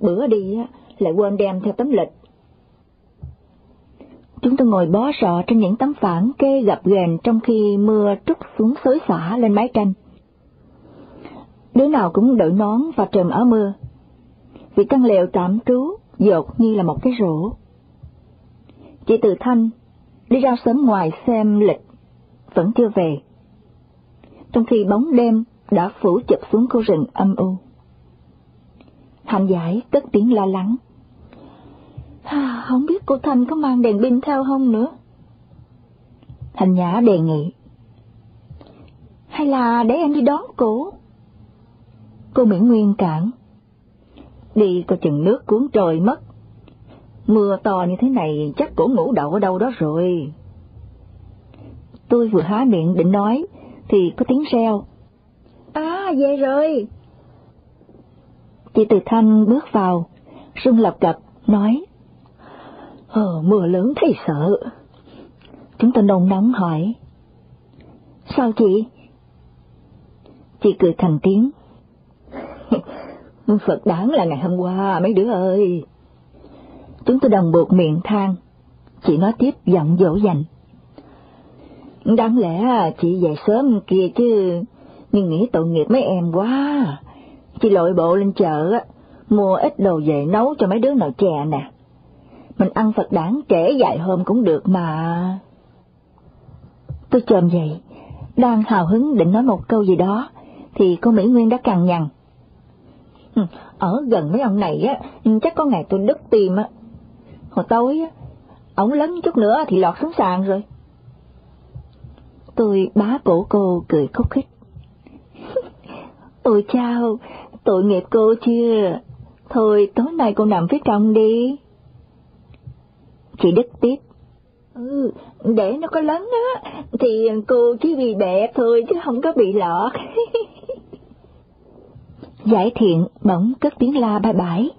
Bữa đi á lại quên đem theo tấm lịch. Chúng tôi ngồi bó sọ trên những tấm phản kê gập ghềnh trong khi mưa trút xuống xối xả lên mái tranh. Đứa nào cũng đội nón và trùm áo mưa, vì căn lều tạm trú dột như là một cái rổ. Chị Từ Thanh đi ra sớm ngoài xem lịch, vẫn chưa về. Trong khi bóng đêm đã phủ chụp xuống khu rừng âm u. Hành giải cất tiếng lo lắng. À, không biết cô Thanh có mang đèn pin theo không nữa? Thành Nhã đề nghị. Hay là để em đi đón cô? Cô Mỹ Nguyên cản. Đi coi chừng nước cuốn trôi mất. Mưa to như thế này chắc cổ ngủ đậu ở đâu đó rồi. Tôi vừa há miệng định nói, thì có tiếng reo. À, về rồi. Chị Từ Thanh bước vào, rung lập cập, nói. Ờ, mưa lớn thấy sợ. Chúng tôi nôn nóng hỏi. Sao chị? Chị cười thành tiếng. Phật đáng là ngày hôm qua mấy đứa ơi. Chúng tôi đồng buộc miệng than. Chị nói tiếp giọng dỗ dành. Đáng lẽ chị về sớm kia chứ, nhưng nghĩ tội nghiệp mấy em quá. Chị lội bộ lên chợ, mua ít đồ về nấu cho mấy đứa nồi chè nè. Mình ăn Phật đản trễ dài hôm cũng được mà. Tôi chồm dậy, đang hào hứng định nói một câu gì đó, thì cô Mỹ Nguyên đã cằn nhằn. Ừ, ở gần mấy ông này á, ừ, chắc có ngày tôi đứt tim á. Hồi tối á, ổng lấn chút nữa thì lọt xuống sàn rồi. Tôi bá cổ cô cười khúc khích. Ôi chao, tội nghiệp cô chưa? Thôi tối nay cô nằm phía trong đi. Chị Đức tiếp. Ừ, để nó có lớn á, thì cô chỉ bị bẹp thôi chứ không có bị lọt. Giải thiện bỗng cất tiếng la ba bãi.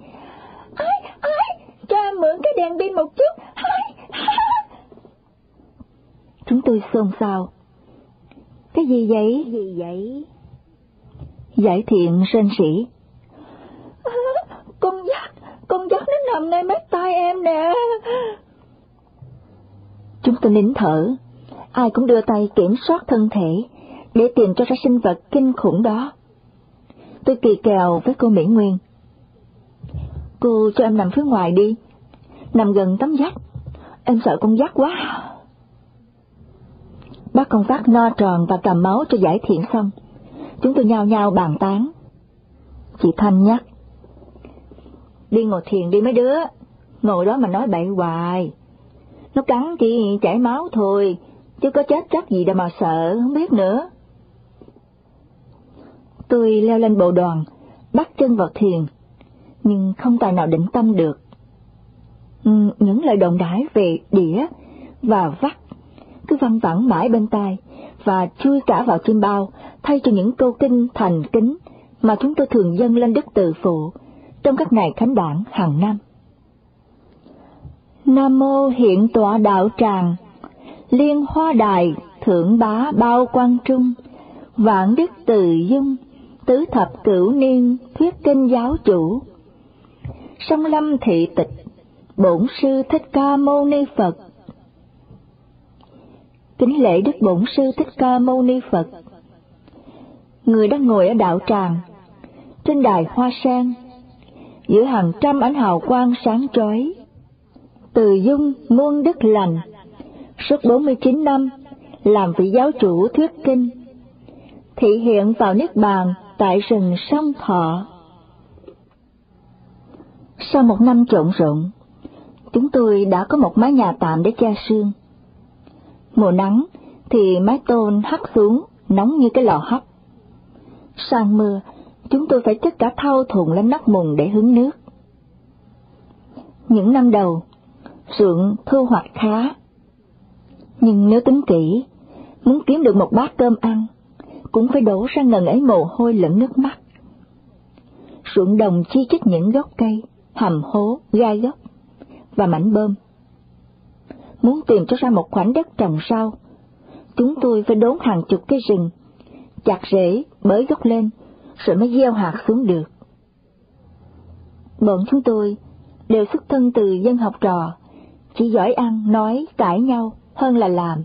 Ai, ai, cho em mượn cái đèn pin một chút, ai, Chúng tôi xôn xao. Cái gì vậy? Cái gì vậy? Giải thiện rên rỉ. À, con dắt, con dắt nó nằm ngay mép tay em nè. Chúng tôi nín thở, ai cũng đưa tay kiểm soát thân thể để tìm cho ra sinh vật kinh khủng đó. Tôi kỳ kèo với cô Mỹ Nguyên. Cô cho em nằm phía ngoài đi, nằm gần tấm giác, em sợ con giác quá. Bác công vắt no tròn và cầm máu cho giải thiện xong, chúng tôi nhao nhao bàn tán. Chị Thanh nhắc. Đi ngồi thiền đi mấy đứa, ngồi đó mà nói bậy hoài. Nó cắn thì chảy máu thôi, chứ có chết chắc gì đâu mà sợ, không biết nữa. Tôi leo lên bộ đoàn, bắt chân vào thiền, nhưng không tài nào định tâm được. Ừ, những lời đồn đãi về đĩa và vắt cứ văng vẳng mãi bên tai và chui cả vào kim bao thay cho những câu kinh thành kính mà chúng tôi thường dâng lên đức từ phụ trong các ngày khánh đảng hàng năm. Nam mô hiện tọa đạo tràng, liên hoa đài thượng bá bao quan trung, vạn đức từ dung, tứ thập cửu niên thuyết kinh giáo chủ. Song lâm thị tịch, bổn sư thích ca mâu ni Phật. Kính lễ Đức Bổn Sư Thích Ca Mâu Ni Phật. Người đang ngồi ở đạo tràng, trên đài hoa sen, giữa hàng trăm ánh hào quang sáng chói. Từ dung muôn đức lành, suốt 49 năm làm vị giáo chủ thuyết kinh, thị hiện vào Niết Bàn tại rừng sông Thọ. Sau một năm trộn rộn, chúng tôi đã có một mái nhà tạm để che sương. Mùa nắng thì mái tôn hắt xuống, nóng như cái lò hấp. Sang mưa, chúng tôi phải chất cả thau thùng lên nắp mùng để hứng nước. Những năm đầu, ruộng thu hoạch khá. Nhưng nếu tính kỹ, muốn kiếm được một bát cơm ăn, cũng phải đổ ra ngần ấy mồ hôi lẫn nước mắt. Ruộng đồng chi chít những gốc cây, hầm hố, gai gốc và mảnh bơm. Muốn tìm cho ra một khoảnh đất trồng rau, chúng tôi phải đốn hàng chục cây rừng, chặt rễ, bới gốc lên, rồi mới gieo hạt xuống được. Bọn chúng tôi đều xuất thân từ dân học trò, chỉ giỏi ăn, nói, cãi nhau hơn là làm.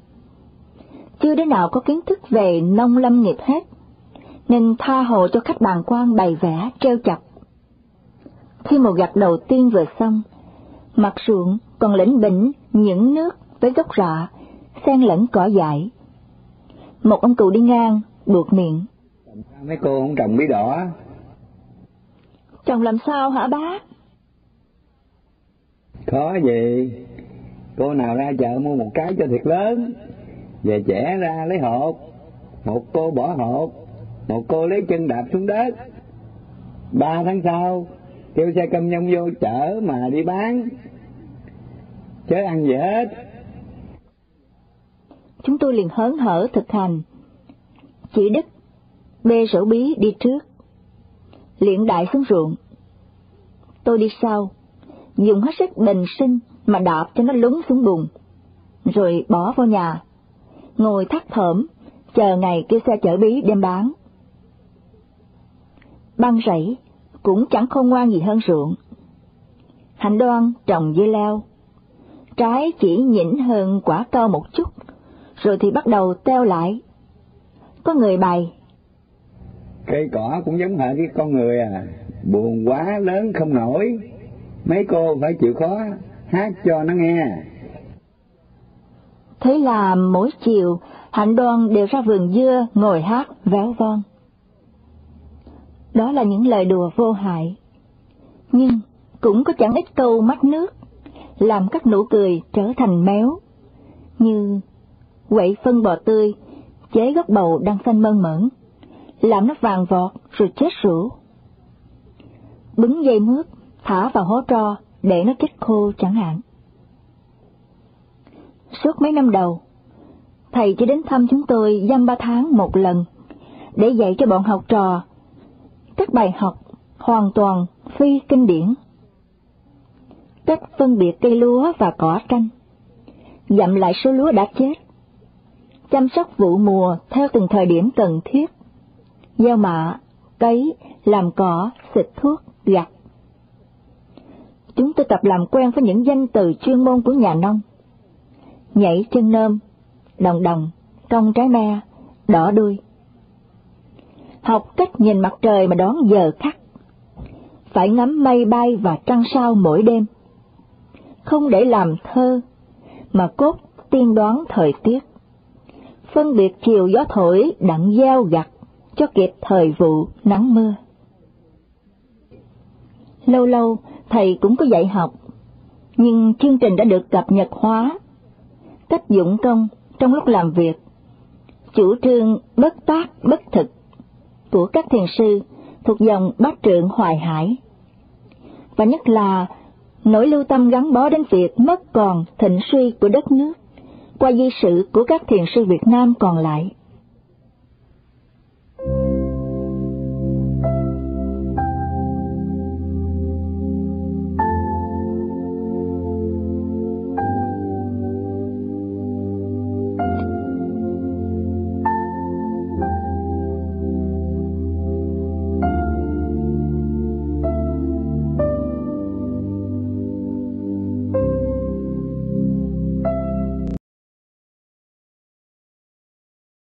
Chưa đứa nào có kiến thức về nông lâm nghiệp hết, nên tha hồ cho khách bàn quan bày vẽ, treo chọc. Khi một gặt đầu tiên vừa xong, mặt ruộng còn lĩnh bỉnh những nước với gốc rạ, xen lẫn cỏ dại. Một ông cụ đi ngang, buộc miệng. Mấy cô không trồng bí đỏ. Trồng làm sao hả bác? Khó gì, cô nào ra chợ mua một cái cho thiệt lớn, về trẻ ra lấy hộp, một cô bỏ hộp, một cô lấy chân đạp xuống đất. Ba tháng sau, kêu xe công nhân vô chợ mà đi bán, chớ ăn gì hết. Chúng tôi liền hớn hở thực hành. Chỉ Đức bê sổ bí đi trước, luyện đại xuống ruộng. Tôi đi sau, dùng hết sức bình sinh mà đạp cho nó lún xuống bùn, rồi bỏ vào nhà, ngồi thắt thởm, chờ ngày kêu xe chở bí đem bán. Băng rẫy cũng chẳng khôn ngoan gì hơn ruộng. Hạnh đoan trồng dưa leo, trái chỉ nhỉnh hơn quả cao một chút, rồi thì bắt đầu teo lại. Có người bày. Cây cỏ cũng giống hệt cái con người à, buồn quá lớn không nổi, mấy cô phải chịu khó hát cho nó nghe. Thế là mỗi chiều, Hạnh đoan đều ra vườn dưa ngồi hát véo von. Đó là những lời đùa vô hại. Nhưng cũng có chẳng ít câu mắt nước, làm các nụ cười trở thành méo, như quậy phân bò tươi, chế gốc bầu đang xanh mơn mởn, làm nó vàng vọt rồi chết rũ. Bứng dây mướp, thả vào hố tro để nó chết khô chẳng hạn. Suốt mấy năm đầu, thầy chỉ đến thăm chúng tôi dăm ba tháng một lần để dạy cho bọn học trò các bài học hoàn toàn phi kinh điển. Cách phân biệt cây lúa và cỏ tranh, dặm lại số lúa đã chết, chăm sóc vụ mùa theo từng thời điểm cần thiết, gieo mạ, cấy, làm cỏ, xịt thuốc, gặt. Chúng tôi tập làm quen với những danh từ chuyên môn của nhà nông. Nhảy chân nơm, đồng đồng, cong trái me, đỏ đuôi học cách nhìn mặt trời mà đón giờ khắc. Phải ngắm mây bay và trăng sao mỗi đêm. Không để làm thơ, mà cốt tiên đoán thời tiết. Phân biệt chiều gió thổi đặng gieo gặt cho kịp thời vụ nắng mưa. Lâu lâu thầy cũng có dạy học, nhưng chương trình đã được cập nhật hóa. Cách dụng công trong lúc làm việc, chủ trương bất tác bất thực của các thiền sư thuộc dòng bát trượng hoài hải. Và nhất là nỗi lưu tâm gắn bó đến việc mất còn thịnh suy của đất nước qua di sự của các thiền sư Việt Nam còn lại.